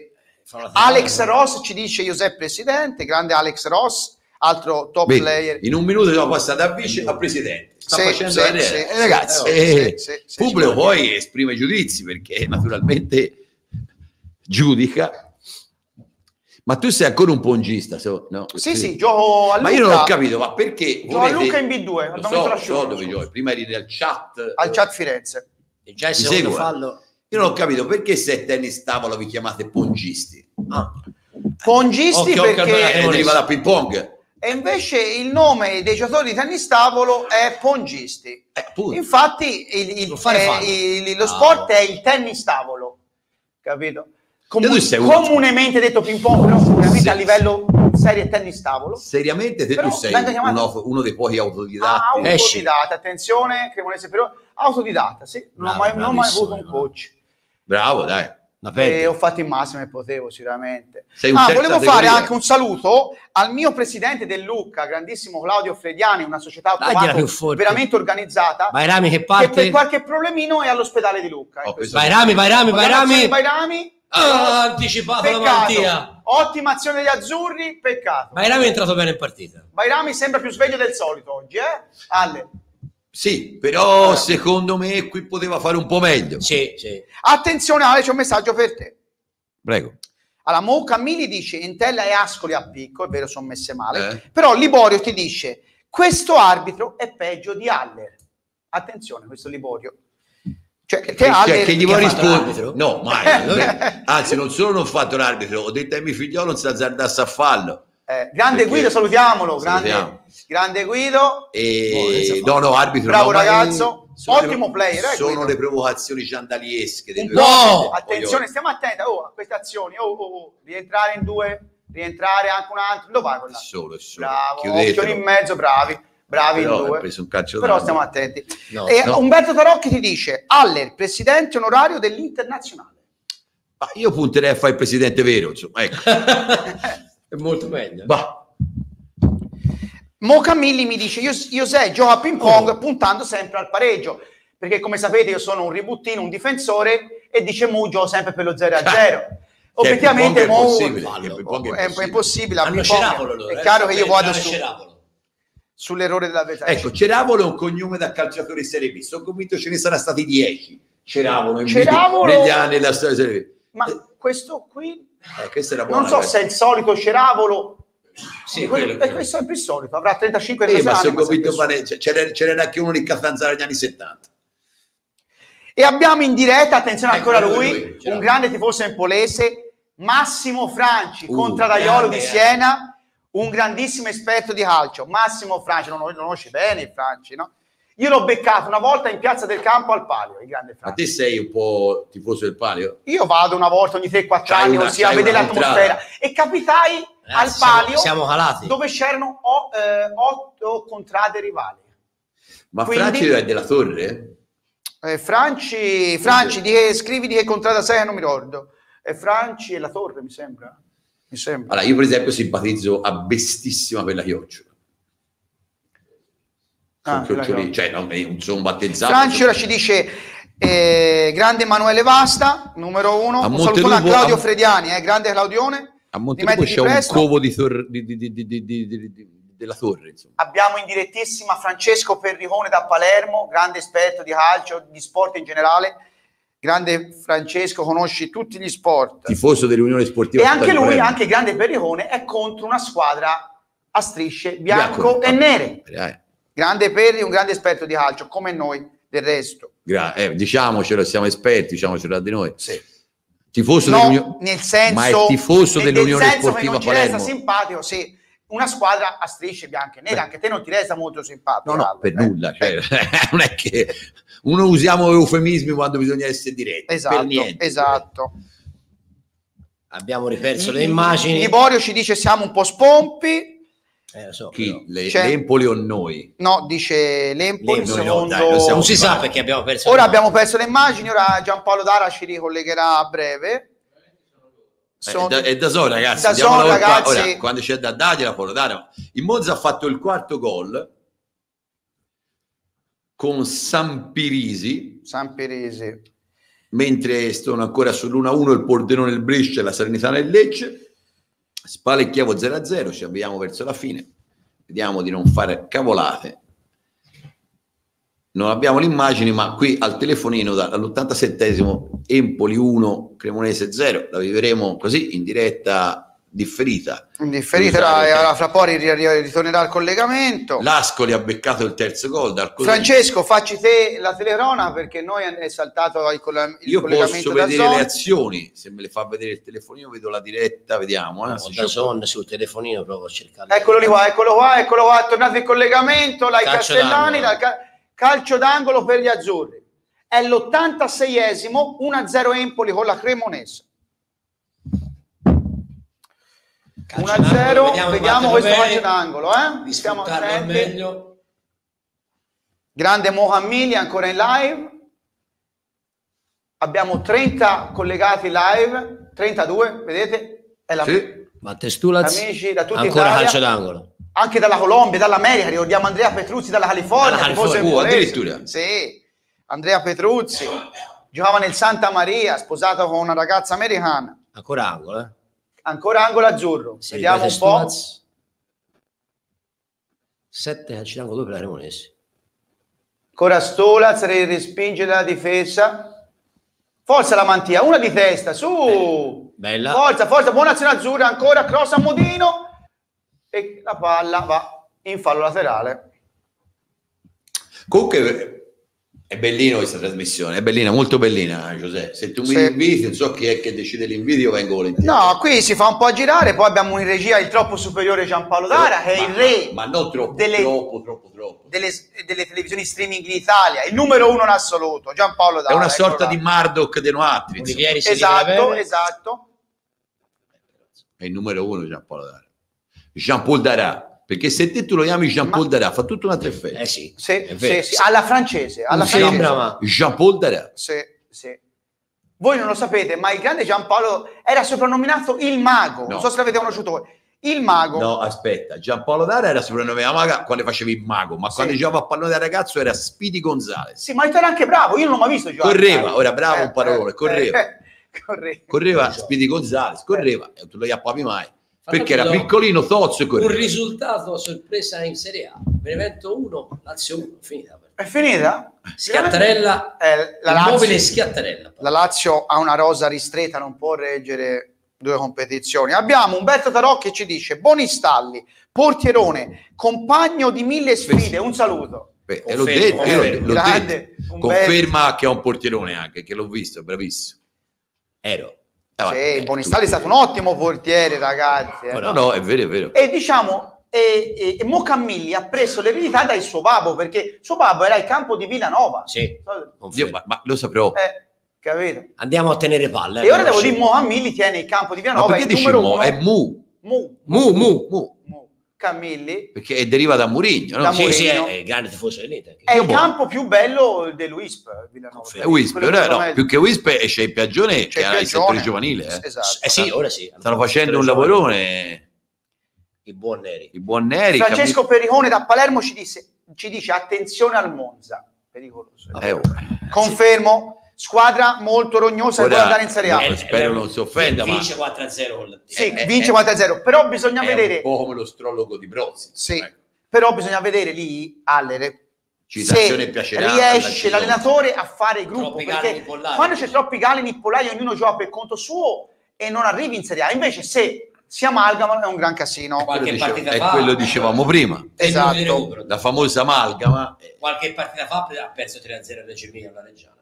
Fa una Alex. Ross ci dice Giuseppe Presidente, grande Alex Ross, altro top vedi, player. in un minuto siamo passati da vice a presidente. Sta Sì, facendo sì, vedere. sì, Eh, ragazzi, sì, eh, sì, sì, sì, Publio poi esprime giudizi perché naturalmente giudica. Ma tu sei ancora un pongista, so- no? Sì, sì, gioco a Luca. Ma io non ho capito, ma perché Gioco a volete- Luca in B2, Lo abbiamo so, la so dove giochi. Prima eri nel chat. Al chat Firenze. E già il secondo fallo. Io non ho capito perché se tennis tavola vi chiamate pongisti. Ah, Pongisti Occhio, occhio, perché... E deriva da ping pong. E invece il nome dei giocatori di tennis tavolo è Pongisti. Eh. Infatti il- il- eh, il- lo No. sport è il tennis tavolo, capito? Comu- tu sei uno- comunemente detto ping pong, però sicuramente Sì. a livello serie tennis tavolo. Seriamente te Però tu sei uno, uno dei pochi autodidatti. Esci. Autodidatta, attenzione, Cremonese però autodidatta, sì, non ho Bravo, mai, non ho mai avuto un bravo. coach. Bravo, dai. E ho fatto il massimo che potevo sicuramente. Ah, terza volevo fare anche un saluto al mio presidente del Lucca, grandissimo Claudio Frediani, una società veramente organizzata, Bairami che che per parte. qualche problemino è all'ospedale di Lucca. Oh, Bairami, Bairami, Bairami. Bairami. Ah, anticipato la malattia. Peccato. Ottima azione degli azzurri, peccato. Bairami è entrato bene in partita. Bairami sembra più sveglio del solito oggi, eh? Alle. Sì, però secondo me qui poteva fare un po' meglio. Sì, sì. Attenzione Ale, c'è un messaggio per te. Prego. Allora, Mo Cammili dice Intella e Ascoli a picco, è vero, sono messe male. Eh? Però Liborio ti dice questo arbitro è peggio di Haller. Attenzione, questo Liborio. Cioè, che Cioè, che gli vuoi rispondere? No, mai. Dove- Anzi, non solo non ho fatto l'arbitro, ho detto ai miei figlioli non si azzardasse a fallo. Eh, grande Perché- Guido, salutiamolo. Grande, Salutiamo. Grande Guido, E Buono, no, no, arbitro. Bravo no, ragazzo, sono ottimo le- player, eh, Sono Guido. le provocazioni ciandaliesche. dei due ospiti. Attenzione, stiamo attenti oh, a queste azioni. Oh, oh, oh. Rientrare in due, rientrare anche un altro. Dove vai È quella? solo, solo. Bravo, Chiudetelo. occhioni in mezzo, bravi. Bravi Però in due. preso un calcio Però stiamo attenti. No. E no. Umberto Tarocchi ti dice Haller, presidente onorario dell'Internazionale. Ma io punterei a fare il presidente vero, insomma. Ecco. È molto meglio. Bah. Mo Camilli mi dice io, io sei gioco a ping pong Oh. puntando sempre al pareggio perché come sapete io sono un ributtino, un difensore e dice Mu gioco sempre per lo 0 a 0 obiettivamente il ping pong è Mo impossibile, ping pong è è, è impossibile. impossibile a Hanno. Cerapolo allora. è eh. chiaro che io vado su sull'errore dell'avversario. Ecco, Ceravolo è un cognome da calciatore di Serie B. Sono convinto ce ne saranno stati 10. Ceravolo, Ceravolo- negli anni della storia di Serie B. Ma questo qui, Eh, non so questa. se è il solito Ceravolo, Sì, quello- quello- è questo è sempre il solito, avrà 35 Eh, ma anni, sono ma sempre convinto c- c'era, c'era anche uno di Catanzaro negli anni 70. E abbiamo in diretta, attenzione Ecco, ancora lui, lui, un grande tifoso empolese, Massimo Franci, Uh, contradaiolo di eh. Siena, un grandissimo esperto di calcio. Massimo Franci, non lo conosci bene il Franci, no? Io l'ho beccato una volta in piazza del campo al palio, il grande Ma Franci. te sei un po' tifoso del palio? Io vado una volta ogni 3-4 C'hai anni una- così a vedere l'atmosfera e capitai Eh, al siamo- palio Siamo calati. dove c'erano o- eh, otto contrade rivali. Ma Quindi- Franci è della Torre? Eh, Franci, Franci di che, scrivi di che contrada sei, non mi ricordo. Eh, Franci e la Torre, mi sembra. Mi sembra. Allora, io per esempio simpatizzo a bestissima per la Chiocciola. Ah, cioè non, non sono battezzato. Franci ora ci dice eh, grande Emanuele Vasta, numero uno. A Un salutone a Claudio a- Frediani, eh, grande Claudione. A Montelupo c'è un covo di tor- di, di, della torre. Insomma. Abbiamo in direttissima Francesco Perricone da Palermo, grande esperto di calcio, di sport in generale. Grande Francesco, conosci tutti gli sport. Tifoso dell'Unione Sportiva. E anche lui, Palermo. anche grande Perricone, è contro una squadra a strisce bianco, bianco e ah, nere. Eh, eh. Grande Perri, un grande esperto di calcio, come noi del resto. Gra- eh, diciamocelo, siamo esperti, diciamocelo da di noi. Sì. Tifoso No, dell'Unione nel senso, Ma è tifoso nel- dell'Unione nel senso Sportiva che non ci resta Palermo. simpatico, sì. Una squadra a strisce bianche e nere, Beh. anche te non ti resta molto simpatico. No, no, Carlo, per eh. nulla. Cioè, non è che uno usiamo eufemismi quando bisogna essere diretti. Per Esatto, niente. esatto. Abbiamo riperso le immagini. Liborio ci dice siamo un po' spompi. Eh, so, Chi? Le, l'Empoli o noi? No, dice l'Empoli, L'Empoli, no, secondo... dai, non si sa perché abbiamo perso. Ora abbiamo perso le immagini, ora Giampaolo Dara ci ricollegherà a breve. Sono- Eh, è, da, è da so, ragazzi. Da Andiamo so, una volta- ragazzi. ora, quando c'è da dargliela può dare. Il Monza ha fatto il quarto gol con Sampirisi, San Perese. mentre sono ancora sull'1-1 il Pordenone il Brescia e la Salernitana e il Lecce. Spalecchiavo 0-0, ci avviamo verso la fine. Vediamo di non fare cavolate. Non abbiamo le immagini, ma qui al telefonino da- dall'87esimo Empoli 1, Cremonese 0. La vivremo così in diretta differita. Indifferita, Scusate. e ora fra poi ri- ri- ritornerà al collegamento. L'Ascoli ha beccato il terzo gol dal. Francesco, facci te la telerona perché noi è saltato il, colla- il Io collegamento posso da vedere Zon. le azioni, se me le fa vedere il telefonino vedo la diretta, vediamo. Eh, da son sul telefonino provo a cercare. Eccolo lì qua, eccolo qua, eccolo qua, è tornato il collegamento, lai Calcio Castellani, d'angolo. dal ca- calcio d'angolo per gli azzurri. È l'86esimo, 1-0 Empoli con la Cremonese. Calcio 1-0, d'angolo, vediamo, vediamo questo calcio d'angolo, eh? Stiamo attenti. meglio. Grande Mohammili ancora in live. Abbiamo 30 collegati live, 32, vedete? È la Sì. Stulaz, amici da tutta ancora Italia, calcio d'angolo. anche dalla Colombia, dall'America, ricordiamo Andrea Petruzzi dalla California, Dalla California. Empolese. addirittura. Sì, Andrea Petruzzi, giocava nel Santa Maria, sposato con una ragazza americana, Ancora angolo, eh? Ancora angolo azzurro. Sì, Vediamo un po'. Stulaz. Sette calci d'angolo due per la Cremonese. Ancora Stolaz re- respinge dalla difesa. Forza la mantia, una di testa, su! Bella. Forza, forza, buona azione azzurra, ancora cross a Modino e la palla va in fallo laterale. Comunque è bellino questa trasmissione, è bellina, molto bellina, Giuseppe. Se tu mi Sì. inviti, non so chi è che decide l'invito, vengo volentieri. No, qui si fa un po' girare, poi abbiamo in regia il troppo superiore Giampaolo Dara, che è Ma- il re Ma non troppo, delle- troppo, troppo, troppo. delle, delle televisioni streaming in Italia, il numero uno in assoluto, Giampaolo È Dara. una sorta eccolo di là. Murdoch dei Noatri. Esatto, esatto. È il numero uno Paul Dara. Jean Paul Dara. Perché se te tu lo chiami Jean Paul Dara, fa tutto un altro bene. effetto. Eh sì, Sì, sì, sì, alla francese, alla francese. sembra, ma Jean Paul Dara. Sì, sì. Voi non lo sapete, ma il grande Giampaolo era soprannominato il mago. No. Non so se l'avete conosciuto voi. Il mago. No, aspetta, Giampaolo Dara era soprannominato maga quando facevi il mago, ma Sì. quando giocava a pallone da ragazzo era Speedy Gonzales. Sì, ma tu era anche bravo, io non l'ho mai visto giocare. Correva, ora bravo un parolone, correva. eh, correva. Correva Speedy Gonzales, correva, e tu lo chiappavi mai. Perché era piccolino, tozzo e Un correva. risultato a sorpresa in Serie A. Benevento 1, Lazio 1, finita. È finita? Schiattarella, Eh, la, Lazio, Schiattarella. la Lazio ha una rosa ristretta, non può reggere due competizioni. Abbiamo Umberto Tarocchi che ci dice Bonistalli, portierone, compagno di mille sfide, un saluto. Beh, e l'ho detto, io l'ho- l'ho Grande, detto. Conferma che è un portierone anche, che l'ho visto, è bravissimo. Ero. Eh, Sì, Bonistalli è stato un ottimo portiere, ragazzi. eh. No, no, è vero, è vero. E diciamo, e, e, e Mo Cammilli ha preso l'eredità dal suo babbo, perché suo babbo era il campo di Villanova. Sì, Eh, confermo. Io- ma, ma lo saprò. capito? Andiamo a tenere palle. eh, E ora devo veloci. dire, Mo Cammilli tiene il campo di ma Villanova, è perché dici mo? uno. È mu, Mu, Mu, mu. mu, Mu. Cammilli perché deriva da Murigno, no? Da Sì, sì, Mourinho. è, è grande tifoso dell'Inter. è il buono. campo più bello Villanova. È Wisp, che no, fa più che Wisp e c'è il Piagione C'è che ha il settore giovanile. eh. Esatto. Eh sì, ora sì. Stanno facendo un lavorone. I buon neri. Il buon Neri. Francesco Pericone da Palermo ci, disse- ci dice attenzione al Monza, pericoloso. Eh, oh. Confermo, squadra molto rognosa e Ora- vuole andare in Serie A. Eh, spero non si offenda, ma- Vince 4-0 con la Sì, eh, vince eh, 4-0, però bisogna È vedere, un po' come lo strologo di Brozzi. Sì. Ecco. però bisogna vedere lì Aller Citazione se piacerà riesce l'allenatore a fare il gruppo, Troppi perché quando c'è troppi galli nippolari ognuno gioca per conto suo e non arrivi in Serie A, invece se si amalgamano è un gran casino. Quello dicevo- è fa- quello dicevamo prima. E Esatto. La famosa amalgama. eh, Qualche partita fa ha perso 3-0 a Reggio Emilia alla Reggiana.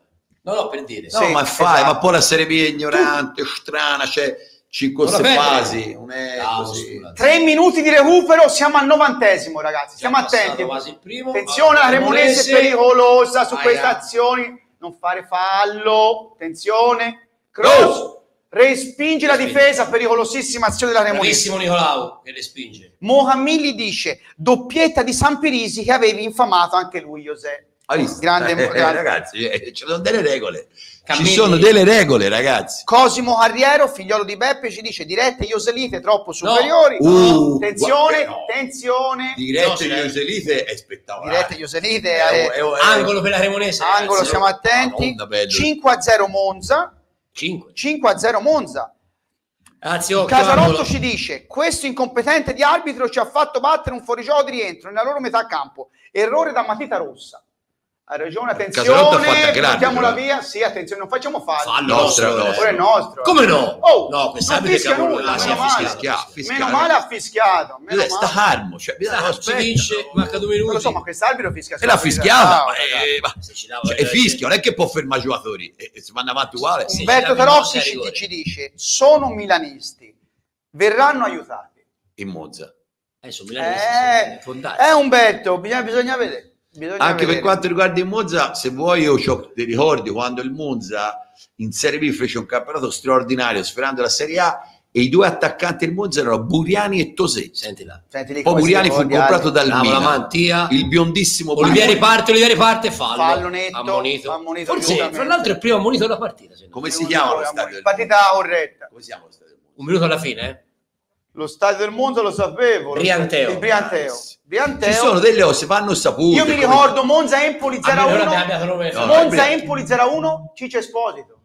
No, no, per dire. No, Sì, ma fai, esatto. ma poi la Serie B è ignorante, strana, c'è cinque o Non la sei perde. fasi. Non è così. oscura. Tre minuti di recupero, siamo al novantesimo ragazzi, passato attenti. primo. Attenzione, la Cremonese è pericolosa su Aia. queste azioni, non fare fallo, attenzione, cross, respinge la Respinge. difesa, pericolosissima azione della Cremonese. Bravissimo Nicolau che le spinge. Mohammili dice doppietta di San Pirisi che avevi infamato anche lui, José. Visto? Grande, Eh, eh, ragazzi, eh, ci sono delle regole. Cammini. Ci sono delle regole, ragazzi. Cosimo Carriero, figliolo di Beppe, ci dice dirette Ioselite troppo superiori. Uh, Attenzione, guarda, no. attenzione. Dirette No, di Ioselite è spettacolare. Dirette Ioselite, È- eh, è- è- Angolo per la Cremonese. angolo, ragazzi. siamo attenti. Madonna, bello. 5 a 0 Monza. 5. 5 a 0 Monza. Ragazzi, occhio, Casarotto angolo. ci dice: Questo incompetente di arbitro ci ha fatto battere un fuorigioco di rientro nella loro metà campo. Errore da matita rossa. Ha ragione, fatto attenzione, mettiamola l'arbitro, eh. via. Sì, attenzione, non facciamo fallo. Fallo Nostro, nostro, è nostro. Come no? Oh, no, questa non fischia nulla, sì, meno male. Fischia- Meno male ha fischiato. Meno Eh, Sta calmo. Cioè, Ah, no, ci aspetta, vince, manca due minuti. Non lo so, ma quest'arbitro fischia E la fischiata, Ah, ma, eh, dava cioè, è fischio, non è che può fermare i giocatori, e, e si vanno avanti uguale. Umberto a ci, dice: Sono milanisti, verranno aiutati. In Monza. Eh, su Milano Eh, fondati. eh, Umberto, bisogna vedere. Bisogna Anche vedere. per quanto riguarda il Monza, se vuoi, io dei ricordi quando il Monza in Serie B fece un campionato straordinario sferrando la Serie A e i due attaccanti del Monza erano Buriani e Tosè. Senti là. Senti lì Poi Buriani fu comprato dal Milan, mantia. il biondissimo Olivieri Buriani. parte, Olivieri parte, fallo. Fallo netto, ammonito. ammonito Forse, fra l'altro, è il primo ammonito della partita. Come si chiama lo stadio Partita corretta. Come si chiama lo stadio? Un minuto alla fine, eh? Lo stadio del Monza lo sapevo. Brianteo. Brianteo. Brianteo. Ci sono delle cose, vanno sapute. Io mi come- ricordo Monza Empoli Ah, allora 0-1. abbiamo dato nome- No, Monza. Empoli 0-1, Ciccio Esposito.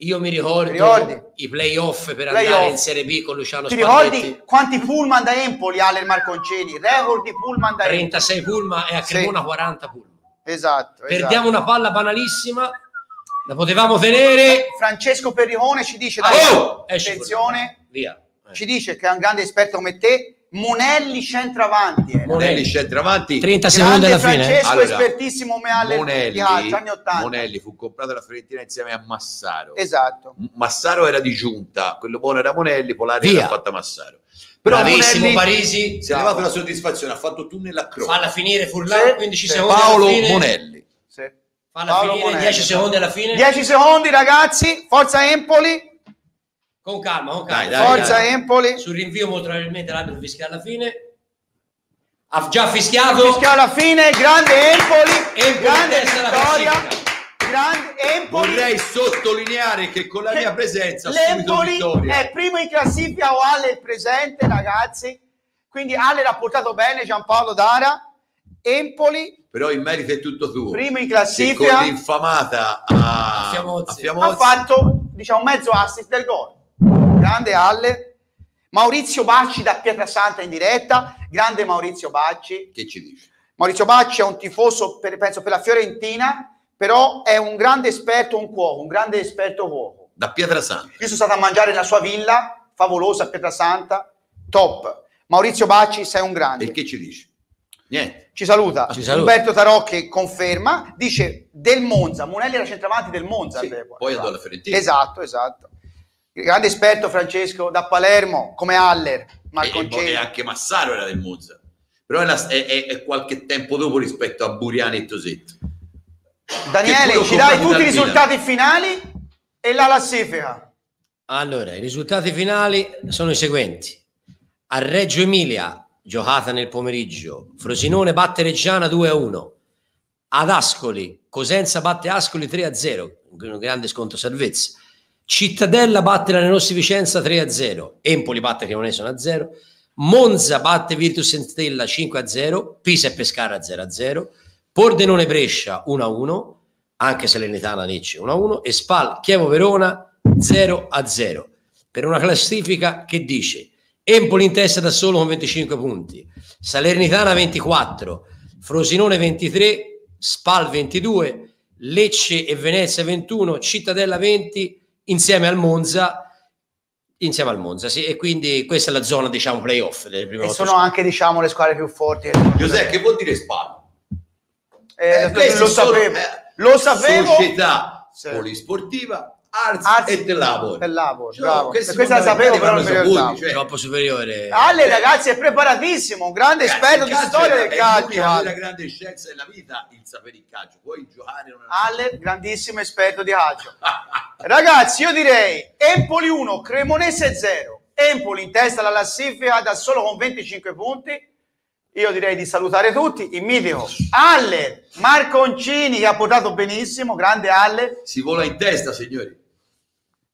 Io mi ricordo Ricordi? i playoff per Playoff. andare in Serie B con Luciano Ti Spalletti. ricordi quanti pullman da Empoli Aller Marconcini? Record di pullman da Empoli. 36 pullman e a Sì. Cremona 40 pullman. Esatto. Perdiamo esatto. una palla banalissima, la potevamo tenere. Francesco Perricone ci dice, Ah, dai, oh! Attenzione. Via. Eh. ci dice che è un grande esperto come te, Monelli centravanti. era. Monelli centravanti. 30 secondi alla fine. Francesco, Allora, espertissimo come Aller Monelli, anni 80. Monelli fu comprato dalla Fiorentina insieme a Massaro. Esatto. Massaro era di giunta, quello buono era Monelli, Polari l'ha fatta Massaro. Però Bravissimo Monelli Parisi. si è levato la soddisfazione, ha fatto tunnel a croce. Falla finire Furlan, Sì, 15 sì. secondi Paolo alla fine. Monelli. Sì. Falla Paolo finire, Monelli. 10 secondi alla fine. 10 secondi ragazzi, forza Empoli, Con calma, con calma. Dai, dai, forza dai. Empoli. Sul rinvio molto probabilmente l'arbitro fischia alla fine. Ha già fischiato. Fischia alla fine, grande Empoli, Empoli grande vittoria, grande Empoli. Vorrei sottolineare che con la mia presenza L'Empoli è primo in classifica o Ale è presente, ragazzi. Quindi Ale l'ha portato bene, Giampaolo Dara. Empoli, Però il merito è tutto tuo. primo in Che classifica, con l'infamata a, A Fiamozzi. a Fiamozzi. ha fatto diciamo mezzo assist del gol. Grande Alle. Maurizio Bacci da Pietrasanta in diretta, grande Maurizio Bacci. Che ci dici? Maurizio Bacci è un tifoso, per- penso, per la Fiorentina, però è un grande esperto, un cuoco, un grande esperto cuoco. Da Pietrasanta. Io sono stato a mangiare nella sua villa, favolosa a Pietrasanta, top. Maurizio Bacci, sei un grande. E che ci dici? Niente. Ci saluta. Ci saluta. Umberto Tarocchi conferma, dice del Monza, Monelli era centravanti del Monza. Sì, poi andò alla Fiorentina. Esatto, esatto. Grande esperto Francesco da Palermo, come Haller, E, e Marconcelli. poi anche Massaro era del Monza. Però è, la- è- è- è qualche tempo dopo rispetto a Buriani e Tosetto. Daniele, ci dai tutti i risultati finali e la classifica. Allora, i risultati finali sono i seguenti. A Reggio Emilia, giocata nel pomeriggio, Frosinone batte Reggiana 2-1. Ad Ascoli, Cosenza batte Ascoli 3-0, un grande sconto salvezza. Cittadella batte la Nenossi Vicenza 3-0. Empoli batte Cremonese 1-0. Monza batte Virtus Entella 5-0. Pisa e Pescara 0-0. Pordenone Brescia 1-1, anche Salernitana Lecce 1-1 e Spal Chievo Verona 0-0 per una classifica che dice Empoli in testa da solo con 25 punti, Salernitana 24, Frosinone 23, Spal 22, Lecce e Venezia 21, Cittadella 20 insieme al Monza insieme al Monza sì, e quindi questa è la zona diciamo playoff delle prime E sono squadre. anche, diciamo, le squadre più forti. Giuseppe, che vuol dire Spal? Eh, Eh, lo sono, sapevo, eh, lo sapevo. Società Sì. polisportiva, Arts, Arts e Telabor. e Labor, Cioè, bravo. questa la sapevo, però saputi, cioè, troppo superiore Ale, ragazzi, è preparatissimo, un grande Ragazzi, esperto di storia è- del è calcio. Ale. vera grande scienza della vita, il sapere il calcio. Puoi giocare non Ale, grandissimo esperto di calcio. Ragazzi, io direi Empoli 1, Cremonese 0. Empoli in testa alla classifica da solo con 25 punti. Io direi di salutare tutti. Il mitico Haller, Marconcini che ha portato benissimo, grande Haller. Si vola in testa, signori.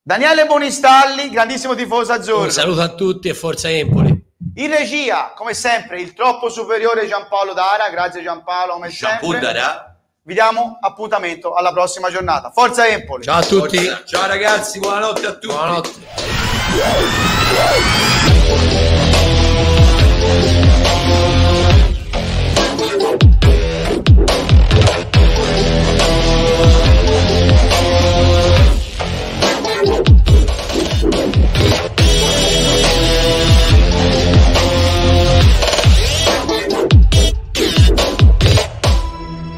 Daniele Bonistalli, grandissimo tifoso azzurro. un saluto a tutti e forza Empoli In regia, come sempre, il troppo superiore Giampaolo Dara. Grazie Giampaolo, come Shampoo sempre. darà. Vi diamo appuntamento alla prossima giornata. Forza Empoli! ciao a tutti Forza. Ciao ragazzi, buonanotte a tutti. buonanotte